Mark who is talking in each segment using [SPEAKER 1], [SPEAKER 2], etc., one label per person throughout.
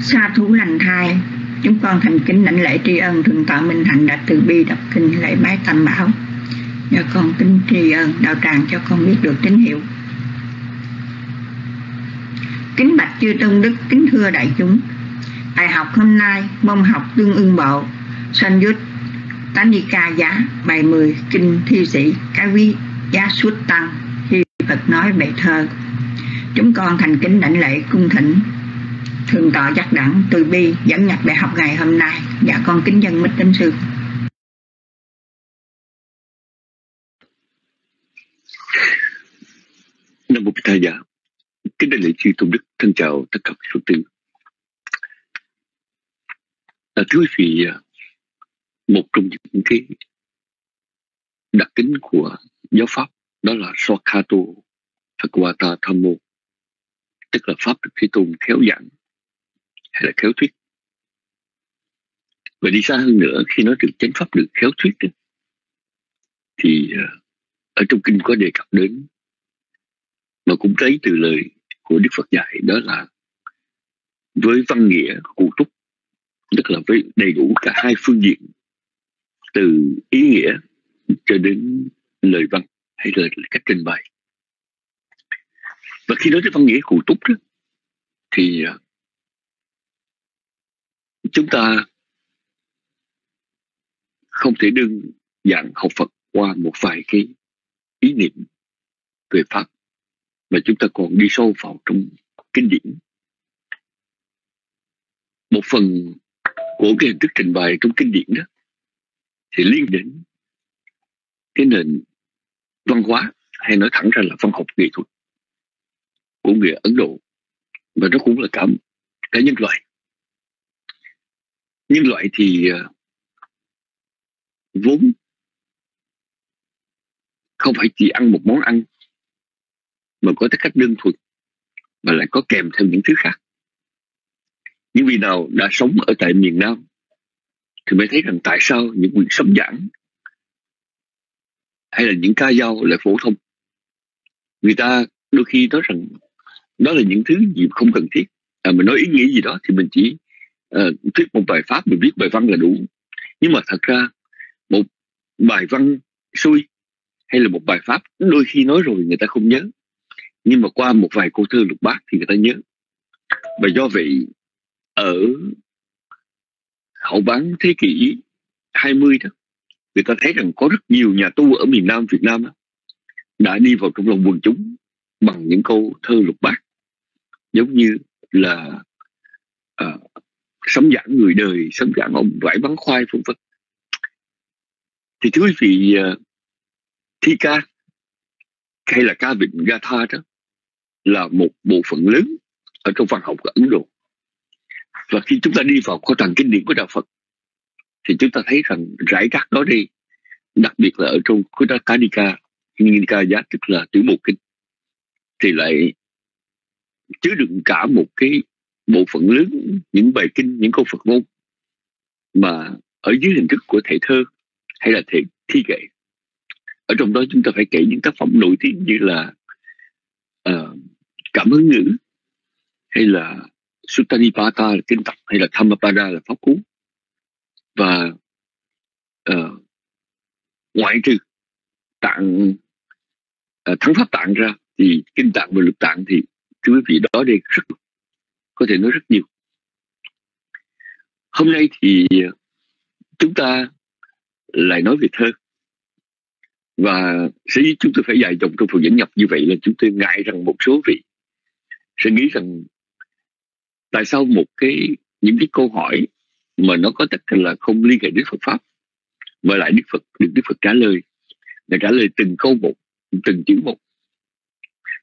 [SPEAKER 1] Sa thú lành thai. Chúng con thành kính lãnh lễ tri ân Thượng tọa Minh Hạnh đã từ bi đọc kinh lễ bái tam bảo. Nhờ con kính tri ân đạo tràng cho con biết được tín hiệu. Kính bạch chư tôn đức, kính thưa đại chúng. Bài học hôm nay môn học tương ưng bộ. Sanh Yút Tanika giá bài 10 Kinh Thi Sĩ Cái Quý Giá Suốt Tăng Khi Phật nói bài thơ. Chúng con thành kính đảnh lễ cung thỉnh. Thường tọa giác đẳng từ bi dẫn nhập bài học ngày hôm nay. Dạ con kính dân mít đến sư.
[SPEAKER 2] Nam Mô Bích Thầy dạ. Kính đại lễ chư tôn đức thân chào tất cả quý Phật tử à, Thưa quý vị à, Một trong những cái đặc tính của giáo Pháp đó là sokato Phakawata Thammo tức là Pháp được Thế Tôn khéo giảng hay là khéo thuyết? Và đi xa hơn nữa khi nói được chánh pháp được khéo thuyết đó, thì ờ, ở trong kinh có đề cập đến mà cũng lấy từ lời của Đức Phật dạy đó là với văn nghĩa cụ túc tức là với đầy đủ cả hai phương diện từ ý nghĩa cho đến lời văn hay là cách trình bày. Và khi nói đến văn nghĩa cụ túc đó thì ờ, chúng ta không thể đơn giản học Phật qua một vài cái ý niệm về Pháp, mà chúng ta còn đi sâu vào trong kinh điển. Một phần của cái hình thức trình bày trong kinh điển đó thì liên đến cái nền văn hóa, hay nói thẳng ra là văn học nghệ thuật của người Ấn Độ, và nó cũng là cả cả nhân loại nhân loại thì ờ, vốn không phải chỉ ăn một món ăn mà có cách đơn thuần mà lại có kèm theo những thứ khác. Những vị nào đã sống ở tại miền Nam thì mới thấy rằng tại sao những quyển sấm giảng hay là những ca dao lại phổ thông. Người ta đôi khi nói rằng đó là những thứ gì không cần thiết à, mình nói ý nghĩa gì đó thì mình chỉ uh, thuyết một bài pháp mình viết bài văn là đủ. Nhưng mà thật ra một bài văn xuôi hay là một bài pháp đôi khi nói rồi người ta không nhớ. Nhưng mà qua một vài câu thơ lục bát thì người ta nhớ. Và do vậy ở hậu bán thế kỷ 20 đó người ta thấy rằng có rất nhiều nhà tu ở miền Nam Việt Nam đó, đã đi vào trong lòng quần chúng bằng những câu thơ lục bát. Giống như là uh, sống giản người đời, sống giản ông vải bắn khoai, vân vân. Thì thưa quý vị ờ, thi ca hay là ca vịnh Gatha đó là một bộ phận lớn ở trong văn học của Ấn Độ. Và khi chúng ta đi vào kho tàng kinh điển của đạo Phật, thì chúng ta thấy rằng rải rác đó đi, đặc biệt là ở trong Kuta Kadika Nika giá, tức là tiểu bộ kinh, thì lại chứa đựng cả một cái bộ phận lớn những bài kinh những câu Phật ngôn mà ở dưới hình thức của thể thơ hay là thể thi kệ. Ở trong đó chúng ta phải kể những tác phẩm nổi tiếng như là uh, cảm hứng ngữ hay là Suttanipata là kinh tập hay là Thammapada là pháp cú. Và uh, ngoại trừ tạng uh, thắng pháp tạng ra thì kinh tạng và lục tạng thì thưa quý vị đó đây rất có thể nói rất nhiều. Hôm nay thì chúng ta lại nói về thơ. Và sẽ chúng tôi phải dài dòng trong phần dẫn nhập như vậy là chúng tôi ngại rằng một số vị sẽ nghĩ rằng tại sao một cái, những cái câu hỏi mà nó có tất cả là không liên hệ đến Phật pháp, mà lại Đức Phật, được Đức Phật trả lời là trả lời từng câu một, từng chữ một.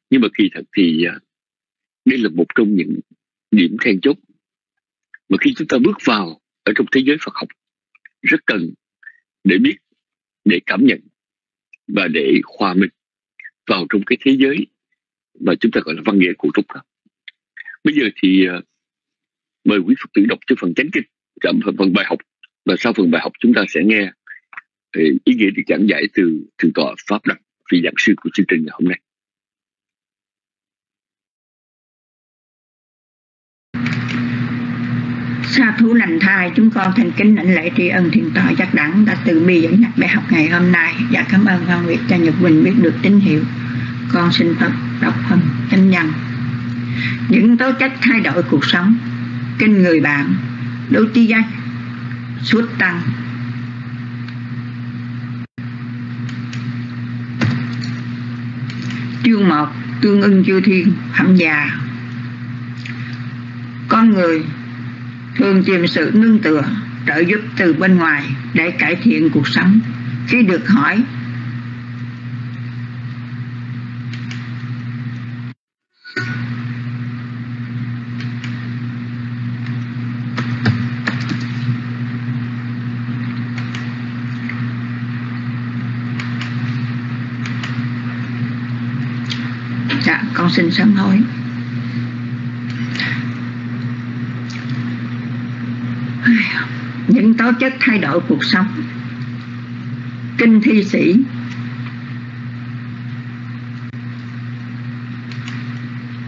[SPEAKER 2] Nhưng mà kỳ thật thì à, đây là một trong những điểm then chốt mà khi chúng ta bước vào ở trong thế giới Phật học rất cần để biết để cảm nhận và để hòa mình vào trong cái thế giới mà chúng ta gọi là văn nghệ cổ trúc đó. Bây giờ thì ờ, mời quý Phật tử đọc cho phần chánh kinh, chậm phần, phần bài học và sau phần bài học chúng ta sẽ nghe ờ, ý nghĩa được giảng giải từ thượng tọa Pháp Đăng, vị giảng sư của chương trình ngày hôm nay.
[SPEAKER 1] Sa thú lành thai, chúng con thành kính lãnh lễ tri ân thiền tọa giác đẳng đã từ bi dẫn nhập bài học ngày hôm nay. Và cảm ơn con Việt cho Nhật Quỳnh biết được tín hiệu. Con xin Phật đọc phần chánh nhân những tố chất thay đổi cuộc sống, kinh người bạn đối trí danh suốt tăng. Chương một, tương ưng chư thiên phẩm già. Con người thường tìm sự nương tựa, trợ giúp từ bên ngoài để cải thiện cuộc sống. Khi được hỏi dạ con xin sám hối những tố chất thay đổi cuộc sống. Kinh thi sĩ.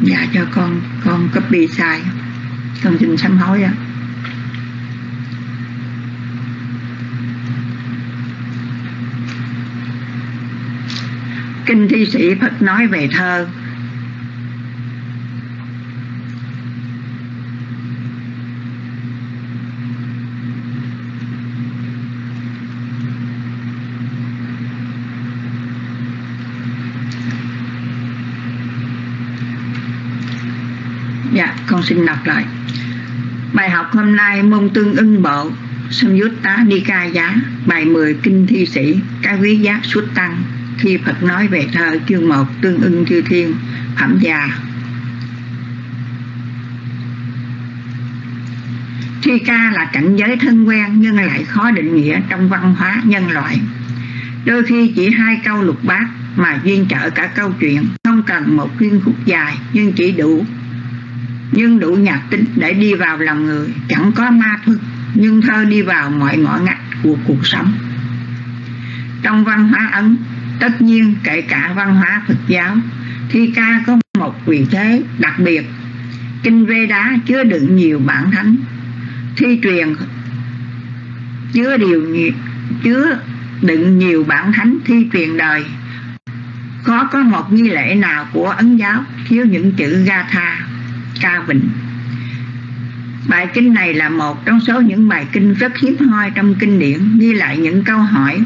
[SPEAKER 1] Dạ cho con con copy sai. Con xin sám hối á kinh thi sĩ Phật nói về thơ Dạ, con xin đọc lại. Bài học hôm nay môn tương ưng bộ Samyutta Nikaya bài 10 kinh thi sĩ Cái quý giác xuất tăng khi Phật nói về thơ chương 1 tương ưng chư thiên phẩm già Thi ca là cảnh giới thân quen nhưng lại khó định nghĩa trong văn hóa nhân loại. Đôi khi chỉ hai câu lục bát mà duyên trợ cả câu chuyện, không cần một khuyên khúc dài nhưng chỉ đủ nhưng đủ nhạc tính để đi vào lòng người, chẳng có ma thuật, nhưng thơ đi vào mọi ngõ ngách của cuộc sống. Trong văn hóa ấn, tất nhiên kể cả văn hóa phật giáo, thi ca có một vị thế đặc biệt. Kinh vê đá chứa đựng nhiều bản thánh, thi truyền chứa điều chứa đựng nhiều bản thánh thi truyền đời. Khó có một nghi lễ nào của ấn giáo, thiếu những chữ Gatha ca vịnh bài kinh này là một trong số những bài kinh rất hiếm hoi trong kinh điển ghi lại những câu hỏi.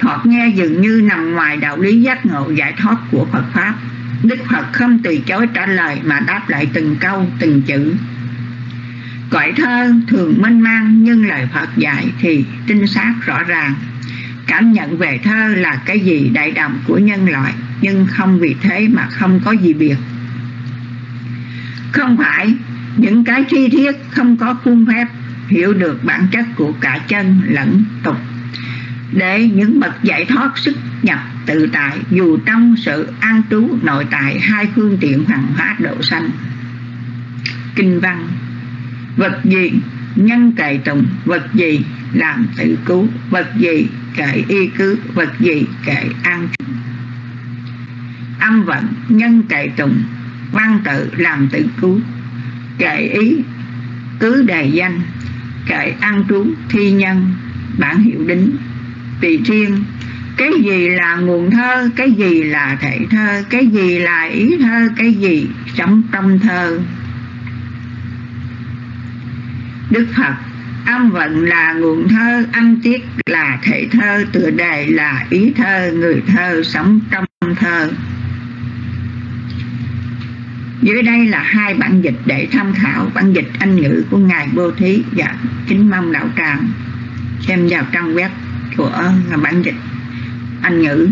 [SPEAKER 1] Thoạt nghe dường như nằm ngoài đạo lý giác ngộ giải thoát của Phật Pháp. Đức Phật không từ chối trả lời mà đáp lại từng câu, từng chữ. Cõi thơ thường mênh mang nhưng lời Phật dạy thì tinh xác rõ ràng. Cảm nhận về thơ là cái gì đại đồng của nhân loại Nhưng không vì thế mà không có gì biệt không phải, những cái chi thiết không có khuôn phép, hiểu được bản chất của cả chân lẫn tục. Để những bậc giải thoát sức nhập tự tại, dù trong sự an trú nội tại, hai phương tiện hoàng hóa độ sanh. Kinh văn, vật gì nhân cậy tùng vật gì làm tự cứu, vật gì kệ y cứ, vật gì kệ an trú. Âm vận nhân cậy tùng văn tự làm tự cứu. Kệ ý, cứ đề danh, kệ ăn trú, thi nhân, bản hiệu đính. Tùy thiên, cái gì là nguồn thơ, cái gì là thể thơ, cái gì là ý thơ, cái gì sống trong thơ? Đức phật, âm vận là nguồn thơ, âm tiết là thể thơ, tựa đề là ý thơ, người thơ sống trong thơ dưới đây là hai bản dịch để tham khảo. Bản dịch anh ngữ của ngài Bồ Thí và kính mong đạo tràng. Xem vào trang web của bản dịch anh ngữ.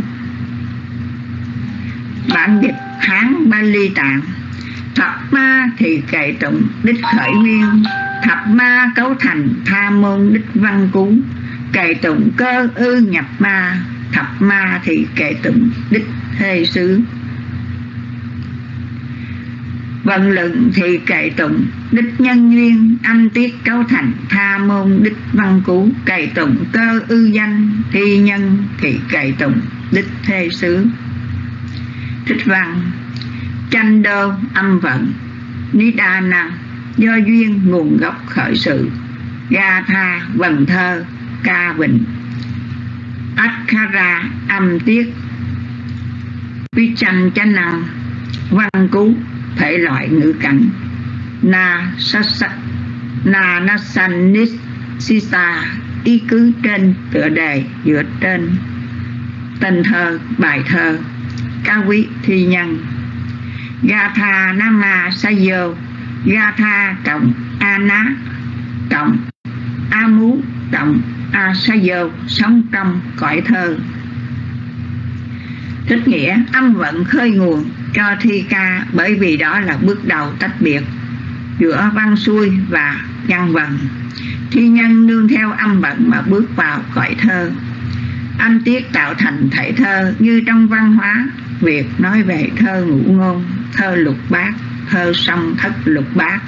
[SPEAKER 1] Bản dịch Hán Bali Tạng. Thập ma thì kệ tụng, đích khởi nguyên. Thập ma cấu thành, tha môn, đích văn cú. Kệ tụng cơ ư nhập ma. Thập ma thì kệ tụng, đích thê xứ. Vâng, vận luận thì kệ tụng. Đích nhân duyên, âm tiết cấu thành. Tha môn, đích văn cú, kệ tụng. Cơ ư danh, thi nhân thì kệ tụng. Đích thê xứ. Thích văn. Tranh đô, âm vận. Ni đa năng do duyên nguồn gốc khởi sự. Ga tha, vần thơ, ca bình akhara, âm tiết. Vi chanh chanh năng, văn cú thể loại ngữ cảnh. Na sa na na san nis sisa ý cứ trên, tựa đề dựa trên. Tình thơ, bài thơ, ca quý, thi nhân. Gatha Nama Sayo Gatha cộng Ana cộng Amu cộng Asayo sống trong cõi thơ. Thích nghĩa âm vận khơi nguồn cho thi ca bởi vì đó là bước đầu tách biệt giữa văn xuôi và văn vận Thi nhân nương theo âm vận mà bước vào cõi thơ. Âm tiết tạo thành thể thơ như trong văn hóa Việt nói về thơ ngũ ngôn, thơ lục bát, thơ song thất lục bát.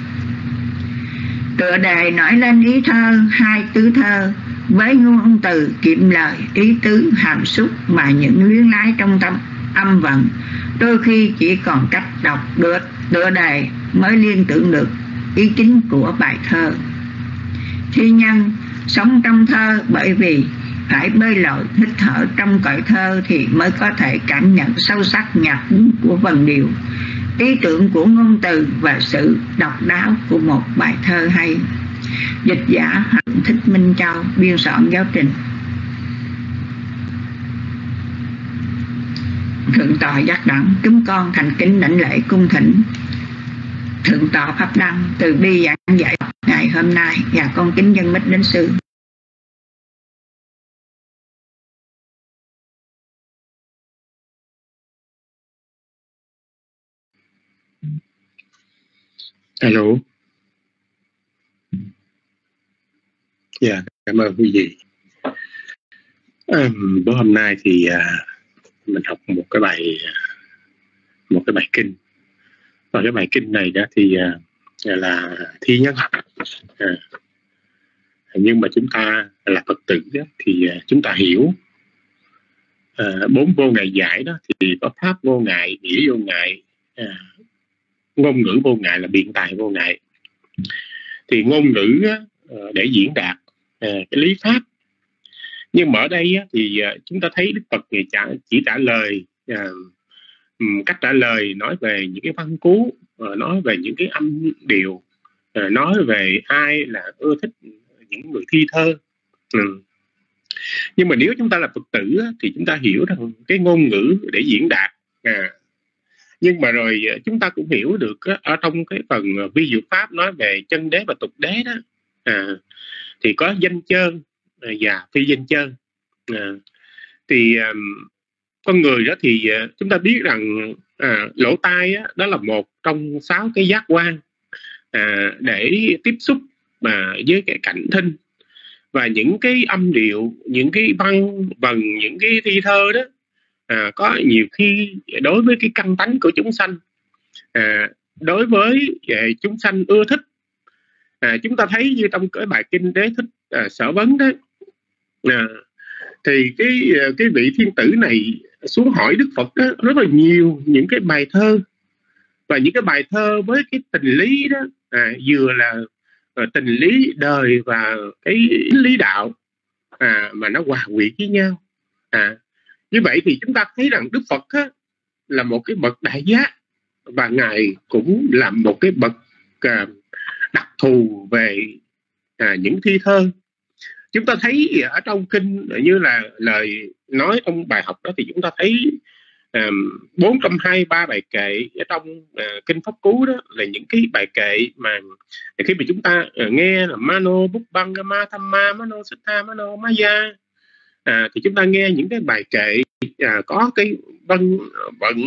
[SPEAKER 1] Tựa đề nổi lên ý thơ, hai tứ thơ, với ngôn từ kiệm lời, ý tứ, hàm xúc mà những luyến lái trong tâm âm vận, đôi khi chỉ còn cách đọc được tựa đề mới liên tưởng được ý chính của bài thơ. Thi nhân sống trong thơ bởi vì phải bơi lội hít thở trong cõi thơ thì mới có thể cảm nhận sâu sắc nhạc của vần điệu ý tưởng của ngôn từ và sự độc đáo của một bài thơ hay dịch giả hạnh thích minh châu biên soạn giáo trình. Thượng tọa giác đẳng chúng con thành kính lãnh lễ cung thỉnh. Thượng tọa pháp đăng, từ bi giảng dạy ngày hôm nay, và con kính dân mít đến sư.
[SPEAKER 3] Hello. Dạ yeah, cảm ơn quý vị. Um, bữa hôm nay thì uh, mình học một cái bài một cái bài kinh. Và cái bài kinh này đó thì uh, là thi nhân uh, nhưng mà chúng ta là phật tử đó, thì uh, chúng ta hiểu. Uh, bốn vô ngại giải đó thì có pháp vô ngại nghĩa vô ngại uh, ngôn ngữ vô ngại là biện tài vô ngại. Thì ngôn ngữ ờ, để diễn đạt Ờ, cái lý pháp. Nhưng mà ở đây thì ờ, chúng ta thấy đức phật thì trả, chỉ trả lời ờ, cách trả lời nói về những cái văn cú nói về những cái âm điệu nói về ai là ưa thích những người thi thơ. Ừ. nhưng mà nếu chúng ta là phật tử thì chúng ta hiểu rằng cái ngôn ngữ để diễn đạt à, nhưng mà rồi chúng ta cũng hiểu được ở trong cái phần vi diệu pháp nói về chân đế và tục đế đó à, thì có danh chơn và phi danh chơn. À, thì um, con người đó thì à, chúng ta biết rằng à, lỗ tai á, đó là một trong sáu cái giác quan à, để tiếp xúc mà với cái cảnh thinh. Và những cái âm điệu những cái văn vần những cái thi thơ đó à, có nhiều khi đối với cái căn tánh của chúng sanh à, đối với à, chúng sanh ưa thích à, chúng ta thấy như trong cái bài kinh đế thích à, sở vấn đó. À, thì cái à, cái vị thiên tử này xuống hỏi đức phật đó, rất là nhiều những cái bài thơ. Và những cái bài thơ với cái tình lý đó à, vừa là à, tình lý đời và cái lý đạo à, mà nó hòa quyện với nhau. À, như vậy thì chúng ta thấy rằng đức phật á, là một cái bậc đại giác và ngài cũng là một cái bậc à, thù về à, những thi thơ. Chúng ta thấy ở trong kinh như là lời nói trong bài học đó thì chúng ta thấy bốn trăm hai ba bài kệ ở trong uh, kinh pháp cú đó là những cái bài kệ mà khi mà chúng ta uh, nghe là mano bút băng ma tham ma mano sutta mano maya à, thì chúng ta nghe những cái bài kệ à, có cái vân vận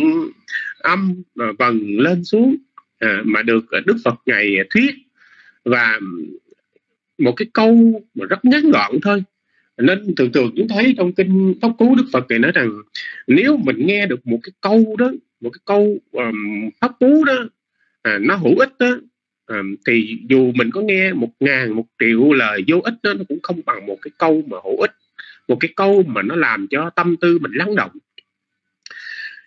[SPEAKER 3] âm à, vần lên xuống à, mà được đức phật ngày thuyết và một cái câu mà rất ngắn gọn thôi. Nên thường thường chúng thấy trong kinh pháp cú đức phật thì nói rằng nếu mình nghe được một cái câu đó một cái câu um, pháp cú đó à, nó hữu ích đó à, thì dù mình có nghe một ngàn một triệu lời vô ích đó nó cũng không bằng một cái câu mà hữu ích một cái câu mà nó làm cho tâm tư mình lắng động.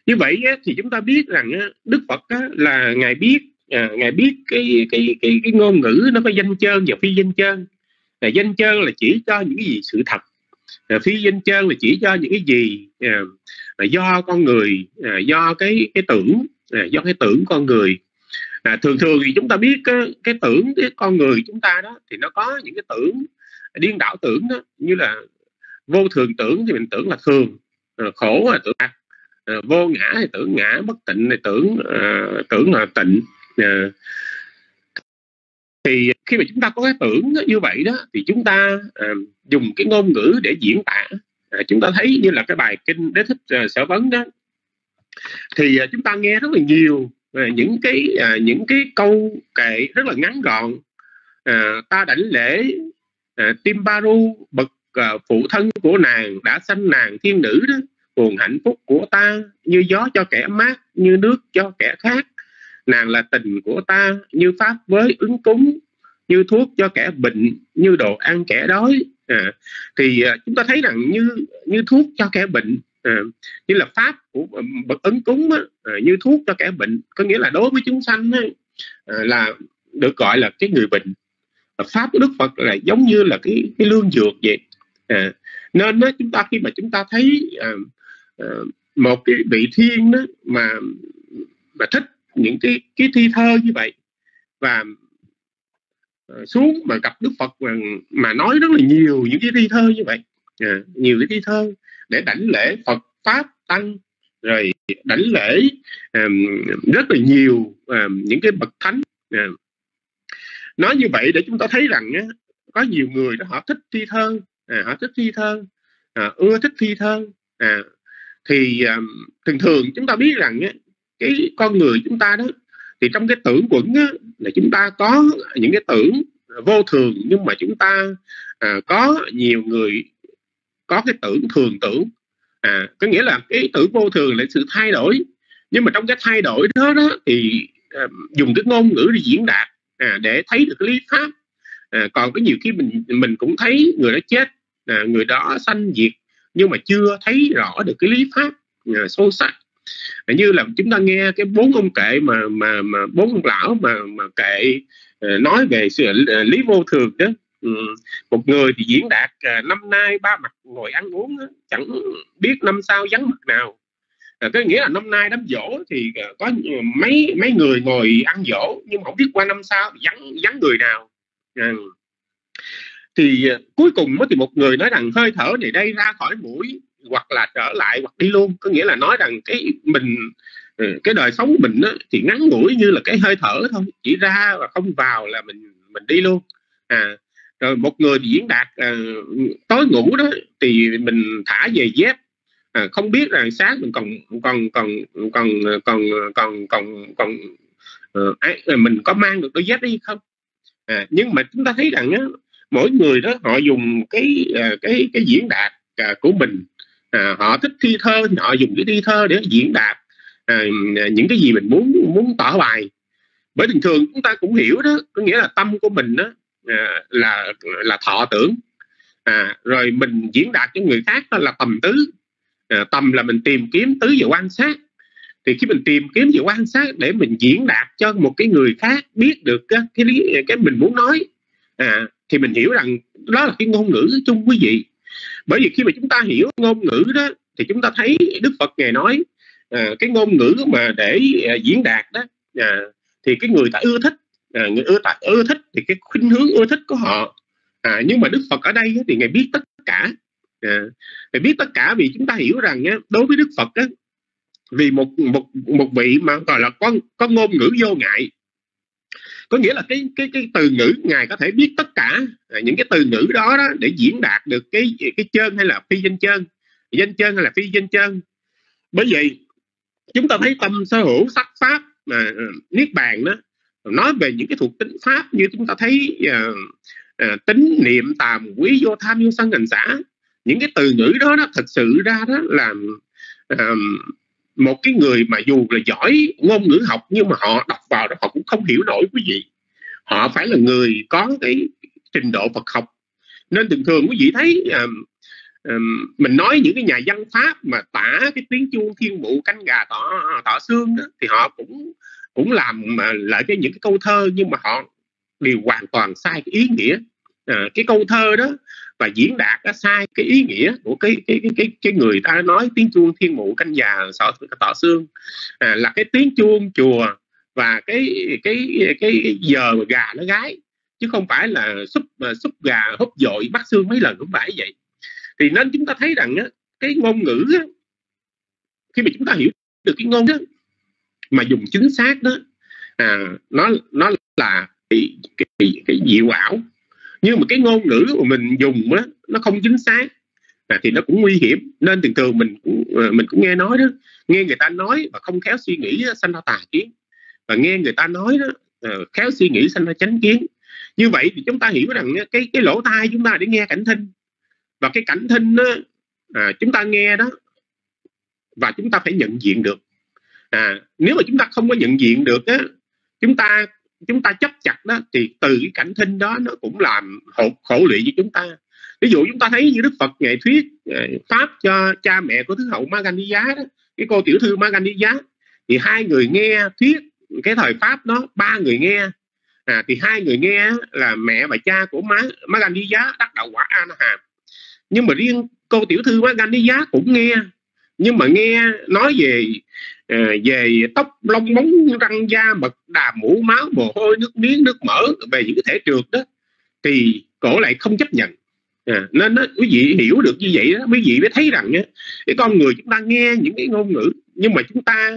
[SPEAKER 3] Như vậy thì chúng ta biết rằng đức phật là ngài biết à, ngài biết cái cái cái cái ngôn ngữ nó có danh chơn và phi danh chơn. À, danh chơn là chỉ cho những cái gì sự thật. À, phi danh chơn là chỉ cho những cái gì à, là do con người à, do cái cái tưởng à, do cái tưởng con người. À, thường thường thì chúng ta biết cái, cái tưởng cái con người chúng ta đó thì nó có những cái tưởng điên đảo tưởng đó như là vô thường tưởng thì mình tưởng là thường à, khổ là tưởng à, vô ngã thì tưởng ngã bất tịnh thì tưởng à, tưởng là tịnh à, thì khi mà chúng ta có cái tưởng như vậy đó thì chúng ta à, dùng cái ngôn ngữ để diễn tả. À, chúng ta thấy như là cái bài kinh đế thích à, sở vấn đó. Thì à, chúng ta nghe rất là nhiều à, những cái à, những cái câu kệ rất là ngắn gọn. À, ta đảnh lễ à, Timbaru bậc à, phụ thân của nàng đã sanh nàng thiên nữ đó. Nguồn hạnh phúc của ta như gió cho kẻ mát như nước cho kẻ khác nàng là tình của ta như pháp với ứng cúng như thuốc cho kẻ bệnh như đồ ăn kẻ đói. À, thì à, chúng ta thấy rằng như như thuốc cho kẻ bệnh à, như là pháp của à, bậc ứng cúng á, à, như thuốc cho kẻ bệnh có nghĩa là đối với chúng sanh á, à, là được gọi là cái người bệnh. Pháp của đức phật là giống như là cái cái lương dược vậy. À, nên đó, chúng ta khi mà chúng ta thấy à, à, một cái vị thiên đó mà mà thích những cái cái thi thơ như vậy. Và ờ, xuống mà gặp Đức Phật mà, mà nói rất là nhiều những cái thi thơ như vậy. À, nhiều cái thi thơ để đảnh lễ Phật pháp tăng rồi đảnh lễ um, rất là nhiều um, những cái bậc thánh. Uh, nói như vậy để chúng ta thấy rằng á, có nhiều người đó họ thích thi thơ. À, họ thích thi thơ. À, ưa thích thi thơ. À, thì um, thường thường chúng ta biết rằng á, cái con người chúng ta đó thì trong cái tưởng quẩn á, là chúng ta có những cái tưởng vô thường nhưng mà chúng ta à, có nhiều người có cái tưởng thường tưởng. À, có nghĩa là cái tưởng vô thường là sự thay đổi. Nhưng mà trong cái thay đổi đó đó thì à, dùng cái ngôn ngữ để diễn đạt à, để thấy được cái lý pháp. À, còn có nhiều khi mình mình cũng thấy người đó chết à, người đó sanh diệt nhưng mà chưa thấy rõ được cái lý pháp à, sâu sắc như là chúng ta nghe cái bốn ông kệ mà mà mà bốn ông lão mà mà kệ ờ, nói về sự ờ, lý vô thường đó ừ. một người thì diễn đạt ờ, năm nay ba mặt ngồi ăn uống đó, chẳng biết năm sau vắng mặt nào à, nghĩa là năm nay đám dỗ thì có mấy mấy người ngồi ăn dỗ nhưng không biết qua năm sau vắng vắng người nào à. thì cuối cùng thì một người nói rằng hơi thở này đây ra khỏi mũi hoặc là trở lại hoặc đi luôn. Có nghĩa là nói rằng cái mình ừ, cái đời sống của mình á, thì ngắn ngủi như là cái hơi thở thôi. Chỉ ra và không vào là mình mình đi luôn. À rồi một người diễn đạt à, tối ngủ đó thì mình thả về dép. À, không biết là sáng mình còn còn còn còn còn còn còn còn à, mình có mang được đôi dép đi không? À, nhưng mà chúng ta thấy rằng á, mỗi người đó họ dùng cái ờ, cái cái diễn đạt à, của mình à, họ thích thi thơ thì họ dùng cái thi thơ để diễn đạt à, những cái gì mình muốn muốn tỏ bài. Bởi thường thường chúng ta cũng hiểu đó có nghĩa là tâm của mình đó à, là là thọ tưởng. À, rồi mình diễn đạt cho người khác đó là tầm tứ à, tầm là mình tìm kiếm tứ và quan sát. Thì khi mình tìm kiếm và quan sát để mình diễn đạt cho một cái người khác biết được cái cái, cái mình muốn nói à, thì mình hiểu rằng đó là cái ngôn ngữ chung quý vị bởi vì khi mà chúng ta hiểu ngôn ngữ đó thì chúng ta thấy đức phật ngài nói à, cái ngôn ngữ mà để à, diễn đạt đó à, thì cái người ta ưa thích à, người ưa ta ưa thích thì cái khuynh hướng ưa thích của họ. À, nhưng mà đức phật ở đây thì ngài biết tất cả. À, ngài biết tất cả vì chúng ta hiểu rằng á, đối với đức phật á, vì một một một vị mà gọi là có có ngôn ngữ vô ngại có nghĩa là cái cái cái từ ngữ ngài có thể biết tất cả à, những cái từ ngữ đó, đó để diễn đạt được cái cái chân hay là phi danh chân danh chân hay là phi danh chân. Bởi vậy chúng ta thấy tâm sở hữu sắc pháp mà à, niết bàn đó nói về những cái thuộc tính pháp như chúng ta thấy uh, uh, tính niệm tàm quý vô tham vô sân hành xã những cái từ ngữ đó đó thật sự ra đó là uh, một cái người mà dù là giỏi ngôn ngữ học nhưng mà họ đọc vào đó họ cũng không hiểu nổi quý vị. Họ phải là người có cái trình độ Phật học. Nên thường thường quý vị thấy um, um, mình nói những cái nhà văn pháp mà tả cái tiếng chuông thiên mụ canh gà tỏ tỏ xương đó thì họ cũng cũng làm mà lại cái những cái câu thơ nhưng mà họ đều hoàn toàn sai cái ý nghĩa. À, cái câu thơ đó và diễn đạt nó sai cái ý nghĩa của cái cái cái cái, cái người ta nói tiếng chuông thiên mụ canh già sợ tỏ xương. À, là cái tiếng chuông chùa và cái cái cái, cái giờ mà gà nó gái chứ không phải là súp à, súp gà húp dội bắt xương mấy lần cũng phải vậy. Thì nên chúng ta thấy rằng á, cái ngôn ngữ á, khi mà chúng ta hiểu được cái ngôn đó mà dùng chính xác đó à, nó nó là cái, cái, cái diệu ảo nhưng mà cái ngôn ngữ mà mình dùng đó, nó không chính xác. À, thì nó cũng nguy hiểm. Nên thường thường mình cũng à, mình cũng nghe nói đó. Nghe người ta nói và không khéo suy nghĩ sanh ra tà kiến. Và nghe người ta nói đó à, khéo suy nghĩ sanh ra chánh kiến. Như vậy thì chúng ta hiểu rằng cái cái lỗ tai chúng ta để nghe cảnh thinh. Và cái cảnh thinh đó, à, chúng ta nghe đó và chúng ta phải nhận diện được. À, nếu mà chúng ta không có nhận diện được á chúng ta chúng ta chấp chặt đó thì từ cái cảnh thinh đó nó cũng làm khổ, khổ lụy với chúng ta. Ví dụ chúng ta thấy như đức phật nghệ thuyết ờ, pháp cho cha mẹ của thứ hậu Magandiya đó cái cô tiểu thư Magandiya thì hai người nghe thuyết cái thời pháp đó ba người nghe. À, thì hai người nghe là mẹ và cha của má Magandiya đắc đạo quả an hàm nhưng mà riêng cô tiểu thư Magandiya cũng nghe nhưng mà nghe nói về ờ, về tóc lông móng răng da mật đà mũ máu mồ hôi nước miếng nước mỡ về những cái thể trượt đó thì cổ lại không chấp nhận. À, nên đó, quý vị hiểu được như vậy đó quý vị mới thấy rằng á, cái con người chúng ta nghe những cái ngôn ngữ nhưng mà chúng ta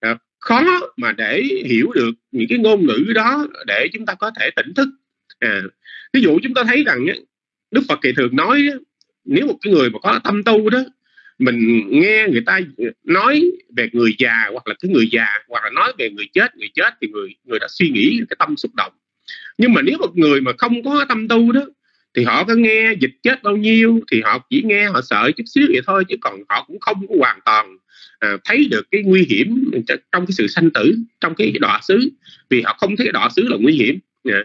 [SPEAKER 3] à, khó mà để hiểu được những cái ngôn ngữ đó để chúng ta có thể tỉnh thức. À, ví dụ chúng ta thấy rằng á, đức phật kỳ thường nói nếu một cái người mà có tâm tu đó mình nghe người ta nói về người già hoặc là cái người già hoặc là nói về người chết người chết thì người người đã suy nghĩ cái tâm xúc động. Nhưng mà nếu một người mà không có tâm tu đó thì họ có nghe dịch chết bao nhiêu thì họ chỉ nghe họ sợ chút xíu vậy thôi chứ còn họ cũng không có hoàn toàn à, thấy được cái nguy hiểm trong cái sự sanh tử trong cái đọa xứ. Vì họ không thấy đọa xứ là nguy hiểm. À.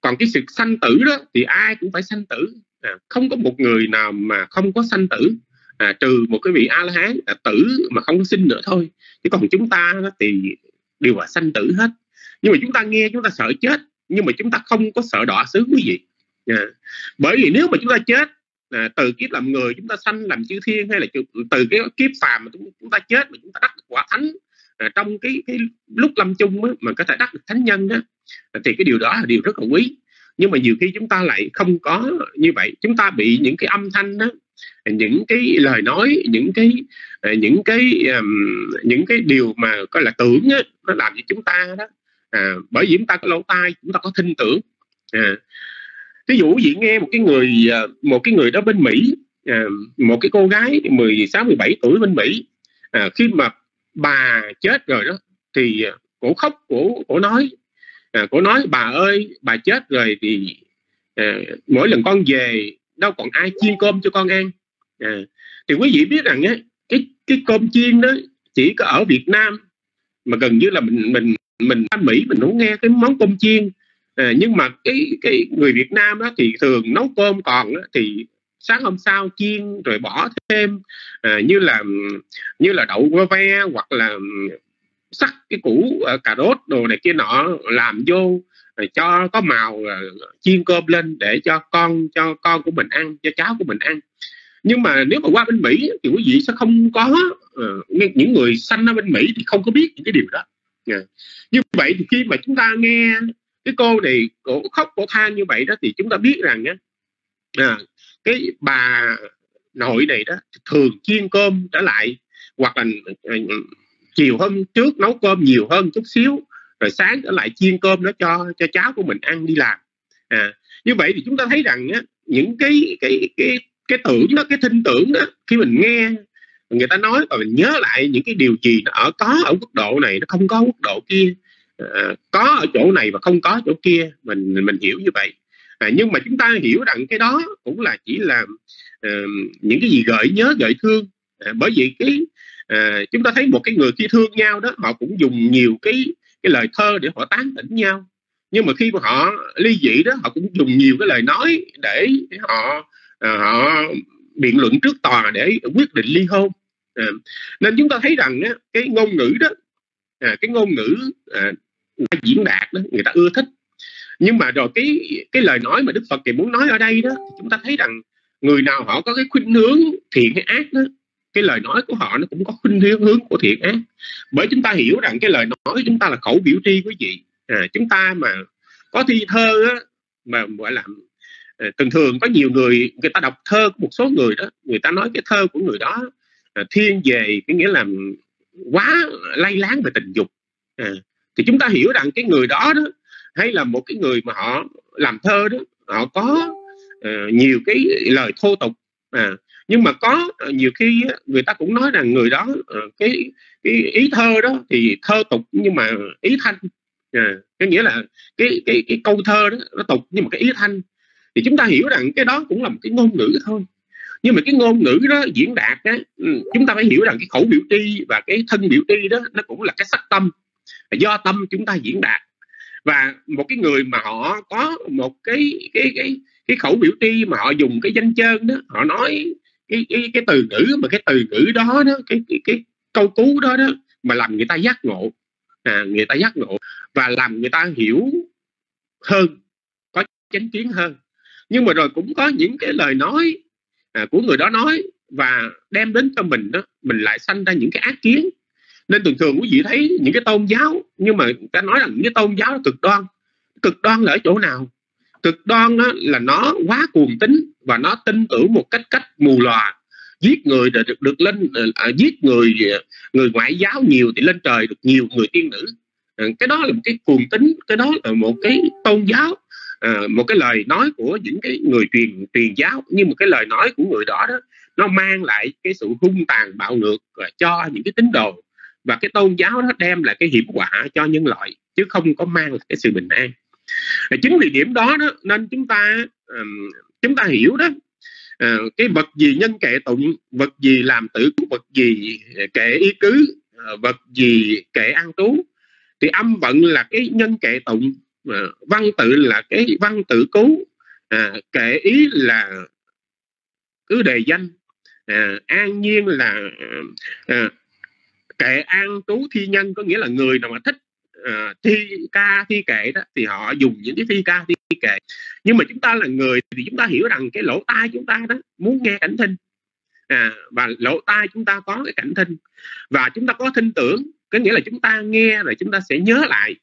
[SPEAKER 3] còn cái sự sanh tử đó thì ai cũng phải sanh tử. À, không có một người nào mà không có sanh tử à, trừ một cái vị a la hán à, tử mà không có sinh nữa thôi. Chứ còn chúng ta thì đều là sanh tử hết. Nhưng mà chúng ta nghe chúng ta sợ chết nhưng mà chúng ta không có sợ đọa xứ quý vị. À, bởi vì nếu mà chúng ta chết à, từ kiếp làm người chúng ta sanh làm chư thiên hay là từ cái kiếp phàm mà chúng, ta chết mà chúng ta đắc được quả thánh à, trong cái cái lúc lâm chung á, mà có thể đắc được thánh nhân á, à, thì cái điều đó là điều rất là quý. Nhưng mà nhiều khi chúng ta lại không có như vậy. Chúng ta bị những cái âm thanh đó những cái lời nói những cái ờ, những cái um, những cái điều mà coi là tưởng á, nó làm cho chúng ta đó à, bởi vì chúng ta có lỗ tai chúng ta có tin tưởng à, ví dụ gì nghe một cái người ờ, một cái người đó bên Mỹ à, một cái cô gái 16 17 tuổi bên Mỹ à, khi mà bà chết rồi đó thì ờ, cổ khóc cổ cổ nói à, cổ nói bà ơi bà chết rồi thì à, mỗi lần con về đâu còn ai chiên cơm cho con ăn. À, thì quý vị biết rằng á cái cái cơm chiên đó chỉ có ở Việt Nam mà gần như là mình mình mình ở Mỹ mình không nghe cái món cơm chiên. À, nhưng mà cái cái người Việt Nam đó thì thường nấu cơm còn đó, thì sáng hôm sau chiên rồi bỏ thêm à, như là như là đậu que ve hoặc là sắc cái củ uh, cà rốt đồ này kia nọ làm vô rồi cho có màu chiên cơm lên để cho con cho con của mình ăn cho cháu của mình ăn. Nhưng mà nếu mà qua bên Mỹ thì quý vị sẽ không có uh, những người sanh ở bên Mỹ thì không có biết những cái điều đó. Yeah. như vậy thì khi mà chúng ta nghe cái cô này cổ khóc cổ than như vậy đó thì chúng ta biết rằng á à, cái bà nội này đó thường chiên cơm trở lại hoặc là à, chiều hôm trước nấu cơm nhiều hơn chút xíu rồi sáng trở lại chiên cơm đó cho cho cháu của mình ăn đi làm. À như vậy thì chúng ta thấy rằng á, những cái cái cái cái tưởng đó cái tin tưởng đó khi mình nghe người ta nói và mình nhớ lại những cái điều gì nó ở có ở quốc độ này nó không có quốc độ kia à, có ở chỗ này và không có chỗ kia mình mình hiểu như vậy. À, nhưng mà chúng ta hiểu rằng cái đó cũng là chỉ là uh, những cái gì gợi nhớ gợi thương. À, bởi vì cái à, chúng ta thấy một cái người khi thương nhau đó họ cũng dùng nhiều cái cái lời thơ để họ tán tỉnh nhau. Nhưng mà khi mà họ ly dị đó họ cũng dùng nhiều cái lời nói để họ à, họ biện luận trước tòa để quyết định ly hôn. À, nên chúng ta thấy rằng á, cái ngôn ngữ đó à, cái ngôn ngữ à, diễn đạt đó người ta ưa thích. Nhưng mà rồi cái cái lời nói mà đức phật thì muốn nói ở đây đó chúng ta thấy rằng người nào họ có cái khuynh hướng thiện hay ác đó cái lời nói của họ nó cũng có khuynh hướng hướng của thiện ác. Bởi chúng ta hiểu rằng cái lời nói chúng ta là khẩu biểu tri quý vị. À, chúng ta mà có thi thơ á, mà gọi là à, thường thường có nhiều người người ta đọc thơ của một số người đó người ta nói cái thơ của người đó à, thiên về cái nghĩa là quá lay láng về tình dục. À, thì chúng ta hiểu rằng cái người đó đó hay là một cái người mà họ làm thơ đó họ có uh, nhiều cái lời thô tục. À, nhưng mà có ờ, nhiều khi người ta cũng nói rằng người đó ờ, cái cái ý thơ đó thì thơ tục nhưng mà ý thanh. À, cái nghĩa là cái cái cái câu thơ đó nó tục nhưng mà cái ý thanh. Thì chúng ta hiểu rằng cái đó cũng là một cái ngôn ngữ thôi. Nhưng mà cái ngôn ngữ đó diễn đạt á ừ, chúng ta phải hiểu rằng cái khẩu biểu tri và cái thân biểu tri đó nó cũng là cái sắc tâm. Do tâm chúng ta diễn đạt. Và một cái người mà họ có một cái cái cái cái khẩu biểu tri mà họ dùng cái danh chơn đó họ nói cái cái cái từ ngữ mà cái từ ngữ đó đó cái cái, cái câu cú đó đó mà làm người ta giác ngộ. À, người ta giác ngộ và làm người ta hiểu hơn có chánh kiến hơn. Nhưng mà rồi cũng có những cái lời nói à, của người đó nói và đem đến cho mình đó mình lại sanh ra những cái ác kiến. Nên thường thường quý vị thấy những cái tôn giáo nhưng mà ta nói rằng những cái tôn giáo là cực đoan cực đoan là ở chỗ nào? Cực đoan đó là nó quá cuồng tín và nó tin tưởng một cách cách mù lòa giết người để được được lên ờ, à, giết người ờ, người ngoại giáo nhiều thì lên trời được nhiều người tiên nữ. À, cái đó là một cái cuồng tín cái đó là một cái tôn giáo à, một cái lời nói của những cái người truyền truyền giáo. Nhưng mà cái lời nói của người đó đó nó mang lại cái sự hung tàn bạo ngược à, cho những cái tín đồ. Và cái tôn giáo đó đem lại cái hiểm họa cho nhân loại chứ không có mang lại cái sự bình an chính vì điểm đó, đó nên chúng ta chúng ta hiểu đó ờ, cái vật gì nhân kệ tụng vật gì làm tử vật gì kệ ý cứ ờ, vật gì kệ an trú thì âm vận là cái nhân kệ tụng ờ, văn tự là cái văn tự cứu à, kệ ý là cứ đề danh à, an nhiên là à, kệ an trú thi nhân có nghĩa là người nào mà thích uh, thi ca thi kệ đó thì họ dùng những cái thi ca thi kệ nhưng mà chúng ta là người thì chúng ta hiểu rằng cái lỗ tai chúng ta đó muốn nghe cảnh thinh à, và lỗ tai chúng ta có cái cảnh thinh và chúng ta có thinh tưởng có nghĩa là chúng ta nghe rồi chúng ta sẽ nhớ lại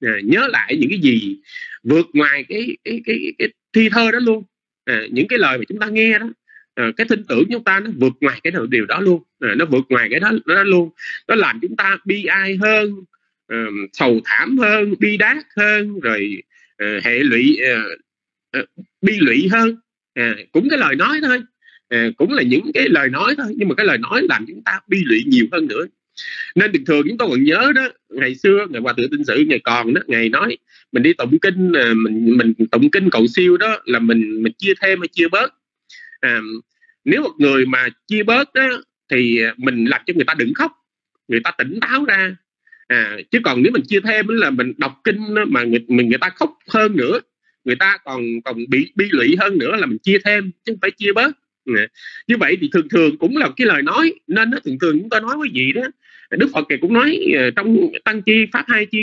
[SPEAKER 3] à, nhớ lại những cái gì vượt ngoài cái cái cái, cái thi thơ đó luôn à, những cái lời mà chúng ta nghe đó à, cái tin tưởng chúng ta nó vượt ngoài cái điều đó luôn à, nó vượt ngoài cái đó, đó luôn nó làm chúng ta bi ai hơn uh, sầu thảm hơn bi đát hơn rồi uh, hệ lụy uh, uh, bi lụy hơn. À, cũng cái lời nói thôi. À, cũng là những cái lời nói thôi nhưng mà cái lời nói làm chúng ta bi lụy nhiều hơn nữa. Nên thường thường chúng tôi còn nhớ đó ngày xưa ngày hòa thượng tinh sự ngày còn đó ngày nói mình đi tụng kinh mình mình tụng kinh cầu siêu đó là mình mình chia thêm hay chia bớt. À, nếu một người mà chia bớt đó thì mình làm cho người ta đừng khóc người ta tỉnh táo ra à, chứ còn nếu mình chia thêm là mình đọc kinh mà người, mình người ta khóc hơn nữa người ta còn còn bị bi lụy hơn nữa là mình chia thêm chứ không phải chia bớt. À, như vậy thì thường thường cũng là cái lời nói nên nó thường thường chúng ta nói cái gì đó đức phật cũng nói ờ, trong tăng chi pháp hai chi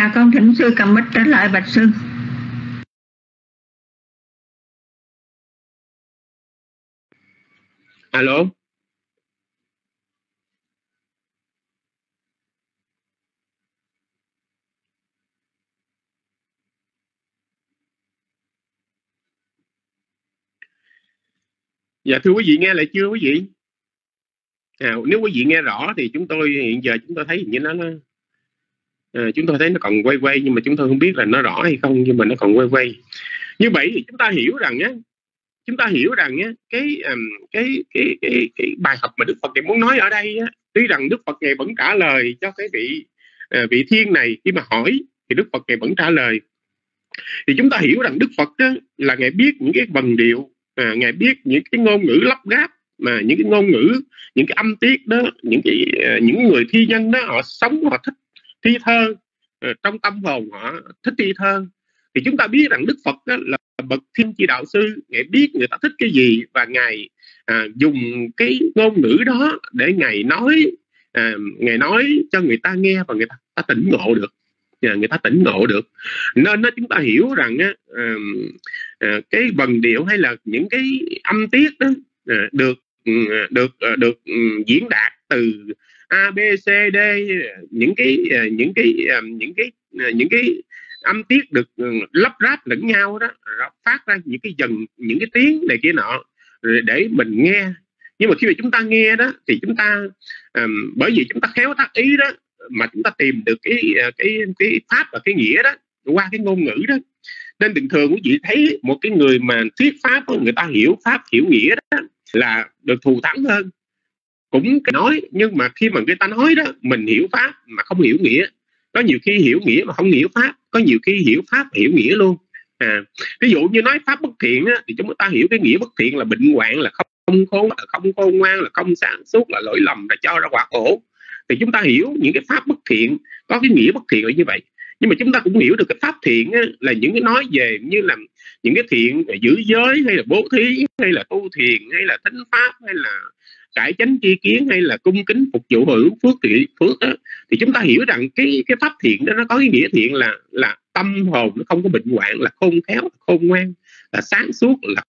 [SPEAKER 1] Dạ con thỉnh sư cầm mic trả lại bạch sư.
[SPEAKER 3] Alo. Dạ thưa quý vị nghe lại chưa quý vị? À, nếu quý vị nghe rõ thì chúng tôi hiện giờ chúng tôi thấy như nó, nó à, chúng tôi thấy nó còn quay quay nhưng mà chúng tôi không biết là nó rõ hay không nhưng mà nó còn quay quay. Như vậy thì chúng ta hiểu rằng nhé chúng ta hiểu rằng nhé cái um, cái, cái cái cái bài học mà Đức Phật ngài muốn nói ở đây á, tuy rằng Đức Phật ngài vẫn trả lời cho cái vị uh, vị thiên này khi mà hỏi thì Đức Phật ngài vẫn trả lời. Thì chúng ta hiểu rằng đức phật đó là ngài biết những cái vần điệu à, ngài biết những cái ngôn ngữ lắp ráp mà những cái ngôn ngữ những cái âm tiết đó những cái ờ, những người thi nhân đó họ sống họ thích thi thơ ờ, trong tâm hồn họ thích thi thơ. Thì chúng ta biết rằng đức phật đó là bậc thiên chi đạo sư. Ngài biết người ta thích cái gì và ngài à, dùng cái ngôn ngữ đó để ngài nói à, ngài nói cho người ta nghe và người ta, ta tỉnh ngộ được. À, người ta tỉnh ngộ được. Nên nó chúng ta hiểu rằng á, à, à, cái vần điệu hay là những cái âm tiết đó à, được ừ, à, được à, được ừ, diễn đạt từ A B C D những cái ờ, những cái ờ, những cái ờ, những cái âm tiết được lắp ráp lẫn nhau đó phát ra những cái dần những cái tiếng này kia nọ để mình nghe. Nhưng mà khi mà chúng ta nghe đó thì chúng ta um, bởi vì chúng ta khéo tác ý đó mà chúng ta tìm được cái cái cái pháp và cái nghĩa đó qua cái ngôn ngữ đó. Nên bình thường quý vị thấy một cái người mà thuyết pháp người ta hiểu pháp hiểu nghĩa đó là được thù thắng hơn cũng nói nhưng mà khi mà người ta nói đó mình hiểu pháp mà không hiểu nghĩa. Có nhiều khi hiểu nghĩa mà không hiểu pháp có nhiều khi hiểu pháp hiểu nghĩa luôn. À ví dụ như nói pháp bất thiện á, thì chúng ta hiểu cái nghĩa bất thiện là bệnh hoạn là không không khôn là không khôn ngoan là không sáng suốt là lỗi lầm là cho ra quả khổ. Thì chúng ta hiểu những cái pháp bất thiện có cái nghĩa bất thiện là như vậy. Nhưng mà chúng ta cũng hiểu được cái pháp thiện á, là những cái nói về như là những cái thiện giữ giới hay là bố thí hay là tu thiền hay là thính pháp hay là cải chánh chi kiến hay là cung kính phục vụ hưởng phước thì phước đó, thì chúng ta hiểu rằng cái cái pháp thiện đó nó có ý nghĩa thiện là là tâm hồn nó không có bệnh hoạn là khôn khéo là khôn ngoan là sáng suốt là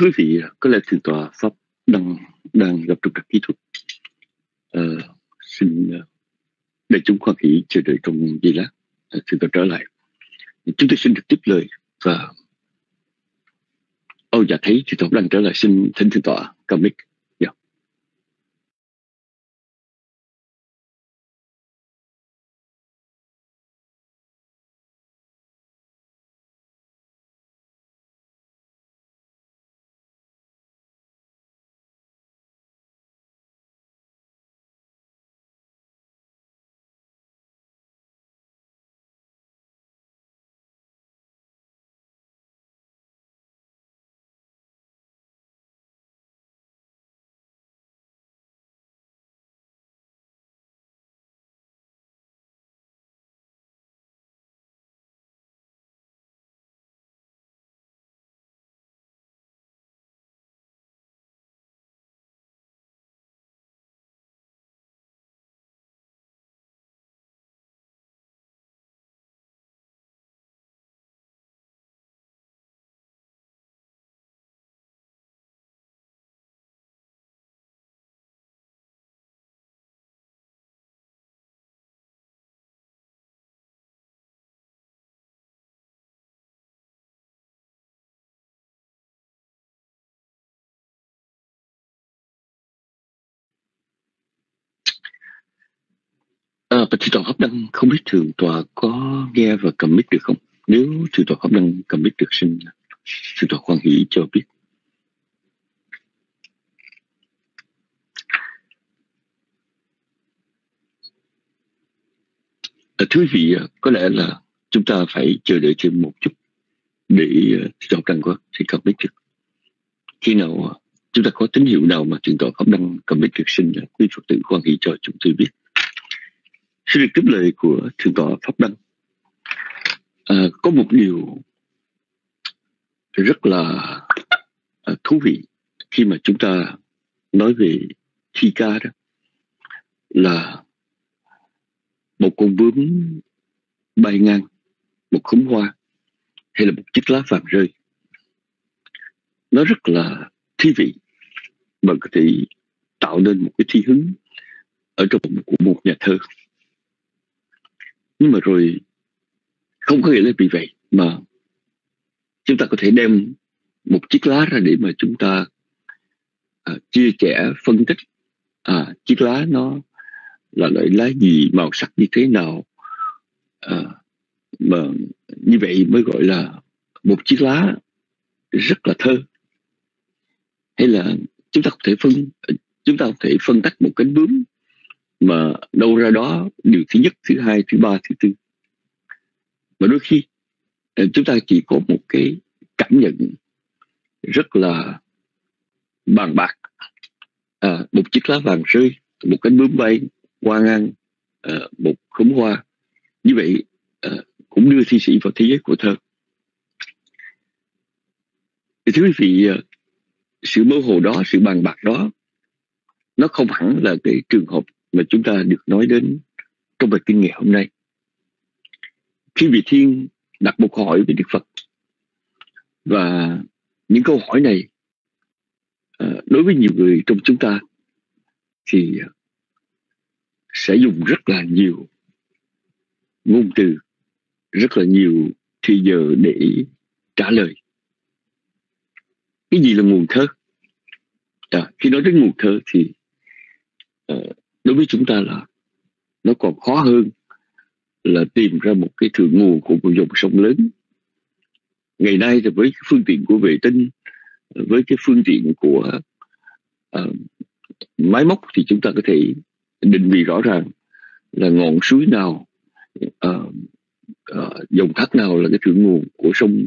[SPEAKER 2] thưa quý vị có lẽ thượng tọa pháp đang đang gặp trục trặc kỹ thuật. Uh, xin uh, để chúng khoan hỷ chờ đợi trong giây lát uh, thượng tọa trở lại. Chúng tôi xin được tiếp lời và Âu dạ thấy thượng tọa đang trở lại. Xin thỉnh thượng tọa cầm mic. Thượng tọa Pháp Đăng không biết thượng tọa có nghe và cầm mic được không? Nếu thượng tọa Pháp Đăng cầm mic được xin thượng tọa khoan hỷ cho biết. À, thưa quý vị, à, có lẽ là chúng ta phải chờ đợi thêm một chút để à, thượng tọa Đăng có thể cầm mic được. Khi nào à, chúng ta có tín hiệu nào mà thượng tọa pháp đăng cầm mic được xin quý phật tử quan hỷ cho chúng tôi biết xin được tiếp lời của thượng tọa pháp đăng. À, có một điều rất là à, thú vị khi mà chúng ta nói về thi ca đó là một con bướm bay ngang một khóm hoa hay là một chiếc lá vàng rơi. Nó rất là thi vị và có thể tạo nên một cái thi hứng ở trong của một nhà thơ nhưng mà rồi không có nghĩa là vì vậy mà chúng ta có thể đem một chiếc lá ra để mà chúng ta à, chia sẻ phân tích. À, chiếc lá nó là loại lá gì màu sắc như thế nào? À, mà như vậy mới gọi là một chiếc lá rất là thơ. Hay là chúng ta có thể phân chúng ta có thể phân tách một cánh bướm mà đâu ra đó điều thứ nhất thứ hai thứ ba thứ tư. Mà đôi khi ờ, chúng ta chỉ có một cái cảm nhận rất là bàn bạc. À, một chiếc lá vàng rơi một cánh bướm bay qua ngang à, một khóm hoa. Như vậy à, cũng đưa thi sĩ vào thế giới của thơ. Thì thưa quý vị sự mơ hồ đó sự bàn bạc đó nó không hẳn là cái trường hợp mà chúng ta được nói đến trong bài kinh ngày hôm nay. Khi vị thiên đặt một câu hỏi với đức phật và những câu hỏi này à, đối với nhiều người trong chúng ta thì sẽ dùng rất là nhiều ngôn từ rất là nhiều thì giờ để trả lời. Cái gì là nguồn thơ? À, khi nói đến nguồn thơ thì uh, đối với chúng ta là nó còn khó hơn là tìm ra một cái thượng nguồn của một dòng sông lớn. Ngày nay thì với phương tiện của vệ tinh với cái phương tiện của uh, máy móc thì chúng ta có thể định vị rõ ràng là ngọn suối nào uh, uh, dòng thác nào là cái thượng nguồn của sông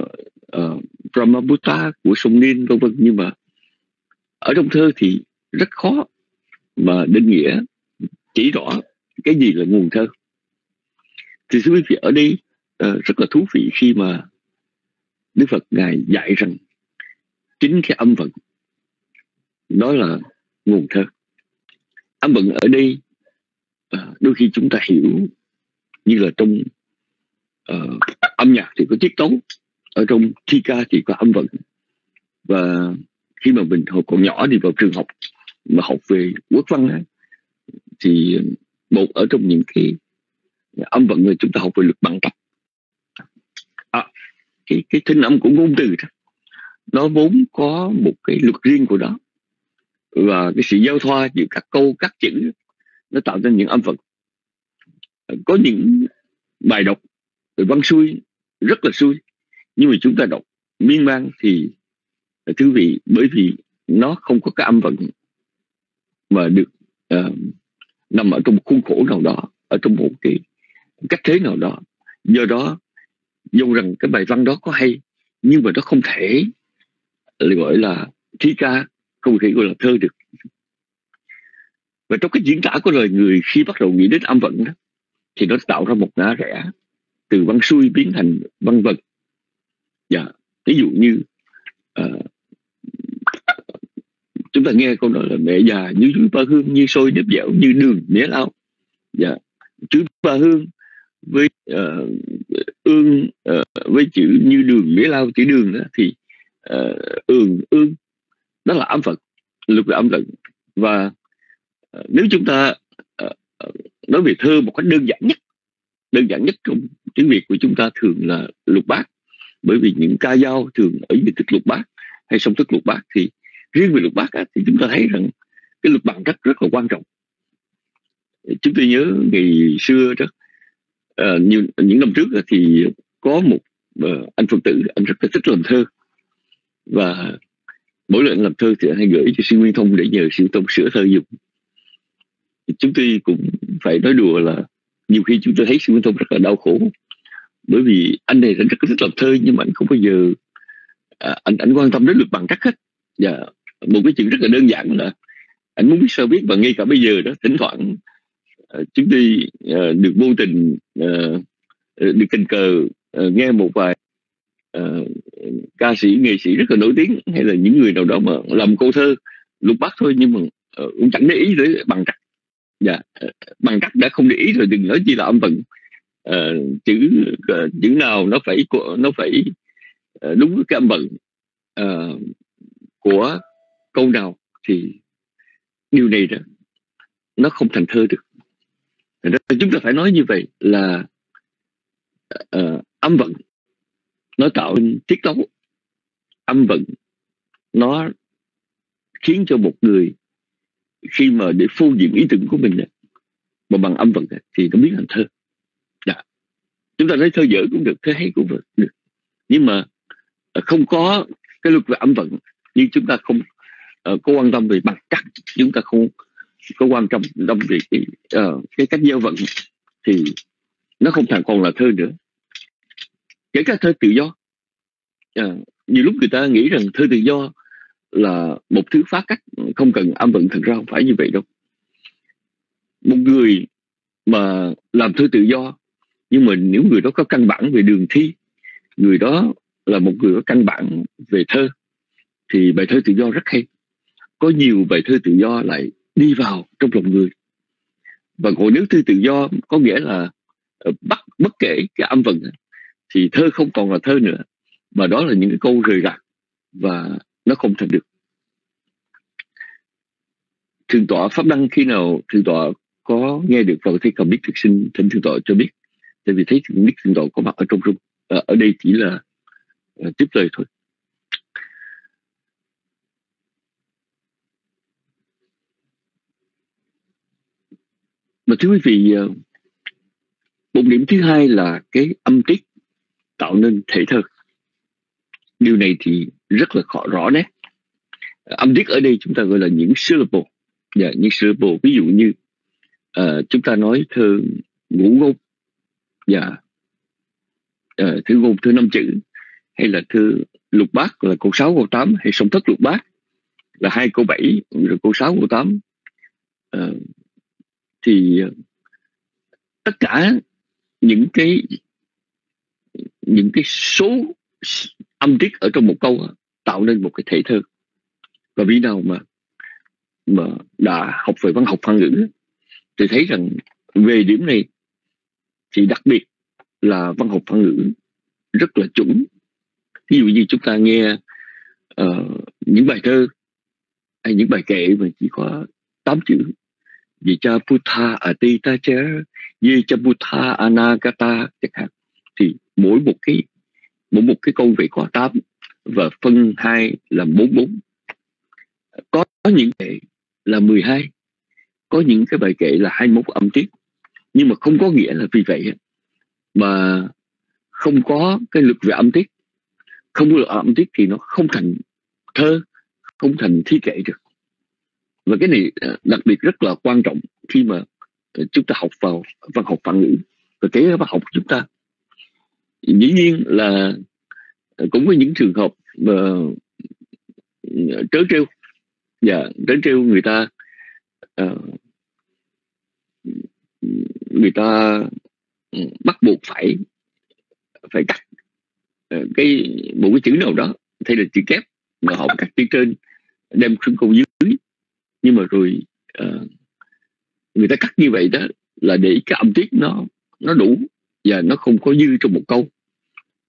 [SPEAKER 2] uh, uh, Brahmaputra của sông Nin vân vân. Nhưng mà ở trong thơ thì rất khó mà định nghĩa chỉ rõ cái gì là nguồn thơ. Thì quý vị ở đây uh, rất là thú vị khi mà Đức Phật ngài dạy rằng chính cái âm vận đó là nguồn thơ. Âm vận ở đây uh, đôi khi chúng ta hiểu như là trong uh, âm nhạc thì có tiết tấu ở trong thi ca thì có âm vận. Và khi mà mình hồi còn nhỏ đi vào trường học mà học về quốc văn á, thì một ở trong những cái âm vận người chúng ta học về luật bằng tập, à, cái cái thính âm của ngôn từ đó nó vốn có một cái luật riêng của nó. Và cái sự giao thoa giữa các câu các chữ nó tạo ra những âm vận. Có những bài đọc văn xuôi rất là xuôi nhưng mà chúng ta đọc miên man thì thưa vị bởi vì nó không có cái âm vận mà được uh, nằm ở trong một khuôn khổ nào đó ở trong một cái cách thế nào đó. Do đó dù rằng cái bài văn đó có hay nhưng mà nó không thể gọi là thi ca không thể gọi là thơ được. Và trong cái diễn tả của lời người khi bắt đầu nghĩ đến âm vận đó thì nó tạo ra một ngã rẽ từ văn xuôi biến thành văn vật. Dạ ví dụ như uh, chúng ta nghe câu nói là mẹ già như chú ba hương như sôi nếp dẻo như đường mía lao dạ. Chú ba hương với uh, ương uh, với chữ như đường mía lao chữ đường đó thì uh, ương ương đó là âm phật lục là âm phật. Và uh, nếu chúng ta uh, nói về thơ một cách đơn giản nhất đơn giản nhất trong tiếng việt của chúng ta thường là lục bát. Bởi vì những ca dao thường ở dưới thức lục bát hay song thức lục bát thì riêng về luật bát á, thì chúng ta thấy rằng cái luật bằng rất rất là quan trọng. Chúng tôi nhớ ngày xưa rất uh, ờ, nhiều, những năm trước thì có một uh, anh phật tử anh rất là thích làm thơ. Và mỗi lần làm thơ thì anh hay gửi cho sư nguyên thông để nhờ sư thông sửa thơ dùng chúng tôi cũng phải nói đùa là nhiều khi chúng tôi thấy sư nguyên thông rất là đau khổ. Bởi vì anh này rất là thích làm thơ nhưng mà anh không bao giờ à, anh anh quan tâm đến luật bằng cách hết. Và một cái chuyện rất là đơn giản là anh muốn biết sao biết và ngay cả bây giờ đó thỉnh thoảng ờ, chúng tôi uh, ờ, được vô tình uh, được tình cờ uh, nghe một vài uh, ca sĩ nghệ sĩ rất là nổi tiếng hay là những người nào đó mà làm câu thơ lục bát thôi nhưng mà uh, cũng chẳng để ý tới bằng cách dạ bằng cách đã không để ý rồi đừng nói chi là âm vần uh, chữ uh, chữ nào nó phải nó phải uh, đúng cái âm vần uh, của câu nào thì điều này đó nó không thành thơ được. Đó, chúng ta phải nói như vậy là uh, âm vận nó tạo tiết tấu. Âm vận nó khiến cho một người khi mà để phô diễn ý tưởng của mình mà bằng âm vận thì nó biến thành thơ. Đã. chúng ta nói thơ dở cũng được thơ hay cũng được. Nhưng mà không có cái luật về âm vận nhưng chúng ta không Ờ, uh, có quan tâm về bằng cách chúng ta không có quan tâm tâm về cái, uh, cái cách giao vận thì nó không thành còn là thơ nữa. Kể cả thơ tự do. Uh, nhiều lúc người ta nghĩ rằng thơ tự do là một thứ phá cách không cần âm vận thật ra không phải như vậy đâu. Một người mà làm thơ tự do nhưng mà nếu người đó có căn bản về đường thi người đó là một người có căn bản về thơ thì bài thơ tự do rất hay có nhiều bài thơ tự do lại đi vào trong lòng người. Và ngồi nếu thơ tự do có nghĩa là bất bắt bất kể cái âm vần thì thơ không còn là thơ nữa mà đó là những cái câu rời rạc và nó không thành được. Thượng tọa pháp đăng khi nào thượng tọa có nghe được và thấy cầm biết thực sinh thỉnh thượng tọa cho biết tại vì thấy biết thượng tọa có mặt ở trong rung ở, ờ, ở đây chỉ là ờ, tiếp lời thôi. Mà thưa quý vị ờ, một điểm thứ hai là cái âm tiết tạo nên thể thơ. Điều này thì rất là khó rõ nét. Âm tiết ở đây chúng ta gọi là những syllable. Và yeah, những syllable ví dụ như uh, chúng ta nói thơ ngũ ngôn. Và yeah, uh, thơ ngôn thơ năm chữ hay là thơ lục bát là câu 6 câu 8 hay song thất lục bát là hai câu 7 rồi câu 6 câu 8 uh, ờ, thì tất cả những cái những cái số âm tiết ở trong một câu tạo nên một cái thể thơ. Và vì nào mà mà đã học về văn học văn ngữ thì thấy rằng về điểm này thì đặc biệt là văn học văn ngữ rất là chuẩn. Ví dụ như chúng ta nghe uh, những bài thơ hay những bài kệ mà chỉ có tám chữ vì cha Buddha Atita cha vì cha Buddha Anagata chẳng hạn, thì mỗi một cái, mỗi một cái câu vậy có tám và phân hai là 44 có những kệ là 12 có những cái bài kệ là 21 âm tiết. Nhưng mà không có nghĩa là vì vậy mà không có cái lực về âm tiết. Không có lực âm tiết thì nó không thành thơ, không thành thi kệ được và cái này à, đặc biệt rất là quan trọng khi mà à, chúng ta học vào văn học văn ngữ và cái văn học của chúng ta. Dĩ nhiên là à, cũng có những trường hợp mà trớ trêu. Dạ trớ trêu người ta uh, người ta ừ, bắt buộc phải phải cắt cái một cái chữ nào đó thay là chữ kép mà họ cắt chữ trên đem xuống câu dưới nhưng mà rồi uh, người ta cắt như vậy đó là để cái âm tiết nó nó đủ và nó không có dư trong một câu.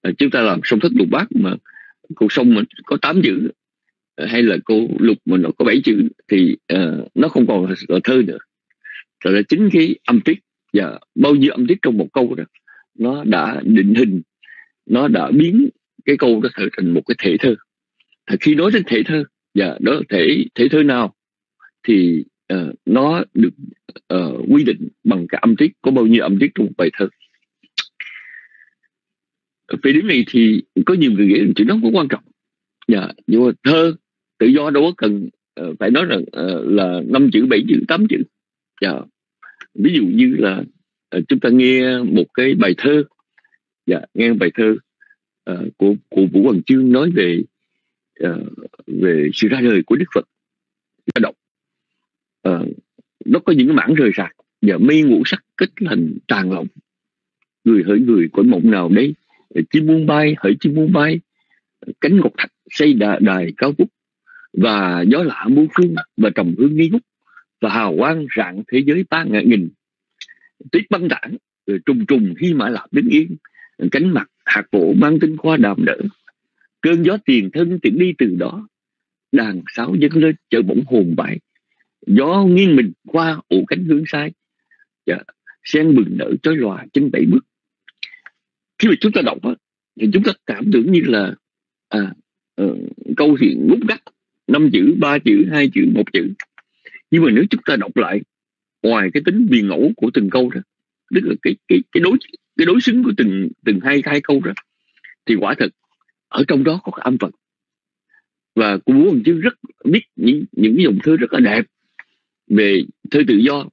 [SPEAKER 2] À, chúng ta làm song thất lục bát mà câu sông mà có 8 chữ ờ, hay là câu lục mà nó có 7 chữ thì uh, nó không còn là, thơ nữa. Rồi là chính cái âm tiết và bao nhiêu âm tiết trong một câu đó nó đã định hình nó đã biến cái câu đó trở thành một cái thể thơ. Thì khi nói đến thể thơ và đó thể thể thơ nào? Thì uh, nó được uh, quy định bằng cái âm tiết có bao nhiêu âm tiết trong một bài thơ. Về điểm này thì có nhiều người nghĩ chuyện đó không quan trọng. Dạ, nhưng mà thơ tự do đâu có cần uh, phải nói rằng uh, là năm chữ bảy chữ tám chữ. Dạ. ví dụ như là uh, chúng ta nghe một cái bài thơ. Dạ, nghe bài thơ uh, của của vũ hoàng chương nói về uh, về sự ra đời của Đức Phật. Ta đọc uh, nó có những mảng rời rạc và mây ngũ sắc kết thành tràn lòng. Người hỡi người cõi mộng nào đây ờ, chim muôn bay hỡi chim muôn bay ờ, cánh ngọc thạch xây đà, đài cao vút và gió lạ muôn phương và trầm hương nghi ngút và hào quang rạng thế giới ba ngàn nghìn. Tuyết băng đảng trùng trùng khi mã lạp đứng yên cánh mặt hạt gỗ mang tinh khoa đàm đỡ. Cơn gió tiền thân tiện đi từ đó đàn sáo dâng lên chợ bỗng hồn bại gió nghiêng mình qua ổ cánh hướng sai. Dạ, sen bừng nở trói lòa chân bảy bước. Khi mà chúng ta đọc đó, thì chúng ta cảm tưởng như là à, uh, câu thì ngút gắt năm chữ ba chữ hai chữ một chữ. Nhưng mà nếu chúng ta đọc lại ngoài cái tính biền ngẫu của từng câu đó tức là cái cái cái đối cái đối xứng của từng từng hai hai câu đó thì quả thật ở trong đó có âm phật. Và cô muốn chứ rất biết những những cái dòng thơ rất là đẹp về thơ tự do.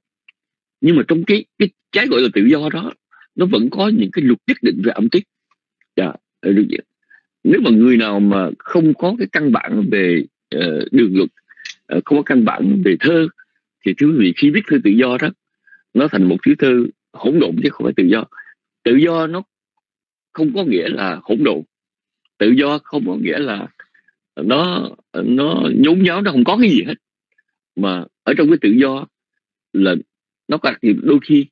[SPEAKER 2] Nhưng mà trong cái cái trái gọi là tự do đó nó vẫn có những cái luật nhất định về âm tiết. Dạ, nếu mà người nào mà không có cái căn bản về uh, đường luật uh, không có căn bản về thơ thì thưa quý vị khi viết thơ tự do đó nó thành một thứ thơ hỗn độn chứ không phải tự do. Tự do nó không có nghĩa là hỗn độn. Tự do không có nghĩa là nó nó nhốn nháo nó không có cái gì hết mà ở trong cái tự do là nó có đôi khi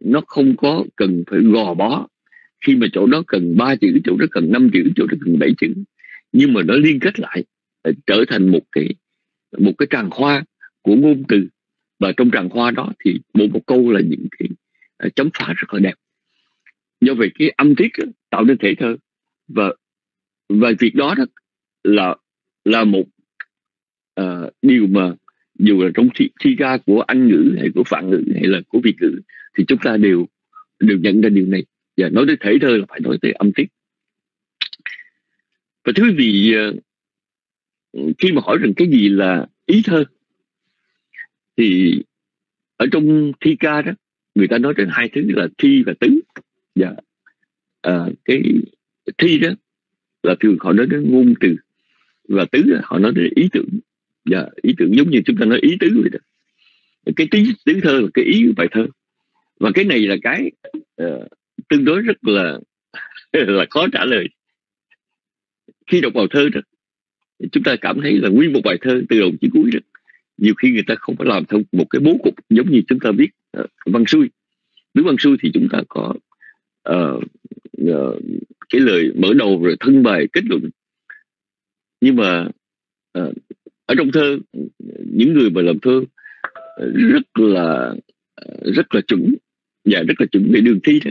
[SPEAKER 2] nó không có cần phải gò bó. Khi mà chỗ đó cần ba chữ chỗ đó cần năm chữ chỗ đó cần bảy chữ. Nhưng mà nó liên kết lại trở thành một cái một cái tràng hoa của ngôn từ. Và trong tràng hoa đó thì mỗi một câu là những cái à, chấm phá rất là đẹp. Do vậy cái âm tiết tạo nên thể thơ. Và và việc đó, đó là là một uh, điều mà dù là trong thi, thi ca của anh ngữ hay của phạn ngữ hay là của việt ngữ thì chúng ta đều đều nhận ra điều này. Và nói tới thể thơ là phải nói tới âm tiết. Và thứ quý vị ờ, khi mà hỏi rằng cái gì là ý thơ thì ở trong thi ca đó người ta nói rằng hai thứ là thi và tứ. Và à, cái thi đó là thường họ nói đến ngôn từ và tứ họ nói đến ý tưởng dạ ý tưởng giống như chúng ta nói ý tứ vậy đó. Cái tí tiếng thơ là cái ý của bài thơ. Và cái này là cái uh, tương đối rất là là khó trả lời. Khi đọc vào thơ đó chúng ta cảm thấy là nguyên một bài thơ từ đầu chí cuối đó nhiều khi người ta không có làm theo một cái bố cục giống như chúng ta biết uh, văn xuôi. Nếu văn xuôi thì chúng ta có uh, uh, cái lời mở đầu rồi thân bài kết luận. Nhưng mà uh, ở trong thơ những người mà làm thơ rất là rất là chuẩn và rất là chuẩn về đường thi đó.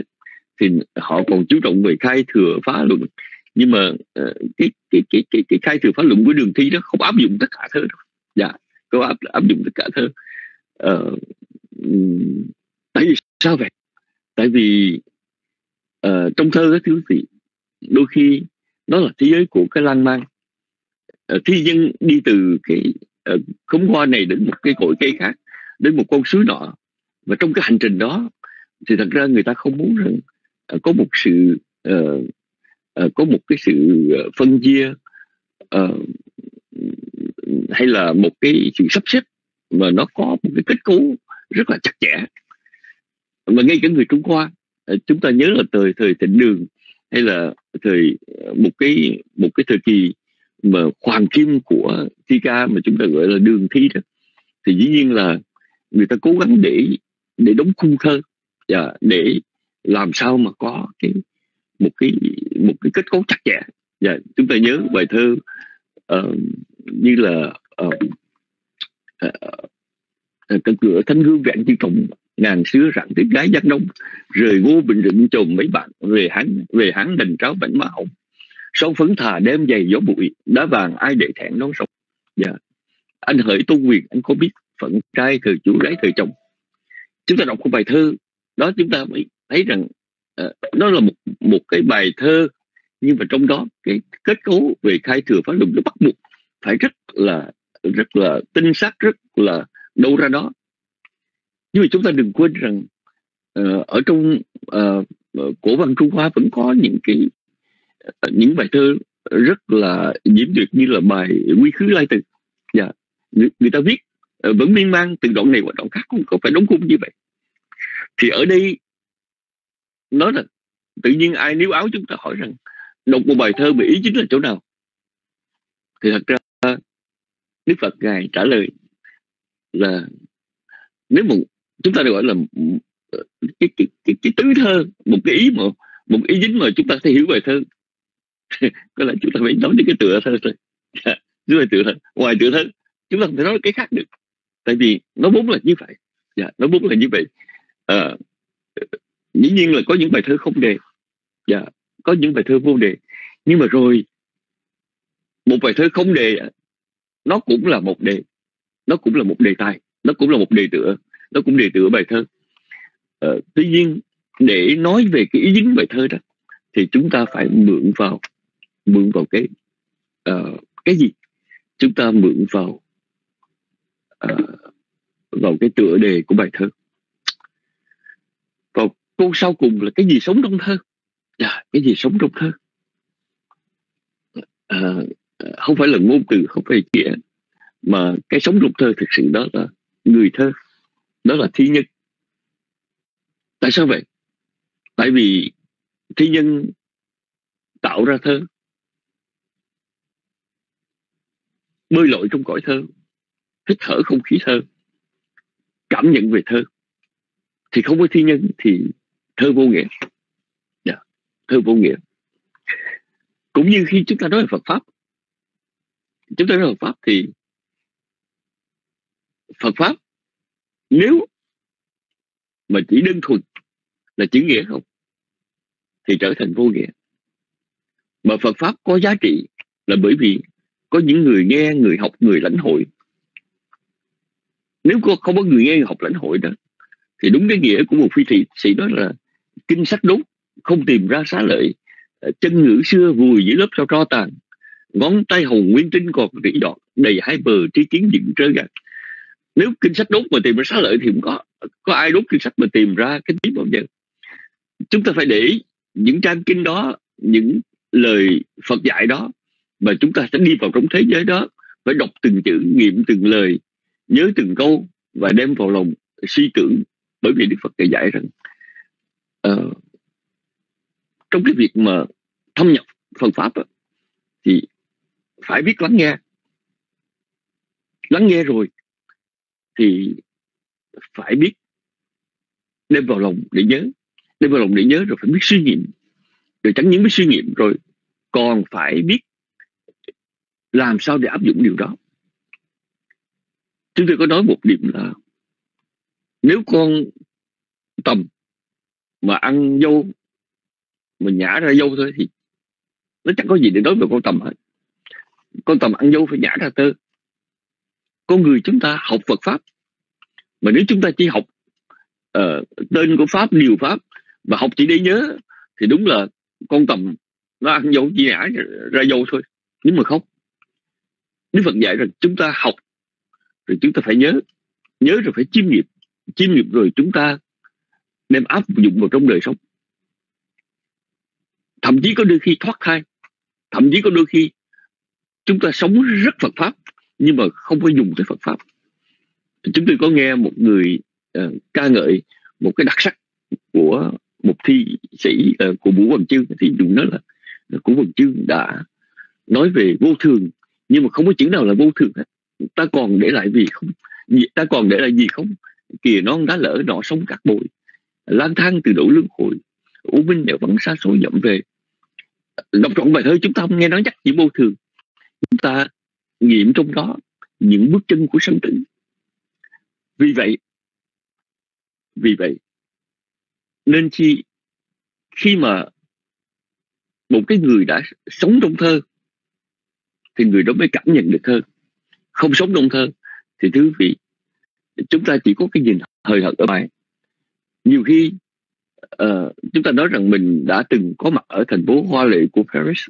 [SPEAKER 2] Thì họ còn chú trọng về khai thừa phá luận. Nhưng mà ờ, cái, cái cái cái cái khai thừa phá luận của đường thi đó không áp dụng tất cả thơ đâu. Dạ không áp áp dụng tất cả thơ. Uh, tại vì sao vậy? Tại vì uh, trong thơ đó thưa quý vị đôi khi nó là thế giới của cái lan man. Ờ, thi dân đi từ cái ờ, khống hoa này đến một cái cội cây khác đến một con suối nọ. Và trong cái hành trình đó thì thật ra người ta không muốn rằng ờ, có một sự uh, uh, có một cái sự phân chia uh, hay là một cái sự sắp xếp mà nó có một cái kết cấu rất là chặt chẽ. Mà ngay cả người Trung Hoa chúng ta nhớ là thời thời thịnh đường hay là thời một cái một cái thời kỳ mà hoàng kim của thi ca mà chúng ta gọi là đường thi đó thì dĩ nhiên là người ta cố gắng để để đóng khung thơ và để làm sao mà có cái một cái một cái kết cấu chặt chẽ. Và chúng ta nhớ bài thơ uh, như là uh, uh, cửa thanh gương vẹn như trọng ngàn xưa rạng tiếng gái giang đông rời ngô bình định chồm mấy bạn về hắn về hắn đành tráo bảnh má sống phấn thà đêm dày gió bụi đá vàng ai để thẹn đón sông. Dạ anh hỡi tu quyền anh có biết phận trai thời chủ gái thời chồng. Chúng ta đọc một bài thơ đó chúng ta mới thấy rằng uh, nó là một một cái bài thơ nhưng mà trong đó cái kết cấu về khai thừa phá luận nó bắt buộc phải rất là rất là tinh xác rất là đâu ra đó. Nhưng mà chúng ta đừng quên rằng uh, ở trong uh, cổ văn Trung Hoa vẫn có những cái Ờ, những bài thơ rất là diễm tuyệt như là bài quy khứ lai từ. Dạ người, người ta viết ờ, vẫn miên man từ đoạn này qua đoạn khác không có phải đóng khung như vậy. Thì ở đây nói là tự nhiên ai níu áo chúng ta hỏi rằng đọc một bài thơ bị ý chính là chỗ nào? Thì thật ra đức phật ngài trả lời là nếu mà chúng ta được gọi là ờ, cái, cái, cái, cái tứ thơ một cái ý mà một ý dính mà chúng ta sẽ hiểu bài thơ có lẽ chúng ta phải nói đến cái tựa thơ thôi dạ, dưới bài tựa thơ ngoài tựa thơ chúng ta không thể nói cái khác được. Tại vì nó vốn là như vậy. Dạ, nó vốn là như vậy. À, dĩ nhiên là có những bài thơ không đề. Dạ, có những bài thơ vô đề. Nhưng mà rồi một bài thơ không đề nó cũng là một đề. Nó cũng là một đề tài. Nó cũng là một đề tựa. Nó cũng đề tựa bài thơ. À, tuy nhiên để nói về cái ý dính bài thơ đó thì chúng ta phải mượn vào mượn vào cái uh, cái gì? Chúng ta mượn vào uh, vào cái tựa đề của bài thơ. Vào câu sau cùng là cái gì sống trong thơ. Yeah, cái gì sống trong thơ. Uh, không phải là ngôn từ không phải nghĩa mà cái sống trong thơ thực sự đó là người thơ đó là thi nhân. Tại sao vậy? Tại vì thi nhân tạo ra thơ. Bơi lội trong cõi thơ, hít thở không khí thơ, cảm nhận về thơ. Thì không có thi nhân thì thơ vô nghĩa. Yeah. Thơ vô nghĩa. Cũng như khi chúng ta nói về Phật pháp, chúng ta nói về Phật pháp thì Phật pháp nếu mà chỉ đơn thuần là chữ nghĩa không, thì trở thành vô nghĩa. Mà Phật pháp có giá trị là bởi vì có những người nghe người học người lãnh hội. Nếu có, không có người nghe người học lãnh hội đó thì đúng cái nghĩa của một phi thị sĩ đó là kinh sách đốt không tìm ra xá lợi ờ, chân ngữ xưa vùi dưới lớp sao tro tàn. Ngón tay hồng nguyên trinh còn rỉ đọt đầy hai bờ trí kiến dựng trơ gạt. Nếu kinh sách đốt mà tìm ra xá lợi thì cũng có có ai đốt kinh sách mà tìm ra cái tí bao giờ. Chúng ta phải để những trang kinh đó những lời Phật dạy đó mà chúng ta sẽ đi vào trong thế giới đó phải đọc từng chữ nghiệm từng lời nhớ từng câu và đem vào lòng suy tưởng bởi vì Đức Phật đã dạy rằng uh, trong cái việc mà thâm nhập Phật pháp đó, thì phải biết lắng nghe. Lắng nghe rồi thì phải biết đem vào lòng để nhớ. Đem vào lòng để nhớ rồi phải biết suy nghiệm. Rồi chẳng những biết suy nghiệm rồi còn phải biết làm sao để áp dụng điều đó? Chúng tôi có nói một điểm là nếu con tầm mà ăn dâu mà nhả ra dâu thôi thì nó chẳng có gì để nói về con tầm hết. Con tầm ăn dâu phải nhả ra tơ. Con người chúng ta học Phật pháp. Mà nếu chúng ta chỉ học uh, tên của pháp điều pháp và học chỉ để nhớ thì đúng là con tầm nó ăn dâu chỉ nhả ra dâu thôi. Nhưng mà không. Đức Phật dạy rằng chúng ta học rồi chúng ta phải nhớ. Nhớ rồi phải chiêm nghiệm. Chiêm nghiệm rồi chúng ta đem áp dụng vào trong đời sống. Thậm chí có đôi khi thoát thai. Thậm chí có đôi khi chúng ta sống rất Phật pháp nhưng mà không có dùng tới Phật pháp. Chúng tôi có nghe một người uh, ca ngợi một cái đặc sắc của một thi sĩ uh, của Vũ Hoàng Chương thì dùng nó là của Hoàng Chương đã nói về vô thường nhưng mà không có chữ nào là vô thường hết. Ta còn để lại gì không? Ta còn để lại gì không? Kìa non đã lỡ nọ sống cát bụi. Lang thang từ đủ lương hồi. U minh đều vẫn xa xôi dậm về. Đọc trọn bài thơ chúng ta không nghe nói nhắc chỉ vô thường. Chúng ta nghiệm trong đó những bước chân của sanh tử. Vì vậy vì vậy, nên chi khi mà một cái người đã sống trong thơ thì người đó mới cảm nhận được hơn. Không sống nông thơ thì thứ vị chúng ta chỉ có cái nhìn hơi hợt ở bài nhiều khi uh, chúng ta nói rằng mình đã từng có mặt ở thành phố hoa lệ của Paris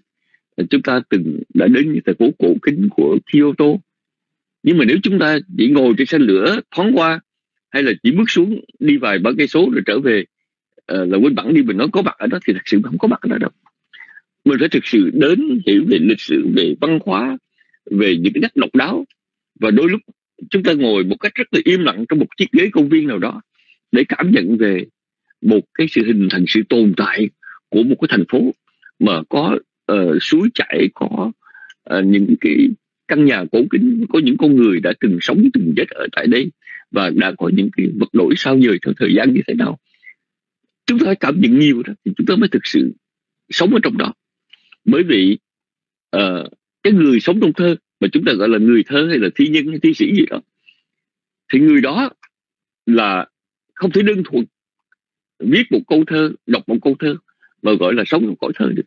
[SPEAKER 2] chúng ta từng đã đến những thành phố cổ kính của Kyoto. Nhưng mà nếu chúng ta chỉ ngồi trên xe lửa thoáng qua hay là chỉ bước xuống đi vài ba cây số rồi trở về uh, là quên bẵng đi mình nói có mặt ở đó thì thật sự không có mặt ở đó đâu mình phải thực sự đến hiểu về lịch sử về văn hóa về những cái nét độc đáo. Và đôi lúc chúng ta ngồi một cách rất là im lặng trong một chiếc ghế công viên nào đó để cảm nhận về một cái sự hình thành sự tồn tại của một cái thành phố mà có uh, suối chảy có uh, những cái căn nhà cổ kính có những con người đã từng sống từng chết ở tại đây và đã có những cái vật đổi sao dời theo thời gian như thế nào. Chúng ta phải cảm nhận nhiều đó thì chúng ta mới thực sự sống ở trong đó bởi vì uh, cái người sống trong thơ mà chúng ta gọi là người thơ hay là thi nhân hay thi sĩ gì đó thì người đó là không thể đơn thuần viết một câu thơ đọc một câu thơ mà gọi là sống trong cõi thơ được.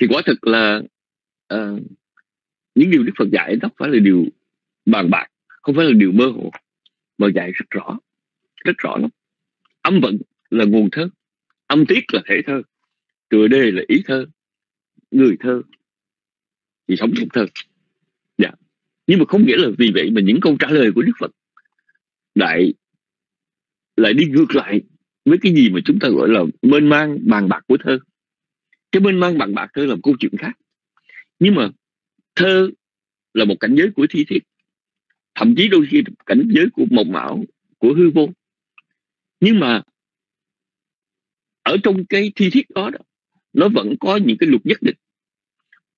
[SPEAKER 2] Thì quả thực là uh, những điều đức phật dạy đó phải là điều bàn bạc không phải là điều mơ hồ mà dạy rất rõ rất rõ lắm. Âm vận là nguồn thơ âm tiết là thể thơ tựa đề là ý thơ người thơ. Thì sống trong thơ. Dạ. nhưng mà không nghĩa là vì vậy mà những câu trả lời của đức phật lại lại đi ngược lại với cái gì mà chúng ta gọi là mênh mang bàn bạc của thơ. Cái mênh mang bàn bạc thơ là một câu chuyện khác. Nhưng mà thơ là một cảnh giới của thi thiết. Thậm chí đôi khi cảnh giới của mộng ảo của hư vô. Nhưng mà ở trong cái thi thiết đó, đó nó vẫn có những cái luật nhất định.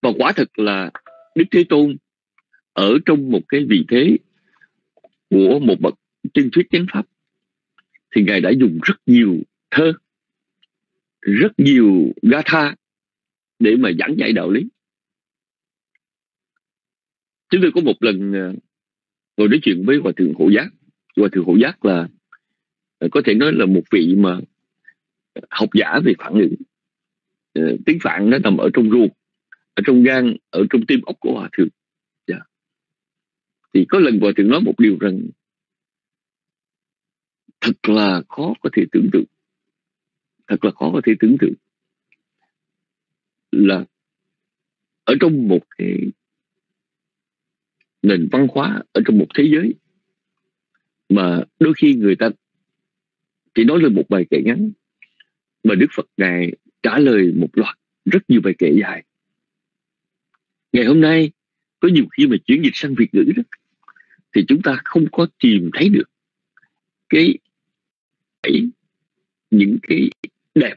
[SPEAKER 2] Và quả thực là đức thế tôn ở trong một cái vị thế của một bậc tiên thuyết chánh pháp thì ngài đã dùng rất nhiều thơ, rất nhiều gatha để mà giảng dạy đạo lý. Chúng tôi có một lần à, ngồi nói chuyện với hòa thượng hộ giác. Hòa thượng hộ giác là à, có thể nói là một vị mà học giả về phản ngữ Ờ, tiếng phạn nó nằm ở trong ruột, ở trong gan, ở trong tim ốc của hòa thượng yeah. Dạ. thì có lần hòa thượng nói một điều rằng, thật là khó có thể tưởng tượng, thật là khó có thể tưởng tượng là ở trong một cái nền văn hóa, ở trong một thế giới, mà đôi khi người ta chỉ nói lên một bài kệ ngắn mà Đức Phật Ngài trả lời một loạt rất nhiều bài kể dài. Ngày hôm nay có nhiều khi mà chuyển dịch sang Việt ngữ đó thì chúng ta không có tìm thấy được cái những cái đẹp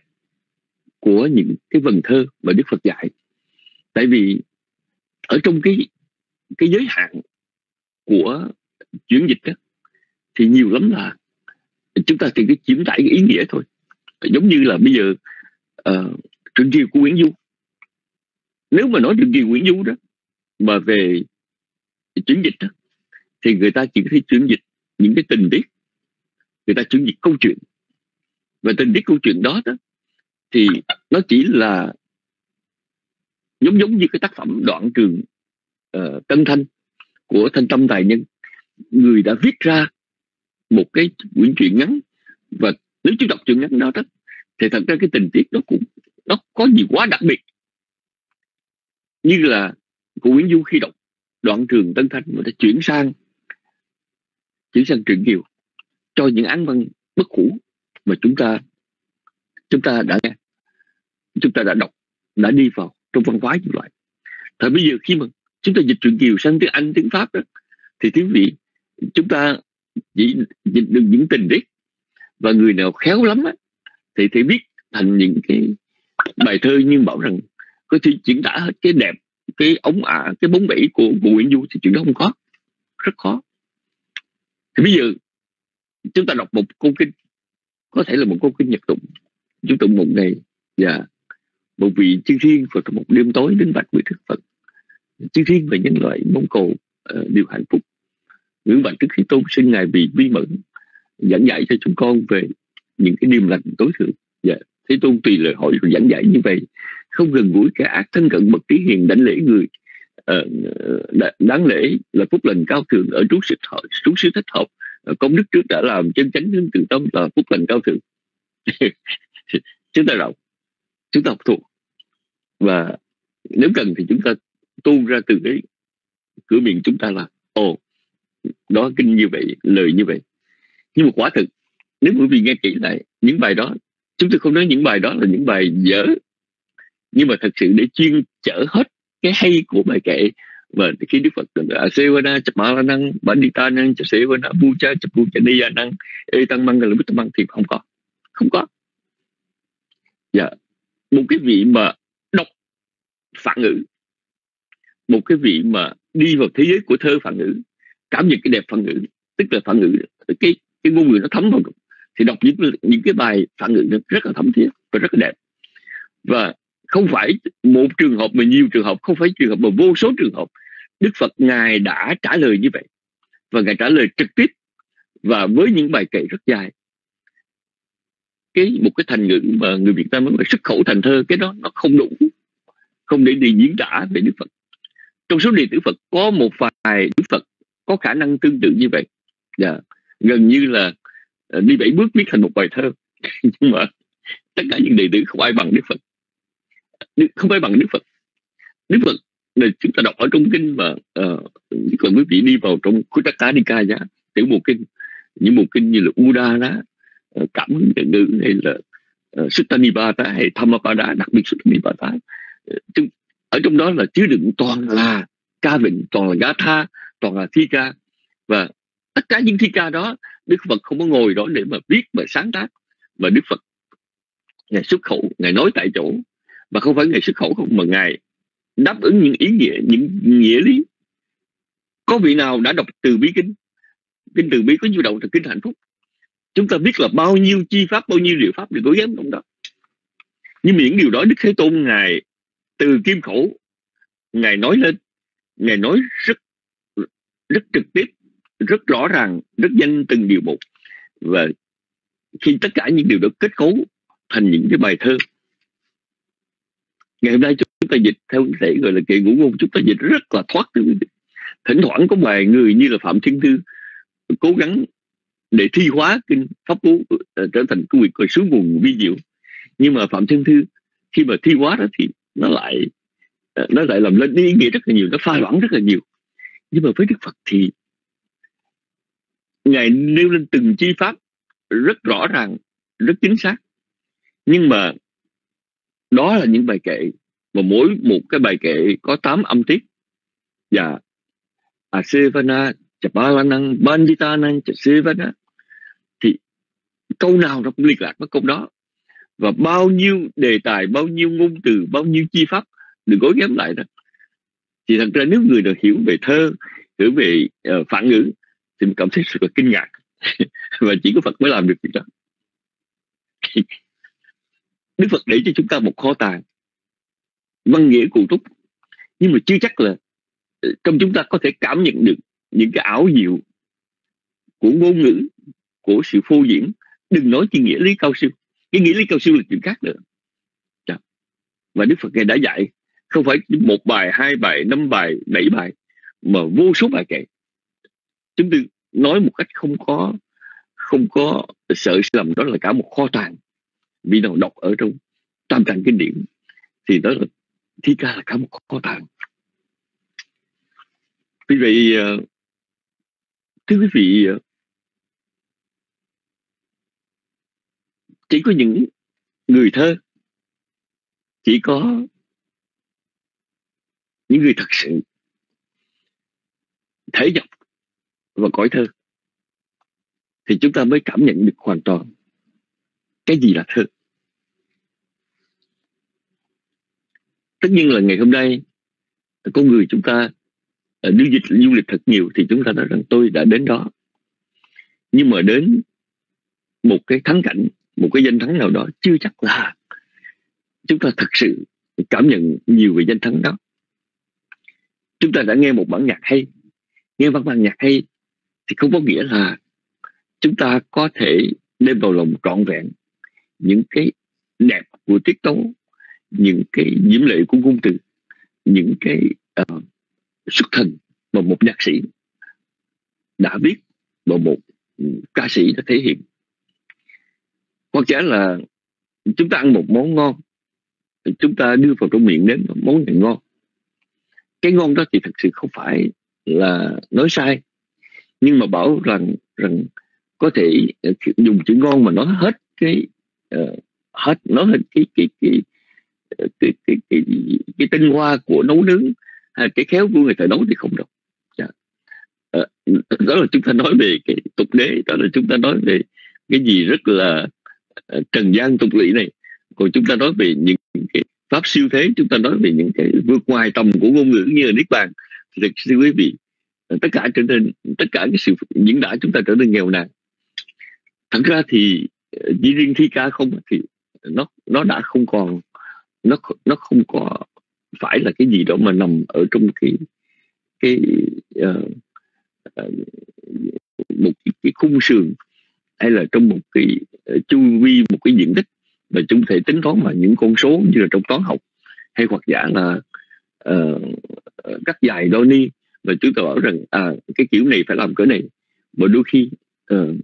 [SPEAKER 2] của những cái vần thơ mà Đức Phật dạy. Tại vì ở trong cái cái giới hạn của chuyển dịch đó, thì nhiều lắm là chúng ta chỉ cái chiếm tải cái ý nghĩa thôi. Giống như là bây giờ Ờ, uh, truyện kiều của Nguyễn Du. Nếu mà nói truyện kiều Nguyễn Du đó mà về chuyển dịch đó, thì người ta chỉ có thể chuyển dịch những cái tình tiết. Người ta chuyển dịch câu chuyện. Và tình tiết câu chuyện đó, đó thì nó chỉ là giống giống như cái tác phẩm đoạn trường uh, Tân Thanh của Thanh Tâm Tài Nhân. Người đã viết ra một cái quyển truyện ngắn và nếu chúng đọc truyện ngắn đó đó thì thật ra cái tình tiết nó cũng nó có gì quá đặc biệt. Như là của Nguyễn Du khi đọc đoạn trường Tân Thanh người ta chuyển sang chuyển sang truyện Kiều cho những án văn bất hủ mà chúng ta chúng ta đã nghe chúng ta đã đọc đã đi vào trong văn hóa như vậy thời bây giờ khi mà chúng ta dịch truyện kiều sang tiếng anh tiếng pháp đó thì tiếng vị chúng ta chỉ dịch được những tình tiết và người nào khéo lắm á, thì thì viết thành những cái bài thơ nhưng bảo rằng có thể diễn tả hết cái đẹp cái ống ả à, cái bóng bẩy của, của Nguyễn Du thì chuyện đó không có rất khó. Thì bây giờ chúng ta đọc một câu kinh có thể là một câu kinh nhật tụng. Chúng tụng một ngày và một vị chư thiên Phật trong một đêm tối đến bạch với Đức Phật. Chư thiên và nhân loại mong cầu uh, điều hạnh phúc. Những bạch Đức Khi Tôn sinh ngài vì bi mẫn giảng dạy cho chúng con về những cái điềm lành tối thượng. Dạ. Thế Tôn tùy lời hỏi rồi giảng giải như vậy. Không gần gũi kẻ ác thân cận bậc trí hiền đánh lễ người. Uh, đáng lễ là phúc lành cao thượng ở trú sự thọ trú sự thích hợp. Ờ, công đức trước đã làm chân chánh hướng từ tâm là phúc lành cao thượng. Chúng ta đọc chúng ta học thuộc. Và nếu cần thì chúng ta tuôn ra từ cái cửa miệng chúng ta là ồ đó kinh như vậy lời như vậy. Nhưng mà quả thực nếu quý vị nghe kỹ lại, những bài đó, chúng tôi không nói những bài đó là những bài dở, nhưng mà thật sự để chuyên chở hết cái hay của bài kệ, và khi Đức Phật à, Sevana chập năng Bandita năng, chập Sevana Puja chập Puja Niya năng E tăng Mang là bít mang thì không có. Không có. Dạ. Một cái vị mà đọc phản ngữ, một cái vị mà đi vào thế giới của thơ phản ngữ, cảm nhận cái đẹp phản ngữ, tức là phản ngữ, cái cái ngôn ngữ nó thấm vào thì đọc những những cái bài phản ngữ rất là thấm thiết và rất là đẹp. Và không phải một trường hợp mà nhiều trường hợp, không phải trường hợp mà vô số trường hợp, Đức Phật ngài đã trả lời như vậy. Và ngài trả lời trực tiếp và với những bài kệ rất dài. Cái một cái thành ngữ mà người Việt Nam nói xuất khẩu thành thơ, cái đó nó không đủ, không để đi diễn tả về Đức Phật. Trong số đề tử Phật có một vài Đức Phật có khả năng tương tự như vậy. Yeah. Gần như là Ờ, đi bảy bước viết thành một bài thơ. Nhưng mà tất cả những đệ tử không ai bằng Đức Phật. Không ai bằng Đức Phật. Đức Phật là chúng ta đọc ở trong kinh mà ờ, uh, còn quý vị đi vào trong Kutaka Nikaya tiểu bộ kinh những bộ kinh như là Uda uh, ờ, cảm hứng nhận ngữ hay là uh, Suttanipata hay Thammapada đặc biệt Suttanipata uh, ở trong đó là chứa đựng toàn là ca vịnh toàn là gatha, toàn là thi ca. Và tất cả những thi ca đó Đức Phật không có ngồi đó để mà viết và sáng tác. Mà Đức Phật, ngài xuất khẩu, ngài nói tại chỗ. Và không phải ngài xuất khẩu không, mà ngài đáp ứng những ý nghĩa, những nghĩa lý. Có vị nào đã đọc từ bí kinh? Kinh từ bí có nhiêu đầu là kinh hạnh phúc. Chúng ta biết là bao nhiêu chi pháp, bao nhiêu liệu pháp được cố gắng trong đó. Nhưng miễn điều đó đức thế tôn ngài từ kim khẩu, ngài nói lên. Ngài nói rất rất trực tiếp rất rõ ràng, rất nhanh từng điều một. Và khi tất cả những điều đó kết cấu thành những cái bài thơ, ngày hôm nay chúng ta dịch theo thể gọi là kỳ ngũ ngôn, chúng ta dịch rất là thoát thỉnh thoảng có vài người như là phạm thiên thư cố gắng để thi hóa kinh pháp cú ờ, trở thành cái việc xuống nguồn vi diệu. Nhưng mà phạm thiên thư khi mà thi hóa đó thì nó lại ờ, nó lại làm lên ý nghĩa rất là nhiều, nó pha loãng rất là nhiều. Nhưng mà với đức phật thì ngài nêu lên từng chi pháp rất rõ ràng rất chính xác. Nhưng mà đó là những bài kệ mà mỗi một cái bài kệ có 8 âm tiết. Và Asevana Chapalanang Banditanang Chasevana. Thì câu nào nó cũng liên lạc với câu đó. Và bao nhiêu đề tài bao nhiêu ngôn từ bao nhiêu chi pháp được gói ghém lại đó. Thì thật ra nếu người nào hiểu về thơ hiểu về uh, phản ngữ thì mình cảm thấy rất là kinh ngạc. Và chỉ có Phật mới làm được việc đó. Đức Phật để cho chúng ta một kho tàng, văn nghĩa cụ túc. Nhưng mà chưa chắc là ờ, trong chúng ta có thể cảm nhận được những cái ảo diệu của ngôn ngữ, của sự phô diễn. Đừng nói chi nghĩa lý cao siêu. Cái nghĩa lý cao siêu là chuyện khác nữa. Và Đức Phật ngài đã dạy, không phải một bài, hai bài, năm bài, bảy bài, mà vô số bài kệ chúng tôi nói một cách không có không có sợ lầm, đó là cả một kho tàng vì nào đọc ở trong tam tạng kinh điển. Thì đó là thi ca là cả một kho tàng. Vì vậy ờ, thưa quý vị ờ, chỉ có những người thơ, chỉ có những người thật sự thể nhập và cõi thơ, thì chúng ta mới cảm nhận được hoàn toàn cái gì là thơ. Tất nhiên là ngày hôm nay có người chúng ta à, đi dịch du lịch thật nhiều thì chúng ta nói rằng tôi đã đến đó. Nhưng mà đến một cái thắng cảnh, một cái danh thắng nào đó chưa chắc là chúng ta thật sự cảm nhận nhiều về danh thắng đó. Chúng ta đã nghe một bản nhạc hay, nghe văn bản nhạc hay thì không có nghĩa là chúng ta có thể đem vào lòng trọn vẹn những cái đẹp của tiết tấu những cái diễm lệ của ngôn từ những cái ờ, uh, xuất thần mà một nhạc sĩ đã viết và một ca sĩ đã thể hiện. Hoặc giả là chúng ta ăn một món ngon chúng ta đưa vào trong miệng đến món này ngon. Cái ngon đó thì thật sự không phải là nói sai nhưng mà bảo rằng rằng có thể ờ, dùng chữ ngon mà nói hết cái uh, hết nói hết cái cái cái ờ, cái cái cái, cái tinh hoa của nấu nướng hay cái khéo của người thợ nấu thì không đâu. Dạ. à, đó là chúng ta nói về cái tục đế đó là chúng ta nói về cái gì rất là uh, trần gian tục lỵ này. Còn chúng ta nói về những cái pháp siêu thế chúng ta nói về những cái vượt ngoài tầm của ngôn ngữ như là niết bàn. Thì thưa quý vị tất cả trở nên tất cả cái sự diễn đã chúng ta trở nên nghèo nàn. Thật ra thì ờ, chỉ riêng thi ca không thì nó nó đã không còn nó nó không có phải là cái gì đó mà nằm ở trong cái cái uh, uh, một cái, cái khung sườn hay là trong một cái uh, chu vi một cái diện tích mà chúng thể tính toán mà những con số như là trong toán học hay hoặc giả là uh, cắt dài đôi ni và chúng ta bảo rằng à cái kiểu này phải làm cỡ này. Mà đôi khi ờ, uh,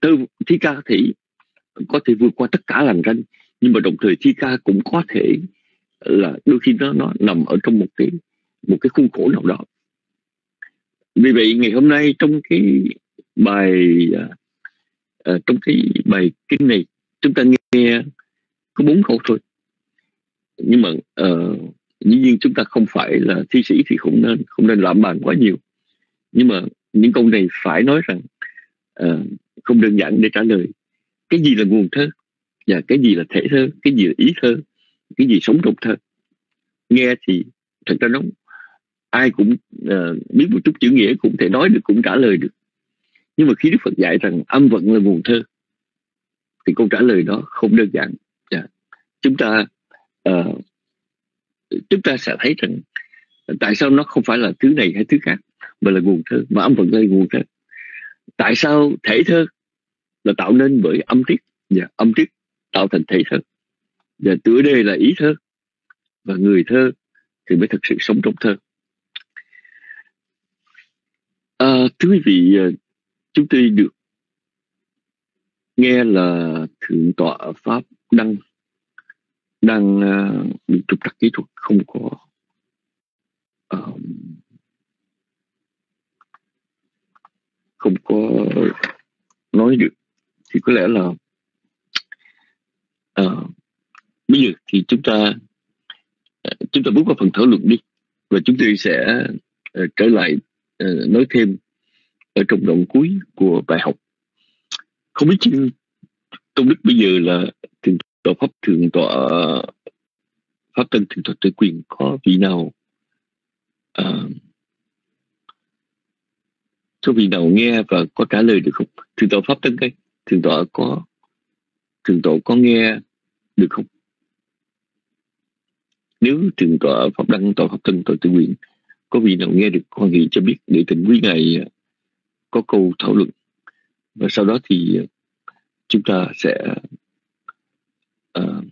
[SPEAKER 2] tư thi ca thì có thể vượt qua tất cả làn ranh nhưng mà đồng thời thi ca cũng có thể là đôi khi nó nó nằm ở trong một cái một cái khuôn khổ nào đó. Vì vậy ngày hôm nay trong cái bài uh, trong cái bài kinh này chúng ta nghe có bốn câu thôi. Nhưng mà uh, dĩ nhiên chúng ta không phải là thi sĩ thì không nên không nên lạm bàn quá nhiều. Nhưng mà những câu này phải nói rằng uh, không đơn giản để trả lời. Cái gì là nguồn thơ? Và cái gì là thể thơ? Cái gì là ý thơ? Cái gì sống trong thơ? Nghe thì thật ra nó ai cũng uh, biết một chút chữ nghĩa cũng thể nói được cũng trả lời được. Nhưng mà khi đức phật dạy rằng âm vận là nguồn thơ thì câu trả lời đó không đơn giản. Yeah. Chúng ta uh, chúng ta sẽ thấy rằng tại sao nó không phải là thứ này hay thứ khác mà là nguồn thơ mà âm vận là nguồn thơ. Tại sao thể thơ là tạo nên bởi âm tiết và dạ, âm tiết tạo thành thể thơ. Và tựa đề là ý thơ và người thơ thì mới thực sự sống trong thơ. À, thưa quý vị à, chúng tôi được nghe là thượng tọa pháp đăng đang ờ, bị trục trặc kỹ thuật không có không có nói được. Thì có lẽ là uh, bây giờ thì chúng ta ờ, chúng ta bước vào phần thảo luận đi và chúng tôi sẽ uh, trở lại uh, nói thêm ở trong đoạn cuối của bài học. Không biết chứ tôn đức bây giờ là tòa tọa pháp thượng tọa pháp tân thượng tọa tự quyền có vị nào? À, có vị nào nghe và có trả lời được không? Thượng tọa pháp tân ấy thượng tọa có thượng tọa có nghe được không? Nếu thượng tọa pháp đăng tọa pháp tân tọa tự quyền có vị nào nghe được con nghĩ cho biết để tình quý ngày có câu thảo luận. Và sau đó thì chúng ta sẽ uh,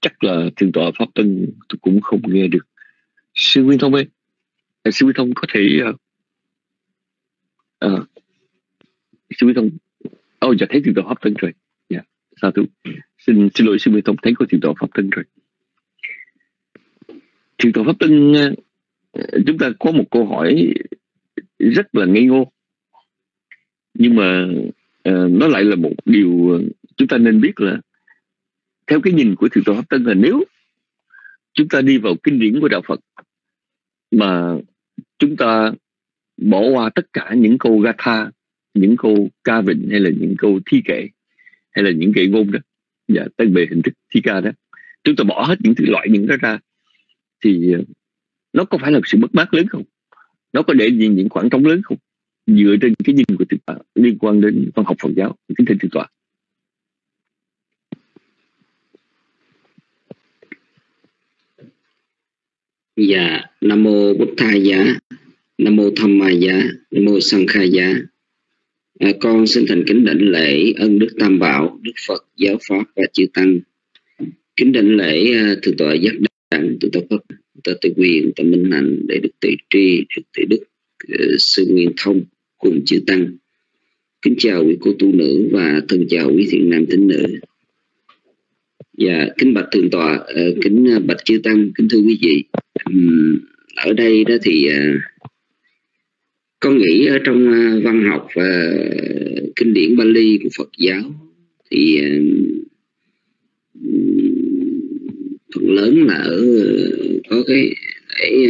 [SPEAKER 2] chắc là thượng tọa pháp tân tôi cũng không nghe được. Sư nguyên thông ơi à, sư nguyên thông có thể uh, uh, sư nguyên thông ô oh, giờ thấy thượng tọa pháp tân rồi. Dạ yeah. sao tôi xin xin lỗi sư nguyên thông thấy có thượng tọa pháp tân rồi. Thượng tọa pháp tân uh, chúng ta có một câu hỏi rất là ngây ngô. Nhưng mà uh, nó lại là một điều ờ, chúng ta nên biết là theo cái nhìn của thượng tọa pháp tân là nếu chúng ta đi vào kinh điển của đạo phật mà chúng ta bỏ qua tất cả những câu gatha những câu ca vịnh hay là những câu thi kệ hay là những kệ ngôn đó và dạ, tên bề hình thức thi ca đó chúng ta bỏ hết những thứ loại những đó ra thì ờ, nó có phải là sự mất mát lớn không? Nó có để gì những khoảng trống lớn không? Dựa trên cái nhìn của thượng tọa liên quan đến văn học Phật giáo kính thưa thượng tọa
[SPEAKER 4] Dạ, Nam mô bút tha Giá, Nam mô Tham Ma Giá, Nam mô sanh Khai Giá. À, con xin thành kính đảnh lễ ân đức Tam Bảo, Đức Phật, Giáo Pháp và Chư Tăng. Kính đảnh lễ à, thượng tọa giác đẳng, thượng tọa Phật, tọa tự quyền, tọa minh hạnh để được tự tri, được tự đức, sự à, sư Nguyên Thông cùng chư Tăng. Kính chào quý cô tu nữ và thân chào quý thiện nam tín nữ. Dạ, kính bạch thượng tọa, ờ, kính ờ, bạch chư Tăng, kính thưa quý vị ở đây đó thì ờ, con nghĩ ở trong văn học và kinh điển Bali của Phật giáo thì phần lớn là ở có cái để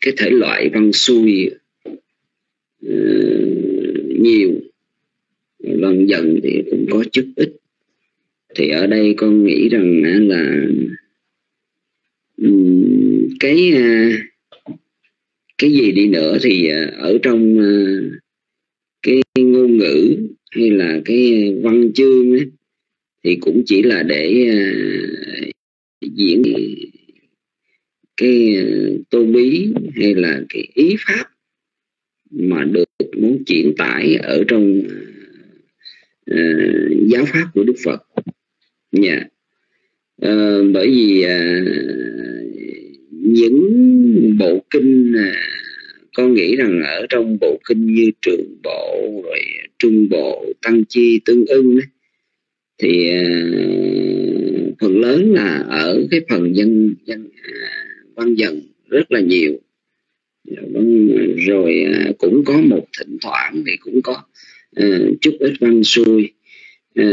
[SPEAKER 4] cái thể loại văn xuôi uh, nhiều. Văn dần thì cũng có chút ít. Thì ở đây con nghĩ rằng là cái ờ, cái gì đi nữa thì ờ, ở trong cái ngôn ngữ hay là cái văn chương ấy, thì cũng chỉ là để diễn cái ờ, tô bí hay là cái ý pháp mà được muốn chuyển tải ở trong uh, giáo pháp của Đức Phật nha yeah. uh, bởi vì uh, những bộ kinh uh, con nghĩ rằng ở trong bộ kinh như trường bộ rồi trung bộ tăng chi tương ưng ấy, thì uh, phần lớn là ở cái phần dân dân uh, văn dần rất là nhiều dạ, vâng, rồi à, cũng có một thỉnh thoảng thì cũng có uh, chút ít văn xuôi à,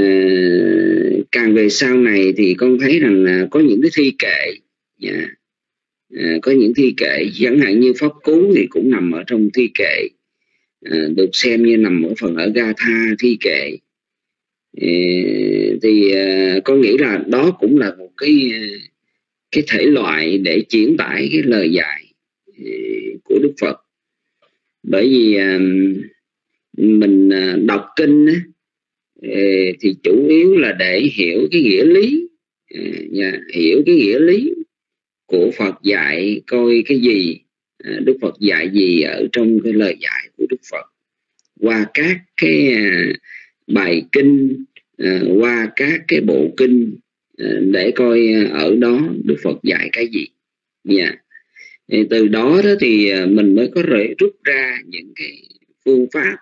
[SPEAKER 4] càng về sau này thì con thấy rằng là có những cái thi kệ yeah. Có những thi kệ chẳng hạn như pháp cú thì cũng nằm ở trong thi kệ được xem như nằm ở phần ở ga tha thi kệ thì con nghĩ là đó cũng là một cái cái thể loại để chuyển tải cái lời dạy ừ, của đức phật. Bởi vì à, mình à, đọc kinh ừ, thì chủ yếu là để hiểu cái nghĩa lý ừ, hiểu cái nghĩa lý của Phật dạy, coi cái gì à, Đức Phật dạy gì ở trong cái lời dạy của Đức Phật. Qua các cái bài kinh qua các cái bộ kinh Ờ, để coi ờ, ở đó Đức Phật dạy cái gì. Dạ. Nha từ đó đó thì ờ, mình mới có thể rút ra những cái phương pháp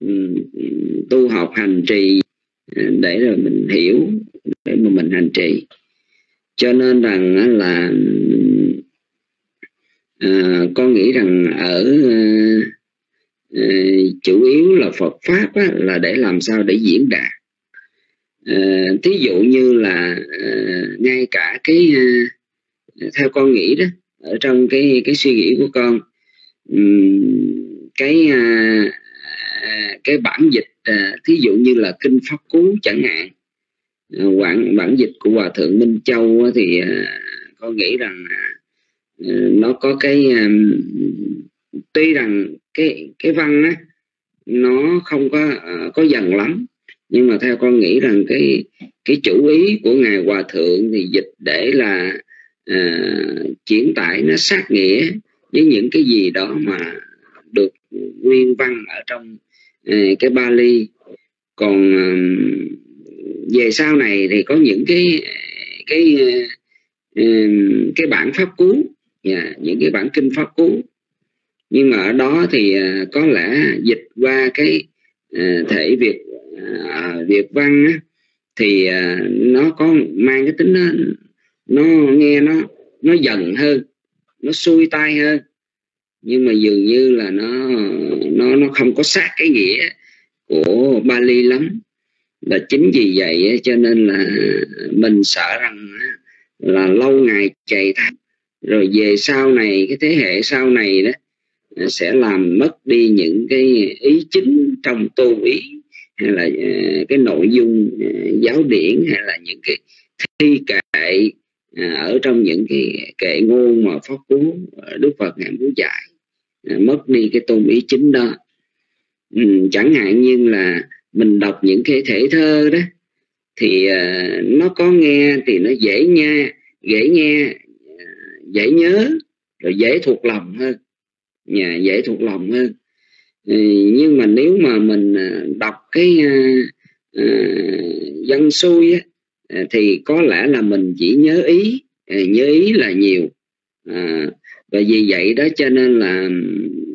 [SPEAKER 4] ừ, ừ, tu học hành trì để rồi mình hiểu để mà mình hành trì. Cho nên rằng là à, con nghĩ rằng ở à, chủ yếu là Phật pháp á, là để làm sao để diễn đạt. Ờ, thí dụ như là uh, ngay cả cái uh, theo con nghĩ đó ở trong cái cái suy nghĩ của con cái uh, cái bản dịch à, thí dụ như là kinh pháp cú chẳng hạn à, bản bản dịch của hòa thượng minh châu thì con nghĩ rằng nó có cái tuy rằng cái cái văn á nó không có có dần lắm nhưng mà theo con nghĩ rằng cái cái chủ ý của ngài hòa thượng thì dịch để là uh, chuyển tải nó sát nghĩa với những cái gì đó mà được nguyên văn ở trong uh, cái Bali. Còn à, về sau này thì có những cái cái uh, cái bản pháp cú yeah, những cái bản kinh pháp cú. Nhưng mà ở đó thì uh, có lẽ dịch qua cái thể việt À, việt văn á, thì à, nó có mang cái tính nó, nó nghe nó nó dần hơn nó xuôi tai hơn. Nhưng mà dường như là nó nó nó không có sát cái nghĩa của Bali lắm. Là chính vì vậy cho nên là mình sợ rằng là lâu ngày chạy thắt rồi về sau này cái thế hệ sau này đó sẽ làm mất đi những cái ý chính trong tu ý hay là ờ, cái nội dung ờ, giáo điển hay là những cái thi kệ ờ, ở trong những cái kệ ngôn mà pháp cú đức phật ngài muốn dạy mất đi cái tôn ý chính đó. Ừ, chẳng hạn như là mình đọc những cái thể thơ đó, thì nó có nghe thì nó dễ nghe dễ nghe dễ nhớ, rồi dễ thuộc lòng hơn, nhà dễ thuộc lòng hơn. Ờ, nhưng mà nếu mà mình à, đọc cái uh, dân xuôi á, thì có lẽ là mình chỉ nhớ ý nhớ ý là nhiều. À, và vì vậy đó cho nên là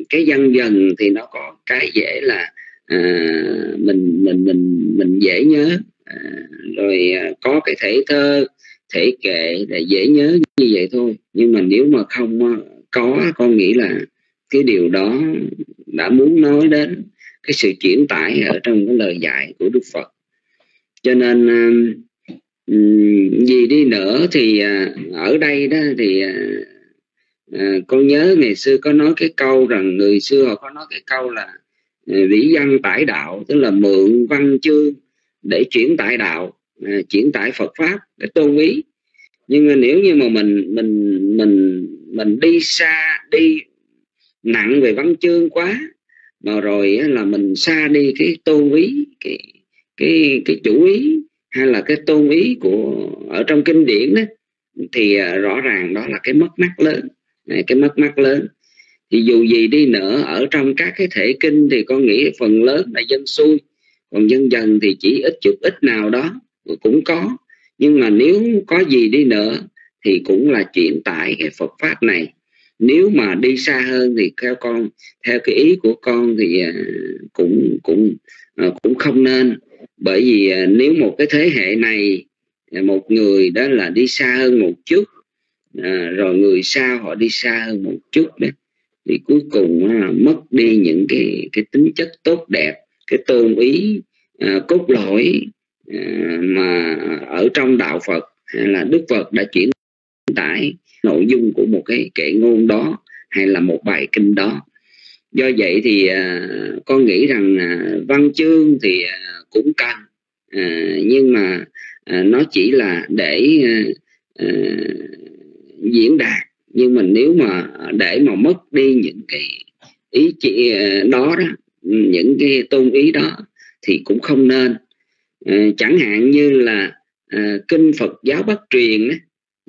[SPEAKER 4] cái dân dần thì nó có cái dễ là à, mình mình mình mình dễ nhớ. À, rồi à, có cái thể thơ thể kệ là dễ nhớ như vậy thôi. Nhưng mà nếu mà không có con nghĩ là cái điều đó đã muốn nói đến cái sự chuyển tải ở trong cái lời dạy của Đức Phật. Cho nên um, um, gì đi nữa thì à, ở đây đó thì à, à, con nhớ ngày xưa có nói cái câu rằng người xưa họ có nói cái câu là vĩ văn tải đạo, tức là mượn văn chương để chuyển tải đạo chuyển tải Phật pháp để tôn ý nhưng mà nếu như mà mình mình mình mình đi xa, đi nặng về văn chương quá, mà rồi là mình xa đi cái tôn ý, cái cái cái chủ ý, hay là cái tôn ý của, ở trong kinh điển đó thì à, rõ ràng đó là cái mất mát lớn. Cái mất mát lớn. Thì dù gì đi nữa, ở trong các cái thể kinh thì con nghĩ phần lớn là dân xuôi còn dân dần thì chỉ ít chút ít nào đó cũng có. Nhưng mà nếu có gì đi nữa thì cũng là chuyển tải cái Phật pháp này nếu mà đi xa hơn thì theo con, theo cái ý của con thì à, cũng cũng à, cũng không nên. Bởi vì à, nếu một cái thế hệ này một người đó là đi xa hơn một chút rồi người sau họ đi xa hơn một chút đấy thì cuối cùng mất đi những cái cái tính chất tốt đẹp, cái tôn ý cốt lõi mà ở trong đạo Phật hay là Đức Phật đã chuyển tải nội dung của một cái kệ ngôn đó hay là một bài kinh đó. Do vậy thì à, con nghĩ rằng à, văn chương thì à, cũng cần à, nhưng mà à, nó chỉ là để à, à, diễn đạt. Nhưng mà nếu mà để mà mất đi những cái ý chỉ à, đó đó những cái tôn ý đó thì cũng không nên. À, chẳng hạn như là à, kinh Phật giáo Bắc truyền đó,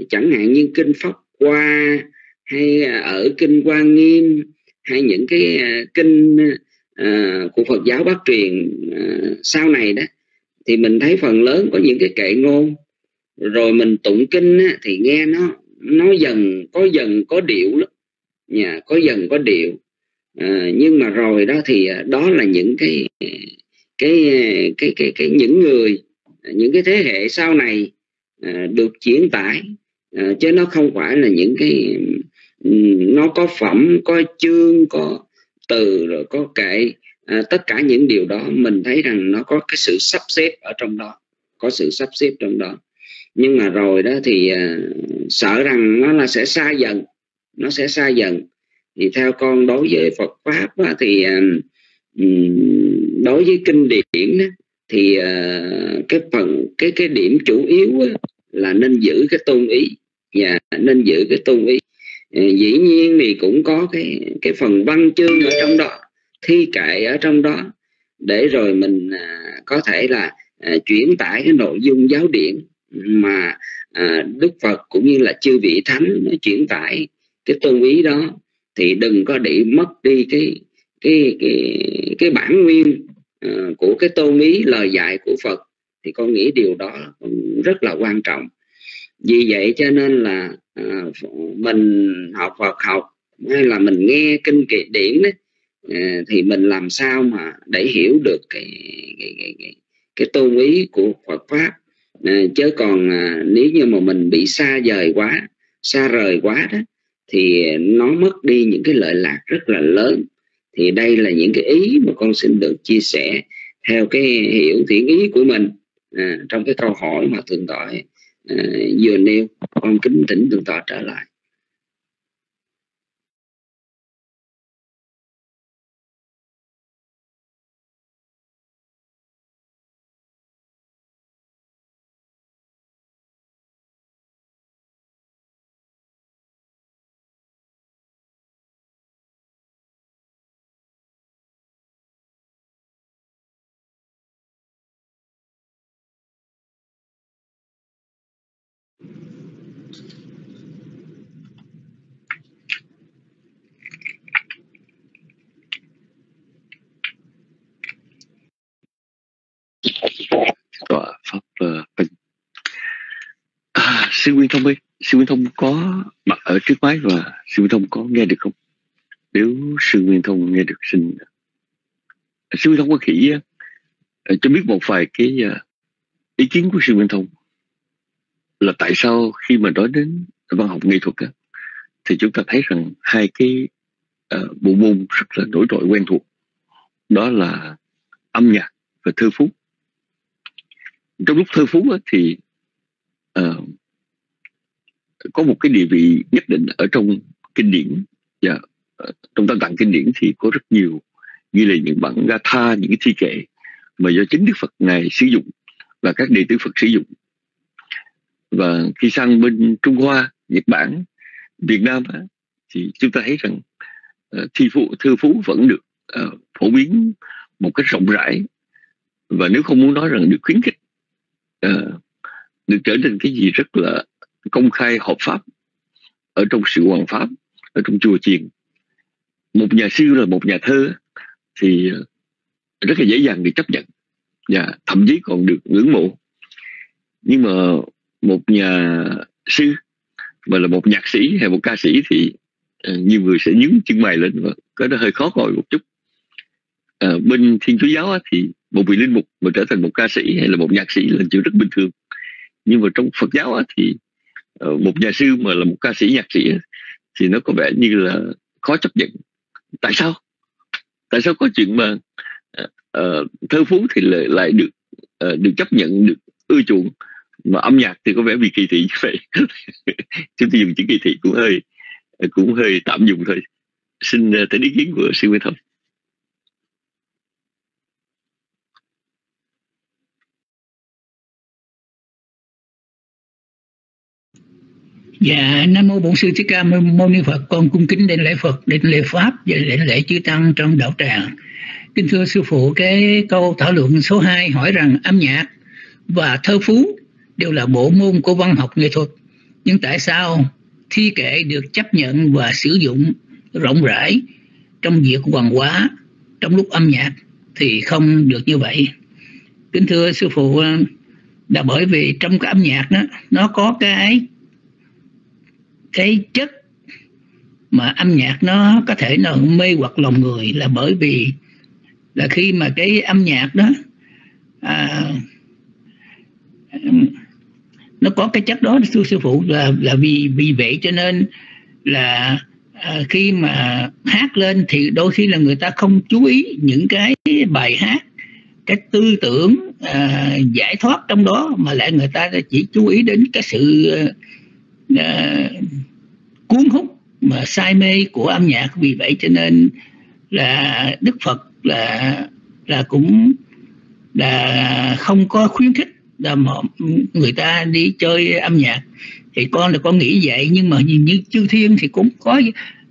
[SPEAKER 4] chẳng hạn như kinh Pháp qua hay ở kinh Quan Nghiêm hay những cái à, kinh à, của Phật giáo Bắc truyền à, sau này đó thì mình thấy phần lớn có những cái kệ ngôn. Rồi mình tụng kinh á, thì nghe nó nó dần có dần có điệu lắm. Nhà có dần có điệu. À, nhưng mà rồi đó thì đó là những cái cái cái cái, cái những người những cái thế hệ sau này à, được chuyển tải à, chứ nó không phải là những cái nó có phẩm có chương có từ rồi có kệ. À, tất cả những điều đó mình thấy rằng nó có cái sự sắp xếp ở trong đó có sự sắp xếp trong đó. Nhưng mà rồi đó thì à, sợ rằng nó là sẽ xa dần nó sẽ xa dần. Thì theo con đối với Phật pháp đó, thì à, đối với kinh điển đó, thì à, cái phần cái cái điểm chủ yếu đó, là nên giữ cái tôn ý và nên giữ cái tu ý. Ờ, dĩ nhiên thì cũng có cái cái phần văn chương ở trong đó, thi kệ ở trong đó, để rồi mình à, có thể là à, chuyển tải cái nội dung giáo điển mà à, Đức Phật cũng như là chư vị thánh chuyển tải cái tôn ý đó. Thì đừng có để mất đi cái cái cái cái bản nguyên ờ, của cái tôn ý, lời dạy của Phật. Thì con nghĩ điều đó rất là quan trọng vì vậy cho nên là à, mình học Phật học hay là mình nghe kinh kệ điển đấy à, thì mình làm sao mà để hiểu được cái cái, cái, cái, cái tôn ý của Phật pháp. À, chứ còn à, nếu như mà mình bị xa rời quá xa rời quá đó thì nó mất đi những cái lợi lạc rất là lớn. Thì đây là những cái ý mà con xin được chia sẻ theo cái hiểu thiện ý của mình à, trong cái câu hỏi mà thường gọi à, vừa nêu con kính tỉnh thượng tọa trở lại
[SPEAKER 2] tọa pháp uh, bình sư nguyên thông ơi sư nguyên thông có mặt ở trước máy và sư nguyên thông có nghe được không? Nếu sư nguyên thông nghe được xin à, sư nguyên thông có khỉ à, à, cho biết một vài cái ý kiến của sư nguyên thông là tại sao khi mà nói đến văn học nghệ thuật á, thì chúng ta thấy rằng hai cái uh, bộ môn rất là nổi trội quen thuộc. Đó là âm nhạc và thơ phú. Trong lúc thơ phú á, thì có một cái địa vị nhất định ở trong kinh điển và yeah. trong tam tạng kinh điển thì có rất nhiều như là những bản tha những cái thi kệ mà do chính Đức Phật ngài sử dụng và các đệ tử Phật sử dụng và khi sang bên Trung Hoa Nhật Bản Việt Nam thì chúng ta thấy rằng ờ, thi phú thư phú vẫn được uh, phổ biến một cách rộng rãi và nếu không muốn nói rằng được khuyến khích uh, được trở nên cái gì rất là công khai hợp pháp ở trong sự hoàng pháp ở trong chùa chiền. Một nhà sư là một nhà thơ thì rất là dễ dàng được chấp nhận và thậm chí còn được ngưỡng mộ. Nhưng mà một nhà sư mà là một nhạc sĩ hay một ca sĩ thì ờ, nhiều người sẽ nhướng chân mày lên và có đó hơi khó coi một chút. À, bên thiên chúa giáo thì một vị linh mục mà trở thành một ca sĩ hay là một nhạc sĩ là chuyện rất bình thường. Nhưng mà trong phật giáo thì Ờ, một nhà sư mà là một ca sĩ nhạc sĩ thì nó có vẻ như là khó chấp nhận. Tại sao? Tại sao có chuyện mà uh, thơ phú thì lại, lại được uh, được chấp nhận được ưa chuộng mà âm nhạc thì có vẻ bị kỳ thị như vậy? Chúng tôi dùng chữ kỳ thị cũng hơi cũng hơi tạm dùng thôi. Xin uh, thấy ý kiến của sư Nguyễn Thông.
[SPEAKER 5] Dạ, Nam Mô Bổn Sư Thích Ca Mâu Ni Phật, con cung kính đến lễ Phật, đến lễ Pháp và đến lễ chư Tăng trong đạo tràng. Kính thưa Sư Phụ, cái câu thảo luận số 2 hỏi rằng âm nhạc và thơ phú đều là bộ môn của văn học nghệ thuật. Nhưng tại sao thi kệ được chấp nhận và sử dụng rộng rãi trong việc hoàng hóa trong lúc âm nhạc thì không được như vậy. Kính thưa Sư Phụ, là bởi vì trong cái âm nhạc đó nó có cái cái chất mà âm nhạc nó có thể nó mê hoặc lòng người là bởi vì là khi mà cái âm nhạc đó à, nó có cái chất đó thưa sư phụ là là vì vì vậy cho nên là à, khi mà hát lên thì đôi khi là người ta không chú ý những cái bài hát cái tư tưởng à, giải thoát trong đó mà lại người ta chỉ chú ý đến cái sự à, cuốn hút mà say mê của âm nhạc. Vì vậy cho nên là đức phật là là cũng là không có khuyến khích là người ta đi chơi âm nhạc. Thì con là con nghĩ vậy nhưng mà nhìn như chư thiên thì cũng có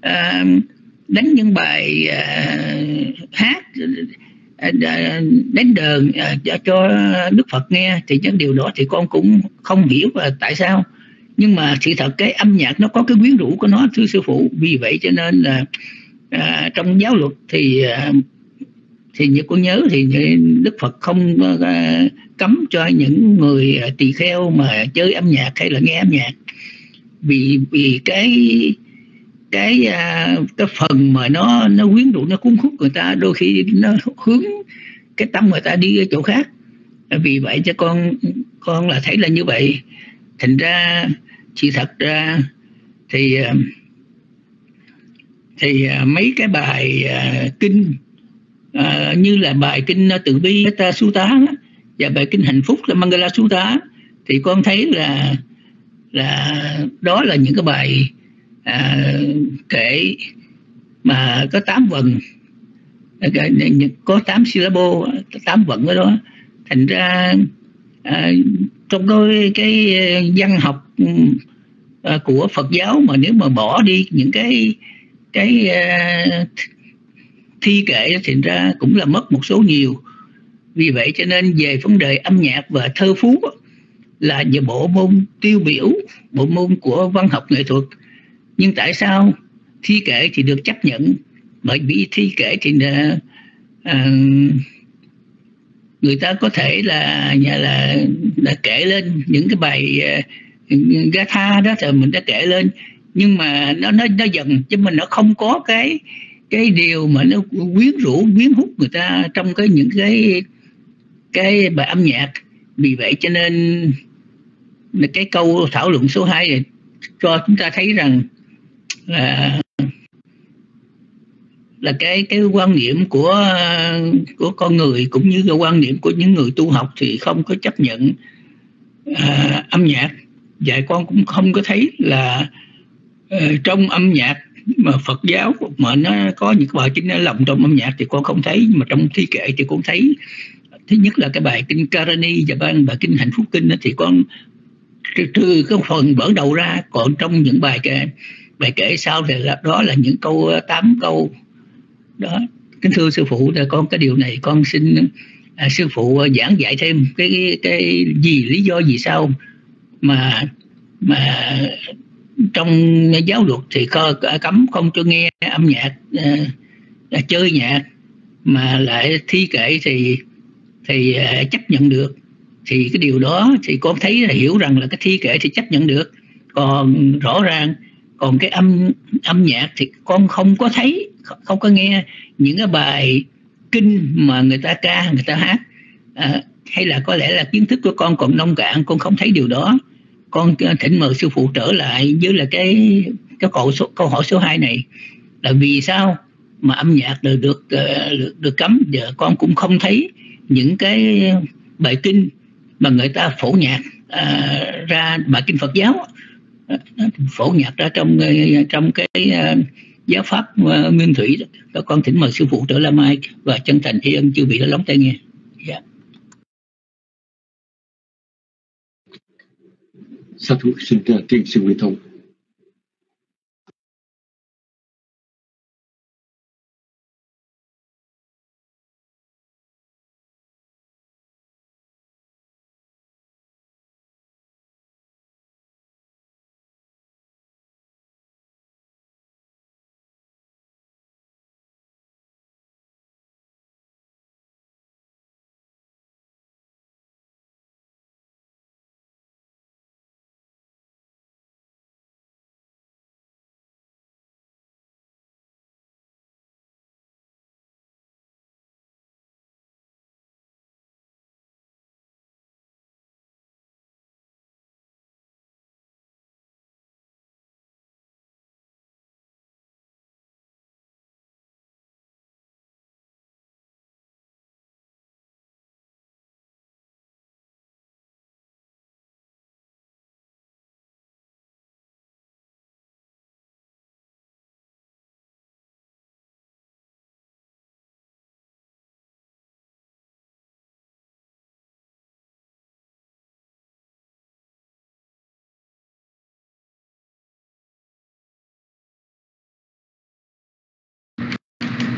[SPEAKER 5] à, đánh những bài à, hát à, à, đánh đờn à, cho đức phật nghe. Thì những điều đó thì con cũng không hiểu là tại sao nhưng mà sự thật cái âm nhạc nó có cái quyến rũ của nó thưa sư phụ. Vì vậy cho nên là à, trong giáo luật thì à, thì như con nhớ thì đức phật không à, cấm cho những người à, tỳ kheo mà chơi âm nhạc hay là nghe âm nhạc. Vì vì cái cái à, cái phần mà nó nó quyến rũ nó cuốn hút người ta đôi khi nó hướng cái tâm người ta đi ở chỗ khác. Vì vậy cho con con là thấy là như vậy. Thành ra chỉ thật ra thì ờ, thì ờ, mấy cái bài ờ, kinh như là bài kinh từ bi ta sutta và bài kinh hạnh phúc là mangala sutta thì con thấy là là đó là những cái bài à, kể mà có tám vần có tám syllable tám vần ở đó. Thành ra à, trong đôi cái ờ, văn học ừ, ờ, của Phật giáo mà nếu mà bỏ đi những cái cái ờ, thi kệ thì ra cũng là mất một số nhiều. Vì vậy cho nên về vấn đề âm nhạc và thơ phú là về bộ môn tiêu biểu bộ môn của văn học nghệ thuật. Nhưng tại sao thi kệ thì được chấp nhận? Bởi vì thi kệ thì là, người ta có thể là nhà là, là kể lên những cái bài uh, gatha đó thì mình đã kể lên. Nhưng mà nó nó nó dần chứ mình nó không có cái cái điều mà nó quyến rũ quyến hút người ta trong cái những cái cái bài âm nhạc. Vì vậy cho nên cái câu thảo luận số 2 này cho chúng ta thấy rằng là là cái cái quan niệm của của con người cũng như là quan niệm của những người tu học thì không có chấp nhận à, âm nhạc. Dạy con cũng không có thấy là uh, trong âm nhạc mà Phật giáo mà nó có những bài kinh lòng trong âm nhạc thì con không thấy mà trong thi kệ thì con thấy. Thứ nhất là cái bài kinh Karani và ban bài kinh hạnh phúc kinh thì con trừ cái phần mở đầu ra còn trong những bài kệ bài kể sau thì là đó là những câu tám câu đó. Kính thưa sư phụ con cái điều này con xin à, sư phụ à, giảng dạy thêm cái, cái cái gì lý do gì sao mà mà trong giáo luật thì có à, cấm không cho nghe âm nhạc à, à chơi nhạc mà lại thi kệ thì thì à, chấp nhận được. Thì cái điều đó thì con thấy là hiểu rằng là cái thi kệ thì chấp nhận được. Còn rõ ràng còn cái âm âm nhạc thì con không có thấy không có nghe những cái bài kinh mà người ta ca người ta hát. À, hay là có lẽ là kiến thức của con còn nông cạn con không thấy điều đó. Con ờ, thỉnh mời sư phụ trở lại với là cái cái câu số câu hỏi số 2 này. Là vì sao mà âm nhạc được được ờ, được, được cấm giờ con cũng không thấy những cái bài kinh mà người ta phổ nhạc à, ra bài kinh Phật giáo. Ờ, phổ nhạc ra trong trong cái giáo pháp uh, nguyên thủy đó. Con thỉnh mời sư phụ trở lại mai và chân thành tri ân chư vị đã lắng tai nghe.
[SPEAKER 2] Dạ. Sa thú xin ờ, tiên sư Nguyên Thông.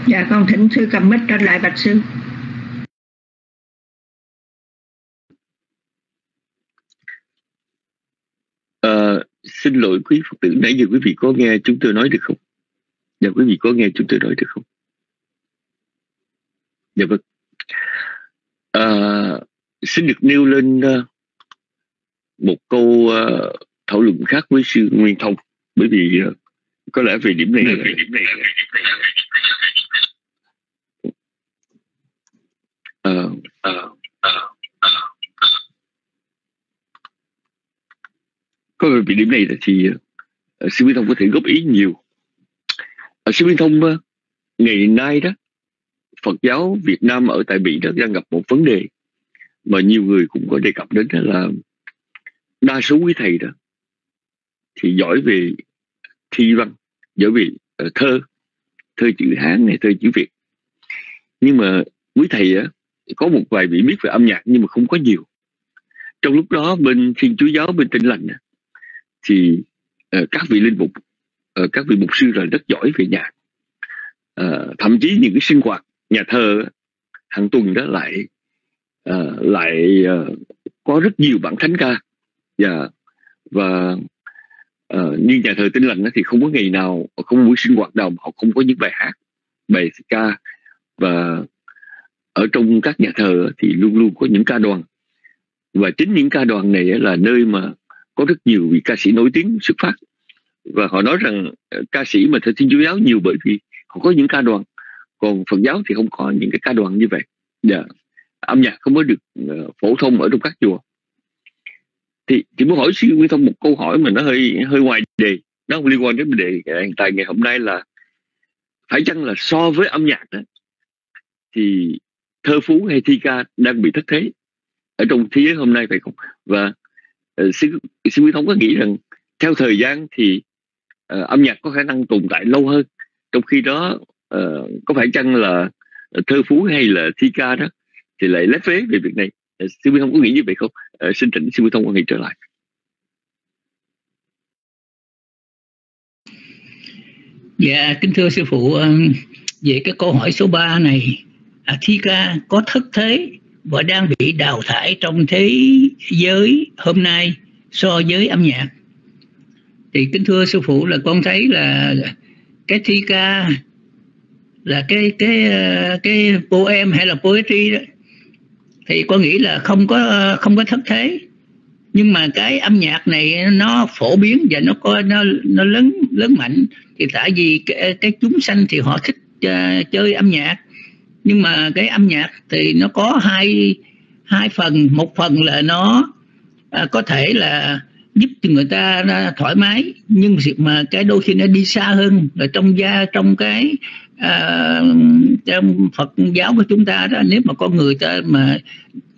[SPEAKER 1] Dạ con thỉnh sư cầm mic trở lại bạch sư.
[SPEAKER 2] À, xin lỗi quý Phật tử nãy giờ quý vị có nghe chúng tôi nói được không? Dạ quý vị có nghe chúng tôi nói được không? Dạ vâng. À, xin được nêu lên uh, một câu thảo luận khác với sư Nguyên Thông bởi vì có lẽ về điểm này, về điểm này uh, uh, có về điểm này thì uh, sư Viên Thông có thể góp ý nhiều. Uh, sư Viên Thông uh, ngày nay đó Phật giáo Việt Nam ở tại Mỹ đó đang gặp một vấn đề mà nhiều người cũng có đề cập đến đó là đa số quý thầy đó thì giỏi về thi văn giỏi về uh, thơ thơ chữ Hán này thơ chữ Việt. Nhưng mà quý thầy á có một vài vị biết về âm nhạc nhưng mà không có nhiều. Trong lúc đó bên thiên chúa giáo bên tinh lành thì uh, các vị linh mục uh, các vị mục sư là rất giỏi về nhạc. Uh, thậm chí những cái sinh hoạt nhà thơ hàng tuần đó lại uh, lại uh, có rất nhiều bản thánh ca. Dạ. Và và uh, như nhà thờ tinh lành thì không có ngày nào không có buổi sinh hoạt nào mà họ không có những bài hát bài ca. Và ở trong các nhà thờ thì luôn luôn có những ca đoàn. Và chính những ca đoàn này là nơi mà có rất nhiều vị ca sĩ nổi tiếng xuất phát. Và họ nói rằng ờ, ca sĩ mà theo thiên chúa giáo nhiều bởi vì họ có những ca đoàn. Còn phật giáo thì không có những cái ca đoàn như vậy. Dạ. âm nhạc không có được ờ, phổ thông ở trong các chùa. Thì chỉ muốn hỏi sư Nguyên Thông một câu hỏi mà nó hơi hơi ngoài đề. Nó không liên quan đến đề hiện tại ngày hôm nay là phải chăng là so với âm nhạc đó thì thơ phú hay thi ca đang bị thất thế. Ở trong thế giới hôm nay phải không? Và uh, sư sư quý thống có nghĩ rằng theo thời gian thì uh, âm nhạc có khả năng tồn tại lâu hơn. Trong khi đó uh, có phải chăng là thơ phú hay là thi ca đó thì lại lép vế về việc này? Ờ, uh, sư quý thống có nghĩ như vậy không? Uh, xin thỉnh sư quý thống quan hệ trở lại.
[SPEAKER 5] Dạ, kính thưa sư phụ, về cái câu hỏi số 3 này, À, thi ca có thất thế và đang bị đào thải trong thế giới hôm nay so với âm nhạc. Thì kính thưa sư phụ là con thấy là cái thi ca là cái cái cái poem hay là poetry đó thì con nghĩ là không có không có thất thế. Nhưng mà cái âm nhạc này nó phổ biến và nó có nó nó lớn lớn mạnh. Thì tại vì cái, cái chúng sanh thì họ thích uh, chơi âm nhạc nhưng mà cái âm nhạc thì nó có hai hai phần. Một phần là nó à, có thể là giúp cho người ta thoải mái nhưng mà cái đôi khi nó đi xa hơn là trong gia trong cái à, trong Phật giáo của chúng ta đó. Nếu mà con người ta mà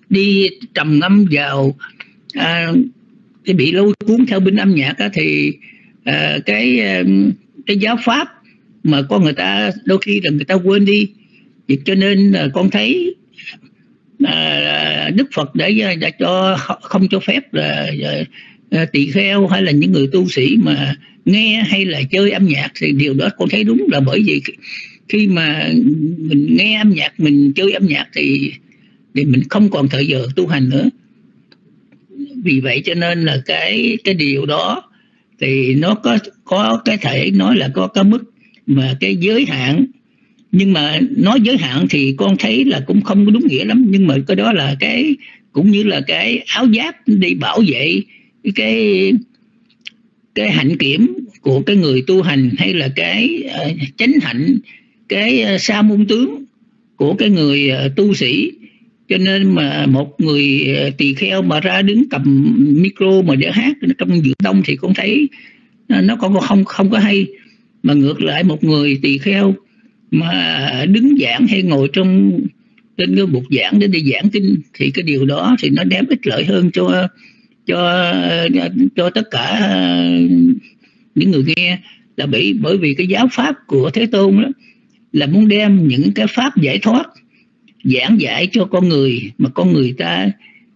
[SPEAKER 5] đi trầm ngâm vào à, cái bị lôi cuốn theo bên âm nhạc đó, thì à, cái à, cái giáo pháp mà con người ta đôi khi là người ta quên đi vậy cho nên là con thấy à, đức phật để đã cho không cho phép là à, à, tỳ kheo hay là những người tu sĩ mà nghe hay là chơi âm nhạc thì điều đó con thấy đúng là bởi vì khi mà mình nghe âm nhạc mình chơi âm nhạc thì thì mình không còn thời giờ tu hành nữa. Vì vậy cho nên là cái cái điều đó thì nó có có cái thể nói là có cái mức mà cái giới hạn nhưng mà nói giới hạn thì con thấy là cũng không có đúng nghĩa lắm. Nhưng mà cái đó là cái cũng như là cái áo giáp đi bảo vệ cái cái hạnh kiểm của cái người tu hành hay là cái uh, chánh hạnh cái uh, sa môn tướng của cái người uh, tu sĩ. Cho nên mà một người tỳ kheo mà ra đứng cầm micro mà để hát trong giữa đông thì cũng thấy nó còn không không có hay. Mà ngược lại một người tỳ kheo mà đứng giảng hay ngồi trong, trên cái bục giảng để đi giảng kinh, thì cái điều đó thì nó đem ích lợi hơn cho cho cho tất cả, những người nghe. Là bị, bởi vì cái giáo pháp của thế tôn đó là muốn đem những cái pháp giải thoát, giảng giải cho con người mà con người ta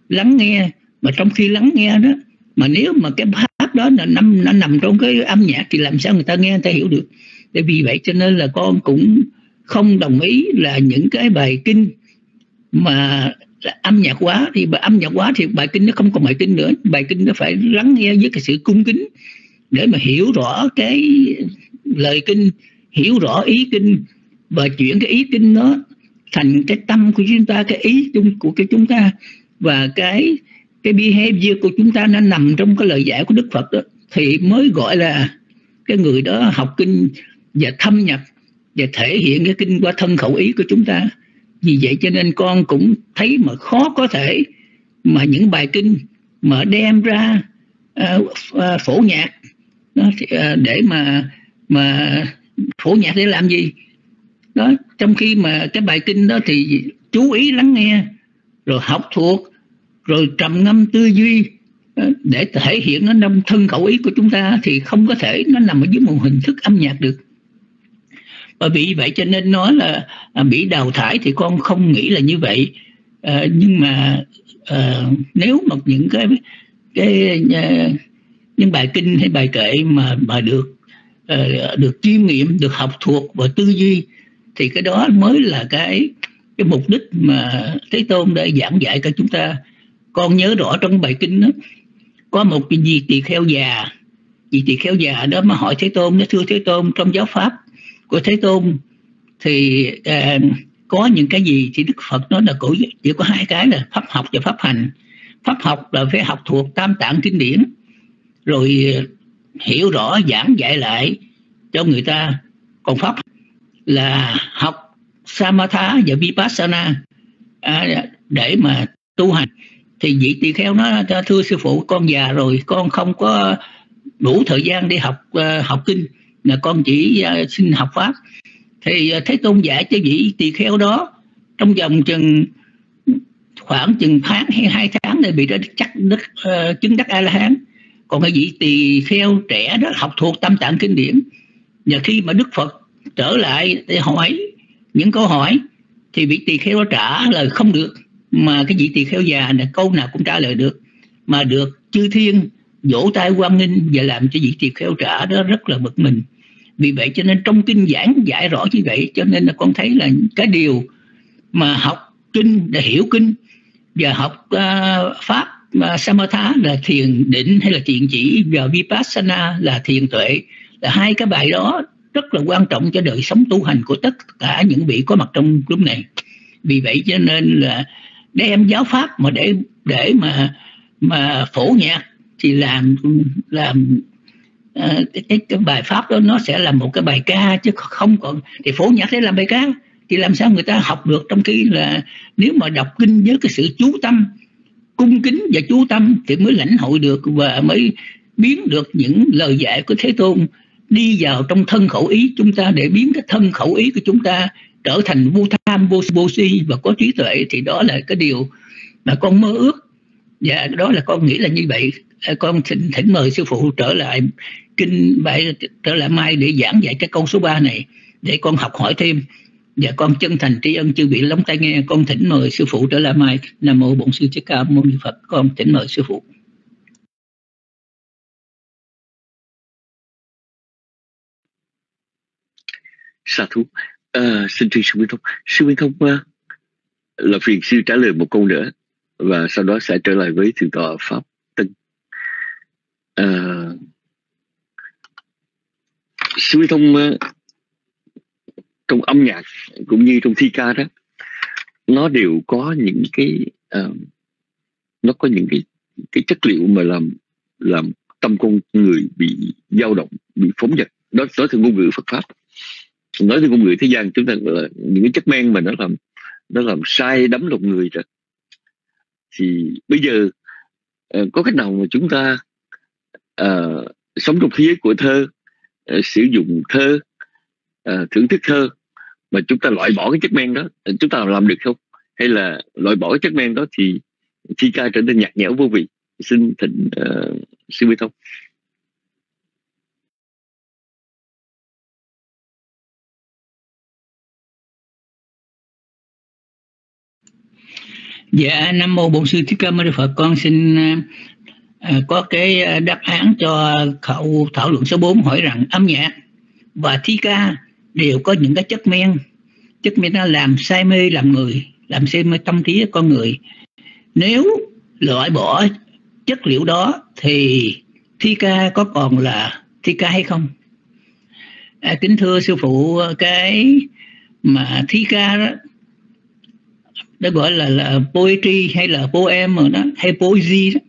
[SPEAKER 5] lắng nghe. Mà trong khi lắng nghe đó, mà nếu mà cái pháp đó là nằm, nó nằm trong cái âm nhạc thì làm sao người ta nghe, người ta hiểu được để vì vậy cho nên là con cũng không đồng ý là những cái bài kinh mà âm nhạc quá thì bài âm nhạc quá thì bài kinh nó không còn bài kinh nữa. Bài kinh nó phải lắng nghe với cái sự cung kính để mà hiểu rõ cái lời kinh, hiểu rõ ý kinh và chuyển cái ý kinh nó thành cái tâm của chúng ta, cái ý chung của cái chúng ta. Và cái cái behavior của chúng ta nó nằm trong cái lời giải của Đức Phật đó. Thì mới gọi là cái người đó học kinh và thâm nhập và thể hiện cái kinh qua thân khẩu ý của chúng ta. Vì vậy cho nên con cũng thấy mà khó có thể mà những bài kinh mà đem ra uh, uh, phổ nhạc đó, thì, uh, để mà mà phổ nhạc để làm gì? Đó trong khi mà cái bài kinh đó thì chú ý lắng nghe rồi học thuộc rồi trầm ngâm tư duy để thể hiện nó trong thân khẩu ý của chúng ta thì không có thể nó nằm ở dưới một hình thức âm nhạc được và vì vậy cho nên nói là à, bị đào thải thì con không nghĩ là như vậy. À, nhưng mà à, nếu mà những cái cái à, những bài kinh hay bài kệ mà mà được à, được chiêm nghiệm được học thuộc và tư duy thì cái đó mới là cái cái mục đích mà thế tôn đã giảng dạy cho chúng ta. Con nhớ rõ trong bài kinh đó có một cái gì tỳ kheo già vị tỳ kheo già đó mà hỏi thế tôn nó thưa thế tôn trong giáo pháp của thế tôn thì à, có những cái gì thì đức phật nói là cổ chỉ có hai cái là pháp học và pháp hành. Pháp học là phải học thuộc tam tạng kinh điển rồi ờ, hiểu rõ giảng dạy lại cho người ta. Còn pháp là học samatha và vipassana à, để mà tu hành. Thì vị tỳ kheo nó thưa sư phụ con già rồi con không có đủ thời gian đi học uh, học kinh là con chỉ uh, xin học pháp. Thì ờ, thế tôn giả cho vị tỳ kheo đó trong vòng chừng khoảng chừng tháng hay hai tháng này bị đã chắc đức uh, à, chứng đắc a la hán còn cái vị tỳ kheo trẻ đó học thuộc tâm tạng kinh điển. Và khi mà đức phật trở lại để hỏi những câu hỏi thì vị tỳ kheo trả lời không được. Mà cái vị tỳ kheo già này câu nào cũng trả lời được. Mà được chư thiên vỗ tay quan nghênh và làm cho vị tỳ kheo trả đó rất là bực mình vì vậy cho nên trong kinh giảng giải rõ như vậy cho nên là con thấy là cái điều mà học kinh để hiểu kinh và học uh, pháp uh, samatha là thiền định hay là thiền chỉ và vipassana là thiền tuệ là hai cái bài đó rất là quan trọng cho đời sống tu hành của tất cả những vị có mặt trong lúc này. Vì vậy cho nên là đem giáo pháp mà để để mà mà phổ nhạc thì làm làm Ờ, cái, cái, cái bài pháp đó nó sẽ là một cái bài ca chứ không còn thì phổ nhạc để làm bài ca. Thì làm sao người ta học được trong khi là nếu mà đọc kinh với cái sự chú tâm cung kính và chú tâm thì mới lãnh hội được và mới biến được những lời dạy của thế tôn đi vào trong thân khẩu ý chúng ta để biến cái thân khẩu ý của chúng ta trở thành vô tham vô, vô si và có trí tuệ. Thì đó là cái điều mà con mơ ước. Và đó là con nghĩ là như vậy con thỉnh, thỉnh mời sư phụ trở lại kinh bài trở lại mai để giảng dạy cái câu số 3 này để con học hỏi thêm. Và con chân thành tri ân chư vị lắng tai nghe. Con thỉnh mời sư phụ trở lại mai. Nam mô bổn sư thích ca mâu ni phật. Con thỉnh mời sư phụ.
[SPEAKER 2] Sa thú. À, xin thưa sư Minh Thông. Sư Minh Thông uh, là phiền sư trả lời một câu nữa và sau đó sẽ trở lại với thượng tọa pháp à, sư Thông uh, trong âm nhạc cũng như trong thi ca đó nó đều có những cái uh, nó có những cái cái chất liệu mà làm làm tâm con người bị dao động bị phóng dật. Đó nói theo ngôn ngữ Phật pháp. Nói theo ngôn ngữ thế gian chúng ta gọi là những cái chất men mà nó làm nó làm sai đắm lòng người rồi thì bây giờ uh, có cách nào mà chúng ta uh, sống trong thế giới của thơ uh, sử dụng thơ uh, thưởng thức thơ mà chúng ta loại bỏ cái chất men đó chúng ta làm được không? Hay là loại bỏ cái chất men đó thì thi ca trở nên nhạt nhẽo vô vị? Xin thịnh uh, sư bê thông
[SPEAKER 5] Dạ Nam mô Bổn sư Thích Ca Mâu Ni Phật. Con xin À, có cái à, đáp án cho khẩu thảo luận số 4 hỏi rằng âm nhạc và thi ca đều có những cái chất men. Chất men nó làm say mê làm người làm say mê tâm trí con người. Nếu loại bỏ chất liệu đó thì thi ca có còn là thi ca hay không? À, kính thưa sư phụ cái mà thi ca đó nó gọi là là poetry hay là poem mà đó hay poesy đó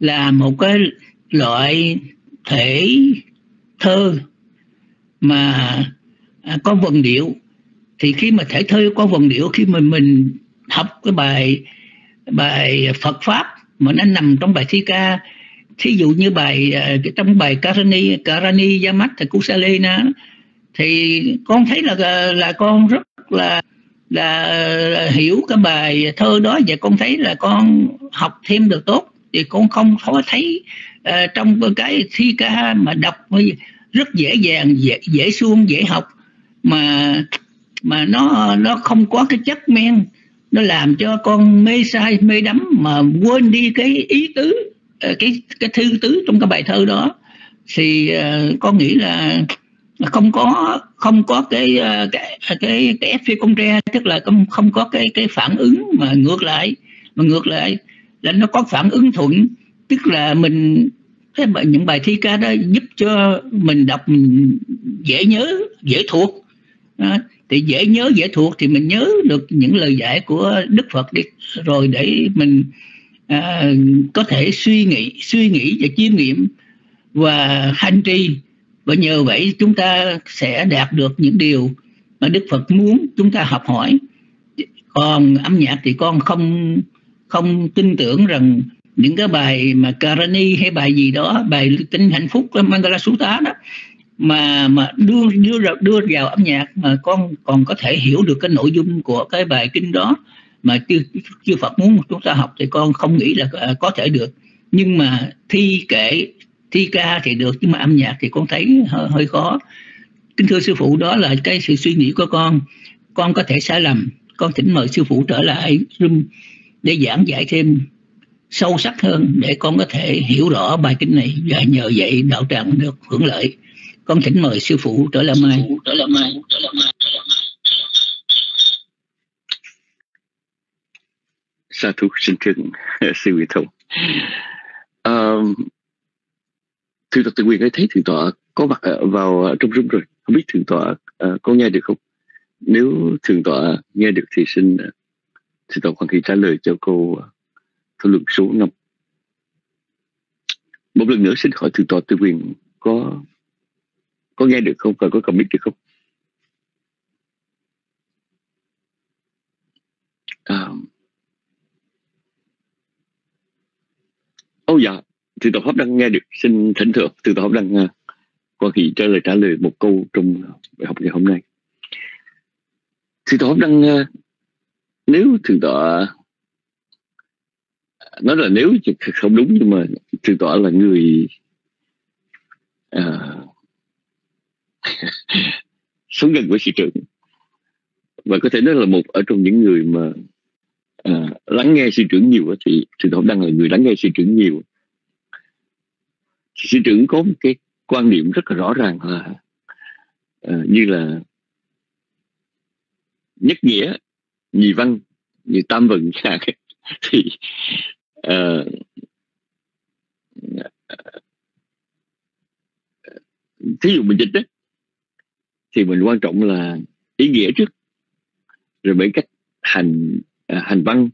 [SPEAKER 5] là một cái loại thể thơ mà có vần điệu. Thì khi mà thể thơ có vần điệu, khi mà mình học cái bài bài Phật pháp mà nó nằm trong bài thi ca, thí dụ như bài à, trong bài Karani Karani Yamat thì Kusalena thì con thấy là là con rất là là hiểu cái bài thơ đó và con thấy là con học thêm được tốt thì con không có thấy uh, trong cái thi ca mà đọc rất dễ dàng dễ dễ suông dễ học mà mà nó nó không có cái chất men. Nó làm cho con mê sai mê đắm mà quên đi cái ý tứ ờ, cái cái thư tứ trong cái bài thơ đó. Thì uh, con nghĩ là không có không có cái cái cái cái ép phi công tre tức là không không có cái cái phản ứng mà ngược lại mà ngược lại là nó có phản ứng thuận tức là mình cái những bài thi ca đó giúp cho mình đọc mình dễ nhớ dễ thuộc. À, thì dễ nhớ dễ thuộc thì mình nhớ được những lời dạy của đức phật đi. Rồi để mình à, có thể suy nghĩ suy nghĩ và chiêm nghiệm và hành trì. Và nhờ vậy chúng ta sẽ đạt được những điều mà đức phật muốn chúng ta học hỏi. Còn âm nhạc thì con không không tin tưởng rằng những cái bài mà Karani hay bài gì đó bài tinh hạnh phúc Mangala Sutta đó mà mà đưa đưa đưa vào âm nhạc mà con còn có thể hiểu được cái nội dung của cái bài kinh đó mà chưa chưa Phật muốn chúng ta học thì con không nghĩ là à, có thể được. Nhưng mà thi kể thi ca thì được nhưng mà âm nhạc thì con thấy hơi, hơi khó. Kính thưa sư phụ đó là cái sự suy nghĩ của con. Con có thể sai lầm con thỉnh mời sư phụ trở lại để giảng giải thêm sâu sắc hơn để con có thể hiểu rõ bài kinh này và nhờ vậy đạo tràng được hưởng lợi. Con thỉnh mời sư phụ trở lại mai. Trở lại mai trở lại mai
[SPEAKER 2] sa thú xin trân sư vị thông um, à, thượng tọa tự quyền thấy thượng tọa có mặt vào trong room rồi. Không biết thượng tọa uh, có nghe được không? Nếu thượng tọa nghe được thì xin à, Sư Tổng Hoàng quan kỳ trả lời cho cô uh, thảo luận số 5 một lần nữa xin hỏi thượng tọa Tư quyền có có nghe được không? Và có comment được không? À, Ô oh, dạ, thượng tọa pháp đang nghe được, xin thỉnh thượng thượng tọa pháp đang à, uh, có khi trả lời trả lời một câu trong bài học ngày hôm nay. Thượng tọa pháp đang uh, à, nếu thượng tọa nói là nếu không đúng nhưng mà thượng tọa là người à, sống gần với sĩ trưởng và có thể nói là một ở trong những người mà à, lắng nghe sư trưởng nhiều thì sư tổ đang là người lắng nghe sư trưởng nhiều. Sư trưởng có một cái quan điểm rất là rõ ràng là à, như là nhất nghĩa nhì văn như tam vần thì uh, thí dụ mình dịch đó thì mình quan trọng là ý nghĩa trước rồi mấy cách hành À, hành văn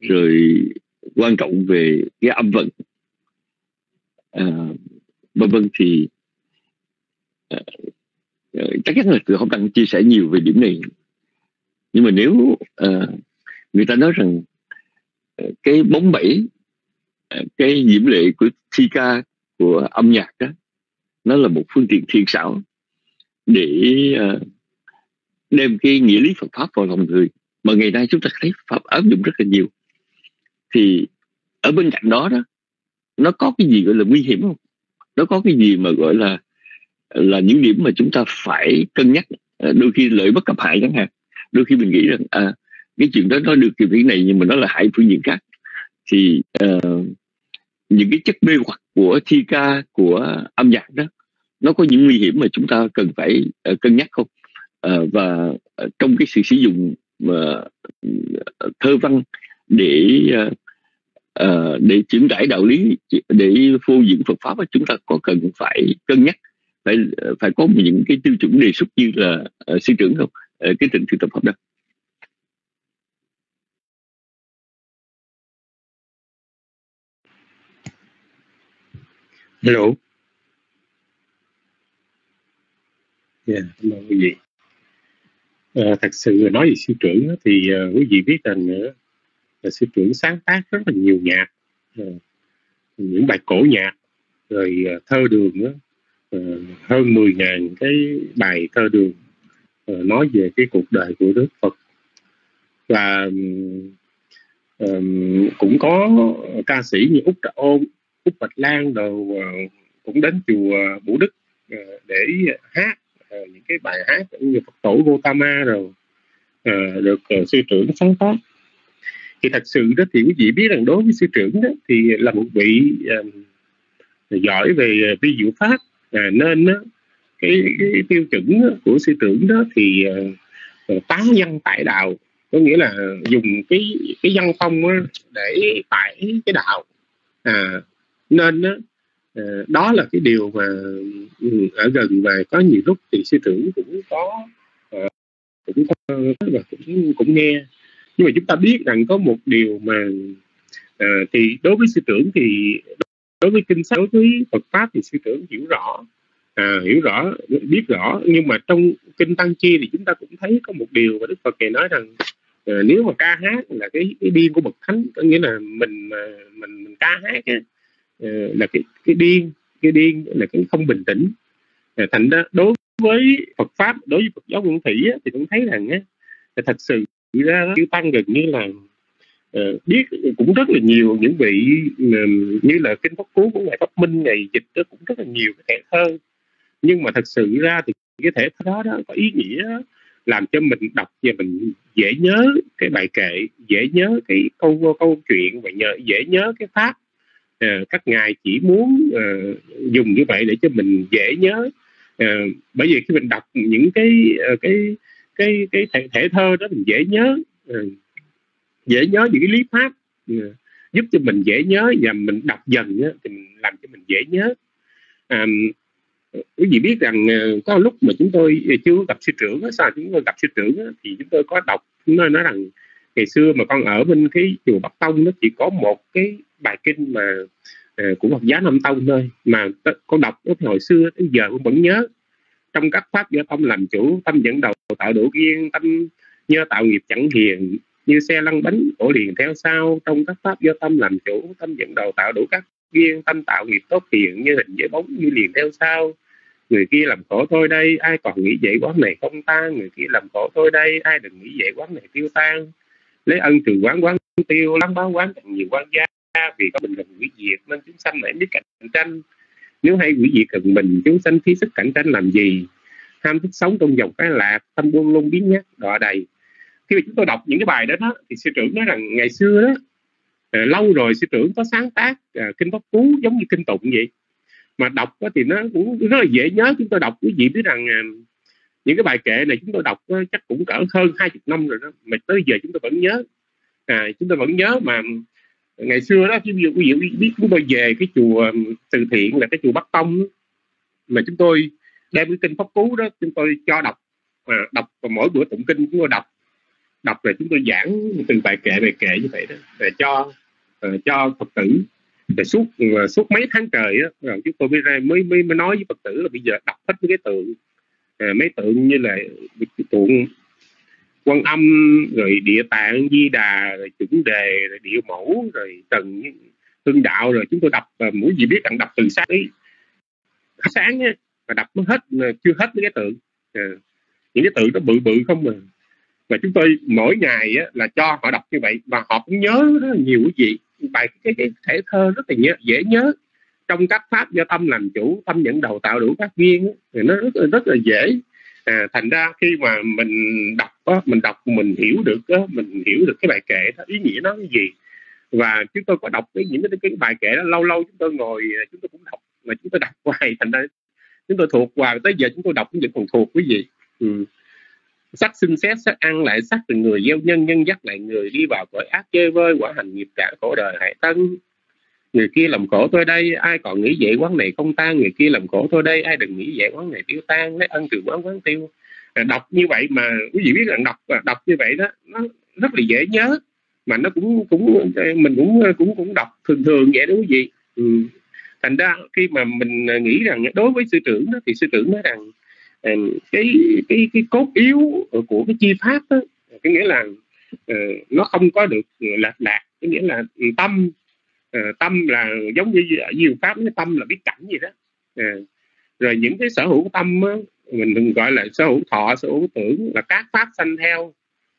[SPEAKER 2] rồi quan trọng về cái âm vận à, vân vân. Thì à, chắc chắn là tôi không cần chia sẻ nhiều về điểm này nhưng mà nếu uh, người ta nói rằng ờ, cái bóng bẫy ờ, cái diễm lệ của thi ca của âm nhạc đó nó là một phương tiện thiên xảo để uh, đem cái nghĩa lý Phật pháp vào lòng người. Mà ngày nay chúng ta thấy pháp áp dụng rất là nhiều. Thì ở bên cạnh đó đó nó có cái gì gọi là nguy hiểm không? Nó có cái gì mà gọi là là những điểm mà chúng ta phải cân nhắc? Đôi khi lợi bất cập hại chẳng hạn đôi khi mình nghĩ rằng à, cái chuyện đó nó được kiểu phiền này nhưng mà nó là hại phương diện khác. Thì uh, những cái chất mê hoặc của thi ca của âm nhạc đó nó có những nguy hiểm mà chúng ta cần phải uh, cân nhắc không? Uh, và uh, trong cái sự sử dụng mà thơ văn để uh, để chuyển tải đạo lý để phô diễn Phật pháp chúng ta có cần phải cân nhắc phải phải có những cái tiêu chuẩn đề xuất như là uh, sư trưởng không? Cái tình thư tập pháp đó
[SPEAKER 3] hello. Yeah, hello quý vị. À, thật sự nói về sư trưởng thì uh, quý vị biết rằng nữa là sư trưởng sáng tác rất là nhiều nhạc uh, những bài cổ nhạc rồi uh, thơ đường đó, uh, hơn 10.000 cái bài thơ đường Ờ, nói về cái cuộc đời của Đức Phật. Và um, cũng có ca sĩ như Úc Trà Ôn, Úc Bạch Lan đồ uh, cũng đến chùa Bủ Đức uh, để hát uh, những cái bài hát như Phật tổ Gotama rồi uh, được uh, sư trưởng sáng tác. Thì thật sự đó thì quý vị biết rằng đối với sư trưởng đó thì là một vị uh, giỏi về vi diệu pháp à, nên đó, cái, cái tiêu chuẩn của sư trưởng đó thì uh, tán văn tại đạo. Có nghĩa là dùng cái cái văn phong để tải cái đạo. À, nên đó, ờ, đó là cái điều mà ừ, ở gần và có nhiều lúc thì sư trưởng cũng có cũng có và cũng cũng nghe. Nhưng mà chúng ta biết rằng có một điều mà à, thì đối với sư trưởng thì đối với kinh sách đối với Phật pháp thì sư trưởng hiểu rõ à, hiểu rõ biết rõ. Nhưng mà trong kinh tăng chi thì chúng ta cũng thấy có một điều mà Đức Phật này nói rằng à, nếu mà ca hát là cái cái điên của bậc thánh có nghĩa là mình mà mình, mình ca hát á, ờ, là cái cái điên cái điên là cái không bình tĩnh. Ờ, thành ra đối với Phật pháp đối với Phật giáo Nguyên Thủy á, thì cũng thấy rằng á, thật sự ra chư tăng gần như là uh, biết cũng rất là nhiều những vị uh, như là kinh pháp cú của ngài pháp minh ngày dịch đó cũng rất là nhiều cái thể thơ nhưng mà thật sự ra thì cái thể thơ đó, đó có ý nghĩa làm cho mình đọc và mình dễ nhớ cái bài kệ dễ nhớ cái câu câu chuyện và nhớ dễ nhớ cái pháp uh, các ngài chỉ muốn uh, dùng như vậy để cho mình dễ nhớ. Uh, bởi vì khi mình đọc những cái uh, cái cái cái thể, thể thơ đó mình dễ nhớ uh, dễ nhớ những cái lý pháp uh, giúp cho mình dễ nhớ và mình đọc dần á, thì mình làm cho mình dễ nhớ. Um, quý vị biết rằng ờ, có lúc mà chúng tôi chưa gặp sư trưởng sao chúng tôi gặp sư trưởng thì chúng tôi có đọc chúng tôi nói rằng ngày xưa mà con ở bên cái chùa Bắc Tông nó chỉ có một cái bài kinh mà uh, của Phật giáo Nam Tông thôi mà t- con đọc lúc hồi xưa đến giờ con vẫn nhớ. Trong các pháp do tâm làm chủ tâm dẫn đầu tạo đủ kiên tâm nhớ tạo nghiệp chẳng hiền như xe lăn bánh ổ liền theo sau. Trong các pháp do tâm làm chủ tâm dẫn đầu tạo đủ các duyên tâm tạo nghiệp tốt thiện như hình với bóng như liền theo sau. Người kia làm khổ thôi đây ai còn nghĩ vậy quán này không tan. Người kia làm khổ thôi đây ai đừng nghĩ vậy quán này tiêu tan. Lấy ân từ quán quán tiêu lắm báo quán càng nhiều quán gia vì có mình gần quỷ diệt nên chúng sanh lại biết cạnh tranh. Nếu hay quỷ diệt cần mình chúng sanh phí sức cạnh tranh làm gì? Ham thích sống trong dòng cái lạc tâm buông lung biến nhát đọa đầy. Khi mà chúng tôi đọc những cái bài đó, đó thì sư trưởng nói rằng ngày xưa đó Ờ, lâu rồi sư trưởng có sáng tác ờ, kinh pháp cú giống như kinh tụng vậy. Mà đọc thì nó cũng rất là dễ nhớ chúng tôi đọc quý vị biết rằng ờ, những cái bài kệ này chúng tôi đọc chắc cũng cỡ hơn hai chục năm rồi đó mà tới giờ chúng tôi vẫn nhớ. À, chúng tôi vẫn nhớ mà ngày xưa đó ví dụ quý vị biết chúng tôi về cái chùa từ thiện là cái chùa Bắc Tông mà chúng tôi đem cái kinh pháp cú đó chúng tôi cho đọc. À, đọc và mỗi bữa tụng kinh chúng tôi đọc đọc rồi chúng tôi giảng từng bài kệ bài kệ như vậy đó. Để cho uh, cho phật tử. Để suốt uh, suốt mấy tháng trời á rồi chúng tôi mới ra mới mới mới nói với phật tử là bây giờ đọc hết mấy cái tượng uh, mấy tượng như là tượng quan âm rồi địa tạng di đà rồi chuẩn đề rồi địa mẫu rồi trần hưng đạo rồi chúng tôi đọc uh, mỗi gì biết rằng đọc từ sáng ấy sáng á và đọc nó hết chưa hết mấy cái tượng. Uh, những cái tượng nó bự bự không mà và chúng tôi mỗi ngày á, là cho họ đọc như vậy và họ cũng nhớ rất là nhiều cái gì bài cái, cái thể thơ rất là nhớ, dễ nhớ. Trong các pháp do tâm làm chủ tâm dẫn đầu tạo đủ các duyên thì nó rất, rất là dễ. À, thành ra khi mà mình đọc đó, mình đọc mình hiểu được đó, mình hiểu được cái bài kệ đó ý nghĩa nó cái gì. Và chúng tôi có đọc cái những cái, cái bài kệ đó lâu lâu chúng tôi ngồi à, chúng tôi cũng đọc mà chúng tôi đọc hoài. Thành ra chúng tôi thuộc hoài tới giờ chúng tôi đọc cũng vẫn còn thuộc cái gì. Ừ sắc sinh xét sắc ăn lại sắc từ người gieo nhân nhân dắt lại người đi vào cõi ác chơi vơi quả hành nghiệp trả khổ đời hại tân người kia làm khổ tôi đây ai còn nghĩ vậy quán này không tan? Người kia làm khổ tôi đây ai đừng nghĩ vậy quán này tiêu tan? Lấy ân từ quán quán tiêu. À, đọc như vậy mà quý vị biết rằng đọc à, đọc như vậy đó nó rất là dễ nhớ. Mà nó cũng cũng mình cũng cũng cũng đọc thường thường vậy đó quý vị. Ừ. thành ra khi mà mình nghĩ rằng đối với sư trưởng đó, thì sư trưởng nói rằng cái cái cái cốt yếu của cái chi pháp đó, cái nghĩa là uh, nó không có được ờ, lạc lạc cái nghĩa là tâm uh, tâm là giống như nhiều pháp cái tâm là biết cảnh gì đó. Uh, rồi những cái sở hữu của tâm á, mình đừng gọi là sở hữu thọ sở hữu tưởng là các pháp sanh theo.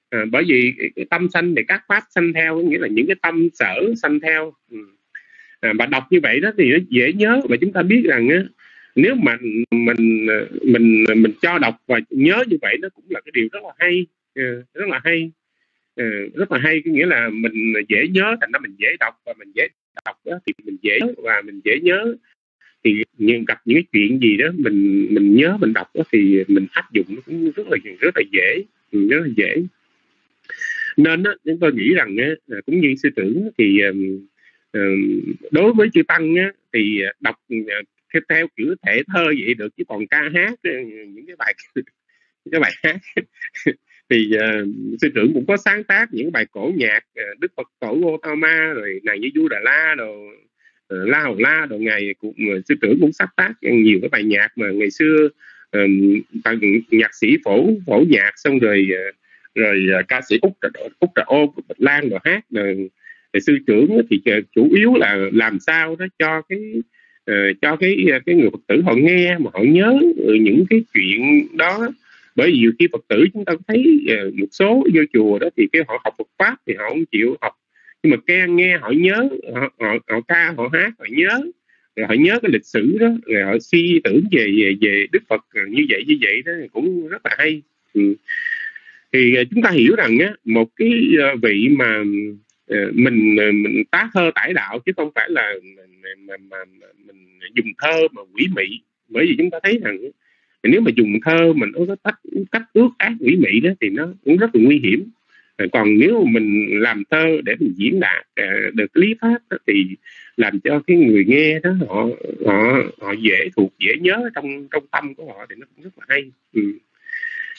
[SPEAKER 3] À, bởi vì cái, tâm sanh thì các pháp sanh theo nghĩa là những cái tâm sở sanh theo. Ừ. à, và đọc như vậy đó thì nó dễ nhớ. Và chúng ta biết rằng á, nếu mà mình mình mình cho đọc và nhớ như vậy nó cũng là cái điều rất là hay. Ừ, rất là hay. Ừ, rất là hay có nghĩa là mình dễ nhớ thành ra mình dễ đọc và mình dễ đọc đó, thì mình dễ và mình dễ nhớ. Thì nhưng gặp những cái chuyện gì đó mình mình nhớ mình đọc đó, thì mình áp dụng nó cũng rất là rất là dễ. Ừ, rất là dễ. Nên đó, chúng tôi nghĩ rằng á, cũng như sư tưởng thì đối với chư tăng á, thì đọc à, theo, theo kiểu thể thơ vậy được chứ còn ca hát ờ, những cái bài những cái bài hát. Thì uh, sư trưởng cũng có sáng tác những bài cổ nhạc uh, đức phật tổ Gautama rồi này như du đà la đồ uh, la hầu la đồ ngày cũng uh, sư trưởng cũng sáng tác nhiều cái bài nhạc mà ngày xưa uh, nhạc sĩ phổ phổ nhạc xong rồi uh, rồi uh, ca sĩ úc úc trà ô bạch lan rồi hát. Rồi, rồi sư trưởng thì chủ yếu là làm sao đó cho cái Ờ, cho cái ờ, cái người phật tử họ nghe mà họ nhớ ờ, những cái chuyện đó. Bởi vì nhiều khi phật tử chúng ta thấy một số vô chùa đó thì cái họ học Phật pháp thì họ không chịu học. Nhưng mà nghe nghe họ nhớ họ, họ, họ ca họ hát họ nhớ. Rồi họ nhớ cái lịch sử đó rồi họ suy tưởng về về về đức phật như vậy như vậy đó cũng rất là hay. Ừ. thì chúng ta hiểu rằng á một cái vị mà Ờ, mình ờ, mình tá thơ tải đạo chứ không phải là mà, mà, mà, mà mình dùng thơ mà quỷ mị. Bởi vì chúng ta thấy rằng nếu mà dùng thơ mình có cách cách ước ác quỷ mị đó thì nó cũng rất là nguy hiểm. Ờ, còn nếu mình làm thơ để mình diễn đạt uh, được lý pháp đó, thì làm cho cái người nghe đó họ họ họ dễ thuộc dễ nhớ trong trong tâm của họ thì nó cũng rất là hay. Ừ.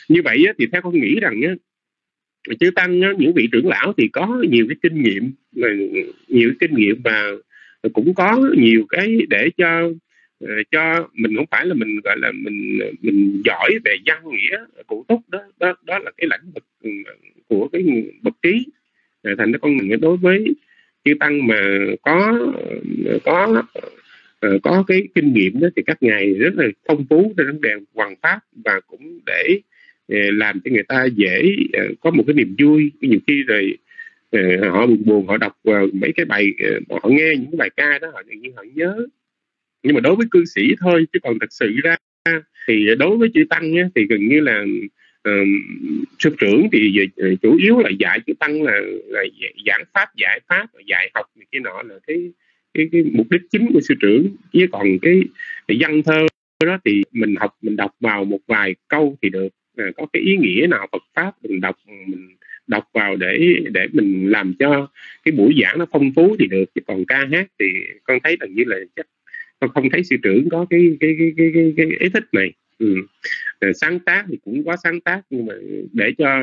[SPEAKER 3] như vậy thì theo con nghĩ rằng á, chư tăng những vị trưởng lão thì có nhiều cái kinh nghiệm nhiều kinh nghiệm và cũng có nhiều cái để cho ờ, cho mình không phải là mình, gọi là mình mình giỏi về văn nghĩa cụ túc đó đó đó là cái lãnh vực ừ, của cái bậc trí. Ờ, thành ra con mình đối với chư tăng mà có có ờ, có cái kinh nghiệm đó thì các ngài rất là phong phú trên vấn đề hoàng pháp và cũng để Ờ, làm cho người ta dễ ờ, có một cái niềm vui. Nhiều khi rồi ờ, họ buồn buồn họ đọc mấy cái bài họ nghe những cái bài ca đó họ tự nhiên họ nhớ. Nhưng mà đối với cư sĩ thôi chứ còn thật sự ra thì đối với chữ tăng á, thì gần như là uh, sư trưởng thì uh, chủ yếu là dạy chữ tăng là, là giảng pháp giải pháp dạy học cái nọ là cái cái cái mục đích chính của sư trưởng. Chứ còn cái, cái văn thơ đó thì mình học mình đọc vào một vài câu thì được. Ờ, có cái ý nghĩa nào Phật pháp mình đọc mình đọc vào để để mình làm cho cái buổi giảng nó phong phú thì được chứ còn ca hát thì con thấy gần như là chắc con không thấy sư trưởng có cái cái cái cái cái, cái ý thích này. Ừ. Rồi sáng tác thì cũng quá sáng tác nhưng mà để cho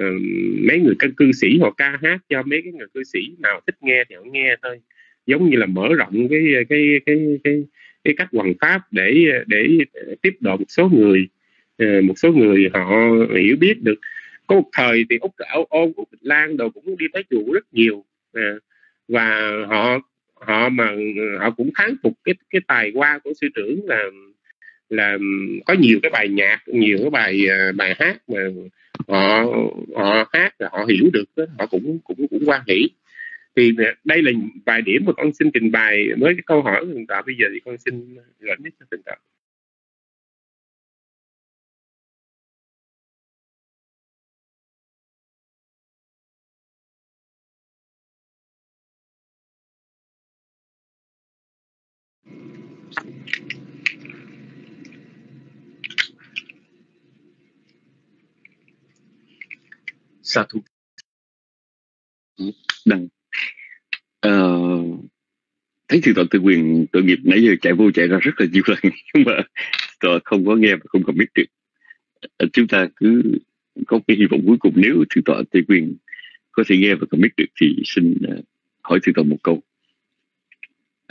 [SPEAKER 3] uh, mấy người cân cư sĩ họ ca hát cho mấy cái người cư sĩ nào thích nghe thì họ nghe thôi. Giống như là mở rộng cái cái cái cái cái cách hoàn pháp để để tiếp độ một số người. Ừ, một số người họ hiểu biết được. Có một thời thì úc âu ôn úc lan đồ cũng đi tới chùa rất nhiều. À, và họ họ mà họ cũng thán phục cái cái tài hoa của sư trưởng là là có nhiều cái bài nhạc nhiều cái bài à, bài hát mà họ họ hát là họ hiểu được đó, họ cũng cũng cũng quan hỷ. Thì đây là vài điểm mà con xin trình bày với cái câu hỏi của thượng tọa bây giờ thì con xin gửi đến cho thượng tọa
[SPEAKER 2] sa thú đăng uh, ờ, thấy thì tọa tư quyền tội nghiệp nãy giờ chạy vô chạy ra rất là nhiều lần nhưng mà tọa không có nghe và không có biết được. Ờ, chúng ta cứ có cái hy vọng cuối cùng nếu thượng tọa tư quyền có thể nghe và có biết được thì xin uh, hỏi thượng tọa một câu.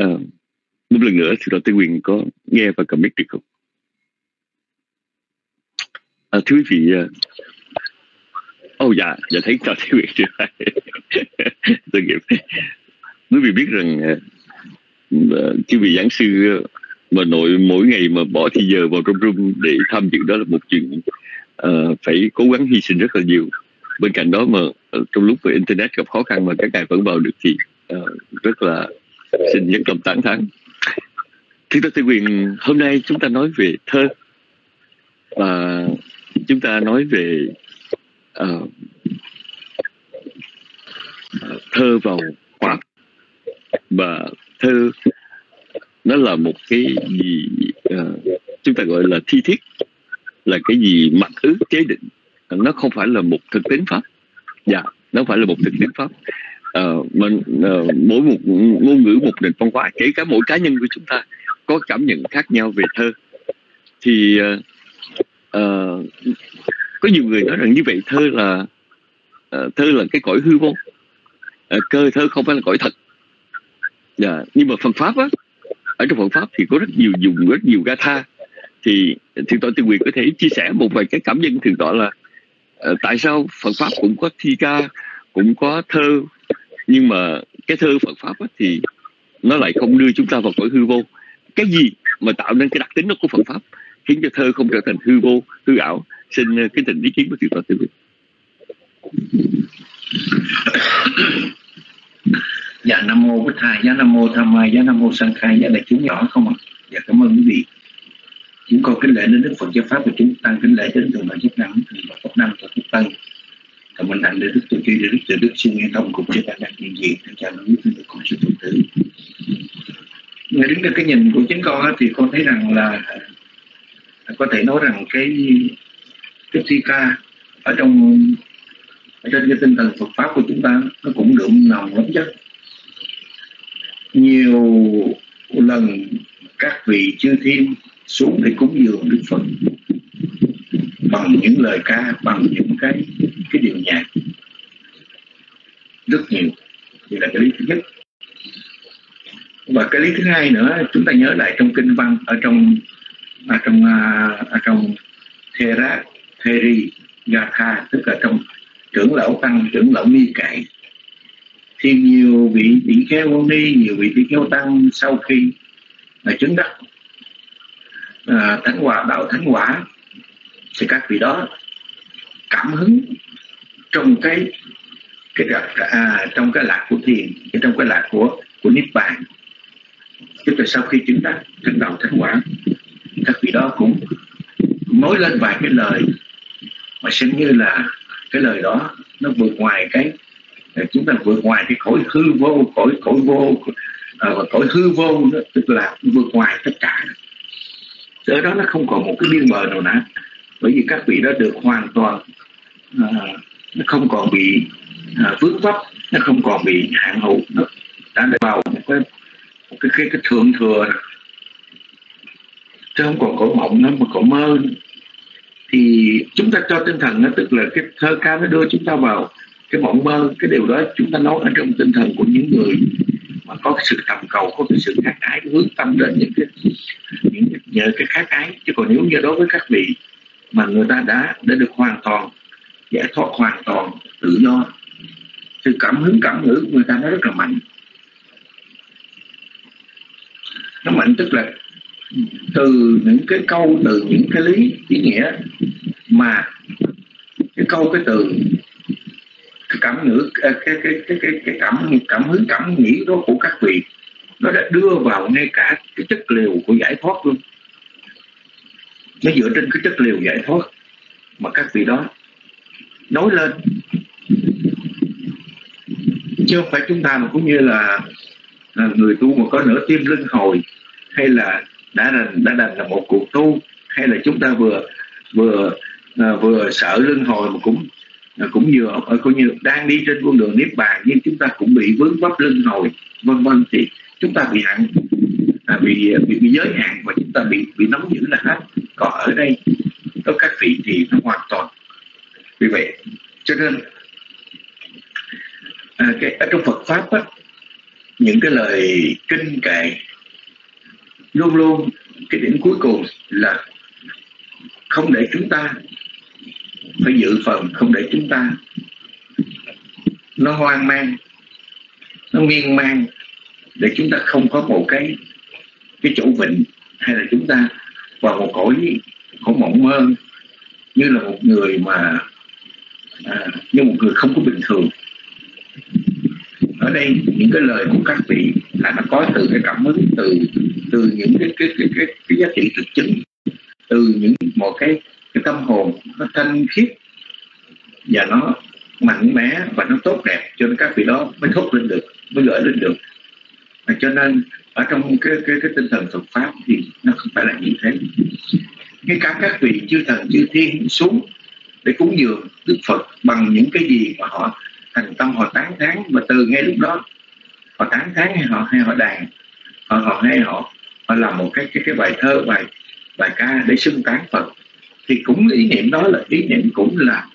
[SPEAKER 2] Uh, một lần nữa thượng tọa tư quyền có nghe và có biết được không? À, thưa quý vị oh, dạ, dạ thấy cho Thế Việt chưa? Tôi nghiệp Quý vị biết rằng ờ, ờ, uh, Chứ vị giảng sư ờ, mà nội mỗi ngày mà bỏ thi giờ vào trong room để tham dự đó là một chuyện uh, phải cố gắng hy sinh rất là nhiều. Bên cạnh đó mà trong lúc về internet gặp khó khăn mà các ngài vẫn vào được thì uh, rất là xin nhất lòng tán thán. Thưa Tư Quyền hôm nay chúng ta nói về thơ và chúng ta nói về uh, thơ vào khoa và thơ nó là một cái gì uh, chúng ta gọi là thi thiết là cái gì mặc ước chế định. Nó không phải là một thực tính pháp. Dạ nó phải là một thực tính pháp. Uh, mình uh, mỗi một ngôn ngữ một nền văn hóa kể cả mỗi cá nhân của chúng ta có cảm nhận khác nhau về thơ. Thì uh, uh, có nhiều người nói rằng như vậy thơ là uh, thơ là cái cõi hư vô. Uh, cơ thơ không phải là cõi thật. Yeah. Dạ, nhưng mà Phật pháp á ở trong Phật pháp thì có rất nhiều dùng rất nhiều ga tha. Thì thượng tọa tư quyền có thể chia sẻ một vài cái cảm nhận thượng tọa là uh, tại sao Phật pháp cũng có thi ca cũng có thơ nhưng mà cái thơ Phật pháp á, thì nó lại không đưa chúng ta vào cõi hư vô. Cái gì mà tạo nên cái đặc tính đó của Phật pháp khiến cho thơ không trở thành hư vô hư ảo? Xin ờ, cái tình ý kiến của thượng tọa tư
[SPEAKER 6] dạ nam mô bích thai giá dạ, nam mô tham mai giá nam mô sang khai giá đại chúng nhỏ không ạ? Dạ cảm ơn quý vị. Chúng con kính lễ đến đức phật giáo pháp của chúng tăng kính lễ đến thượng tọa chức năng, thượng tọa pháp năng và pháp tăng. Cảm ơn đảnh đức từ chi đức từ đức xin nghe thông cùng cho các hiện diện chào quý vị cùng sự thượng tử. Nghe đứng được cái nhìn của chính con thì con thấy rằng là, có thể nói rằng cái cái thi ca, ở trong, ở trên cái tinh thần Phật pháp của chúng ta, nó cũng đượm nồng lắm chứ. Nhiều lần các vị chư thiên xuống để cúng dường Đức Phật bằng những lời ca, bằng những cái cái điệu nhạc rất nhiều. Thì là cái lý thứ nhất. Và cái lý thứ hai nữa, chúng ta nhớ lại trong kinh văn ở trong ở trong à, ở trong Thera Theri Gatha tức là trong trưởng lão tăng trưởng lão ni cải thì nhiều vị tỷ kheo quân ni nhiều vị tỷ kheo tăng sau khi là chứng đắc à, thánh quả đạo thánh quả thì các vị đó cảm hứng trong cái cái à, trong cái lạc của thiền trong cái lạc của của niết bàn. Tức là sau khi chứng đắc chứng đạo thánh quả các vị đó cũng nói lên vài cái lời mà xem như là cái lời đó nó vượt ngoài cái chúng ta vượt ngoài cái cõi hư vô cõi cõi vô à, và cõi hư vô đó, tức là vượt ngoài tất cả. Ở đó nó không còn một cái biên bờ nào nữa bởi vì các vị đó được hoàn toàn à, nó không còn bị à, vướng vấp nó không còn bị hạn hụ nó đã vào một cái một cái, cái, cái thượng thừa chứ không còn cõi mộng nữa mà cõi mơ thì chúng ta cho tinh thần nó tức là cái thơ ca nó đưa chúng ta vào cái mộng mơ, cái điều đó chúng ta nói ở trong tinh thần của những người mà có cái sự tầm cầu, có cái sự khát ái, hướng tâm đến những cái, những nhờ cái khát ái. Chứ còn nếu như đối với các vị mà người ta đã đã được hoàn toàn, giải thoát hoàn toàn tự do, sự cảm hứng, cảm ngữ của người ta nó rất là mạnh. Nó mạnh tức là từ những cái câu từ những cái lý ý nghĩa mà cái câu cái từ cái cảm ngữ cái cái cái cái, cái cảm cảm hứng cảm nghĩ đó của các vị nó đã đưa vào ngay cả cái chất liều của giải thoát luôn. Nó dựa trên cái chất liều giải thoát mà các vị đó nói lên. Chứ không phải chúng ta mà cũng như là, là người tu mà có nửa tim linh hồi hay là đã đành đã đành là một cuộc tu hay là chúng ta vừa vừa à, vừa sợ lưng hồi mà cũng à, cũng vừa ở coi như đang đi trên con đường niết bàn nhưng chúng ta cũng bị vướng vấp lưng hồi vân vân thì chúng ta bị hạn à, bị, bị bị giới hạn và chúng ta bị bị nóng dữ là hết. Còn ở đây có các vị thì nó hoàn toàn vì vậy cho nên à, cái ở trong Phật pháp á, những cái lời kinh kệ luôn luôn cái điểm cuối cùng là không để chúng ta phải dự phần không để chúng ta nó hoang mang nó miên man để chúng ta không có một cái cái chỗ vịnh hay là chúng ta vào một cõi có mộng mơ như là một người mà à, như một người không có bình thường ở đây những cái lời của các vị là nó có từ cái cảm hứng từ từ những cái cái cái cái, cái giá trị thực chứng từ những một cái cái tâm hồn nó thanh khiết và nó mạnh mẽ và nó tốt đẹp cho nên các vị đó mới thốt lên được mới gửi lên được. Và cho nên ở trong cái cái cái tinh thần Phật pháp thì nó không phải là như thế. Ngay cả các vị chư thần chư thiên xuống để cúng dường Đức Phật bằng những cái gì mà họ thành tâm họ tán thán và từ ngay lúc đó họ tán thán hay họ hay họ đàn họ họ hay họ họ làm một cái cái cái bài thơ bài bài ca để xưng tán Phật. Thì cũng ý niệm đó là ý niệm cũng là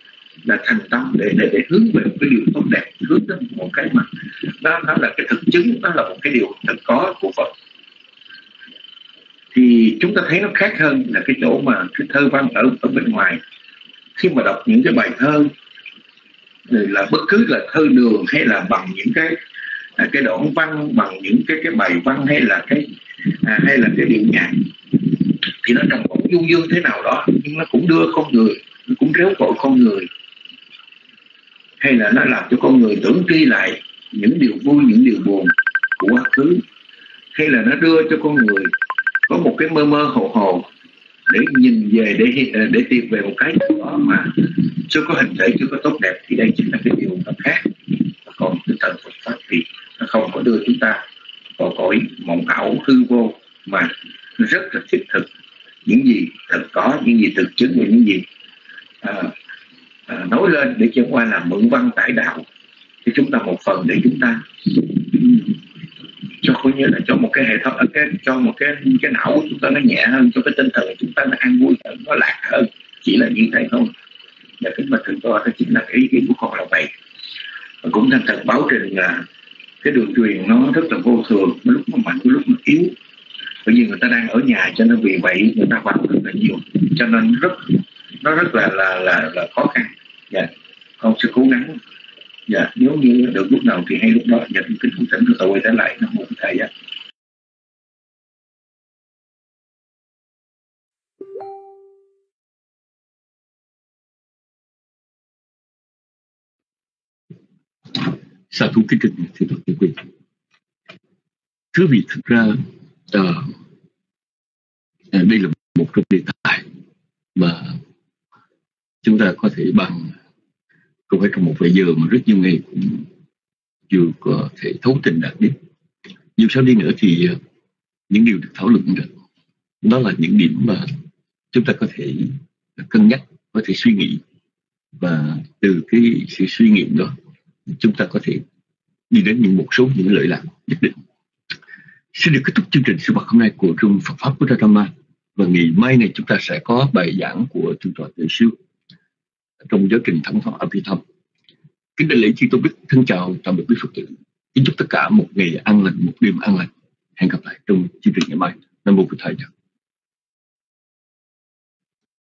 [SPEAKER 6] là thành tâm để để, để hướng về một cái điều tốt đẹp hướng đến một cái mà đó, đó là cái thực chứng đó là một cái điều thật có của Phật. Thì chúng ta thấy nó khác hơn là cái chỗ mà cái thơ văn ở ở bên ngoài. Khi mà đọc những cái bài thơ là bất cứ là thơ đường hay là bằng những cái à, cái đoạn văn bằng những cái cái bài văn hay là cái à, hay là cái điệu nhạc thì nó trầm bổng du dương thế nào đó nhưng nó cũng đưa con người nó cũng réo cội con người. Hay là nó làm cho con người tưởng tri lại những điều vui những điều buồn của quá khứ. Hay là nó đưa cho con người có một cái mơ mơ hồ hồ để nhìn về để ờ, để tìm về một cái đó mà chưa có hình thể chưa có tốt đẹp thì đây chính là cái điều nó khác. Còn tinh thần Phật pháp thì nó không có đưa chúng ta vào cõi mộng ảo hư vô mà rất là thiết thực. Những gì thật có những gì thực chứng và những gì à, à, nói lên để cho qua là mượn văn tải đạo. Thì chúng ta một phần để chúng ta cho coi như là cho một cái hệ thống cái cho một cái cái não của chúng ta nó nhẹ hơn cho cái tinh thần của chúng ta nó an vui hơn nó lạc hơn. Chỉ là như thế thôi. Và kính mà thượng tọa đó chính là cái ý kiến của con là vậy. Và cũng thành thật báo trình là cái đường truyền nó rất là vô thường lúc mà mạnh lúc mà yếu. Bởi vì người ta đang ở nhà cho nên vì vậy người ta hoạt rất là nhiều. Cho nên rất nó rất là là là, là khó khăn. Dạ. Con sẽ cố gắng dạ nếu như được lúc nào thì hay lúc đó dạ kính phụ tỉnh rồi quay trở lại nó một thầy á.
[SPEAKER 2] Sa thú kính trình thì được quý thưa vị thực ra uh, đây là một trong đề tài mà chúng ta có thể bằng không phải trong một vài giờ mà rất nhiều ngày cũng chưa có thể thấu tình đạt đến dù sao đi nữa thì ờ, những điều được thảo luận được, đó là những điểm mà chúng ta có thể cân nhắc, có thể suy nghĩ. Và từ cái sự suy nghiệm đó, chúng ta có thể đi đến những một số những lợi lạc nhất định. Xin được kết thúc chương trình sự bạc hôm nay của trung Phật pháp Buddha Dhamma. Và ngày mai này chúng ta sẽ có bài giảng của thượng tọa tự siêu trong giáo trình thẩm phán Abhidhamma kính đại lễ chi tôn đức thân chào tạm biệt quý phật tử. Kính chúc tất cả một ngày an lành, một đêm an lành. Hẹn gặp lại trong chương trình ngày mai. Nam mô phật thầy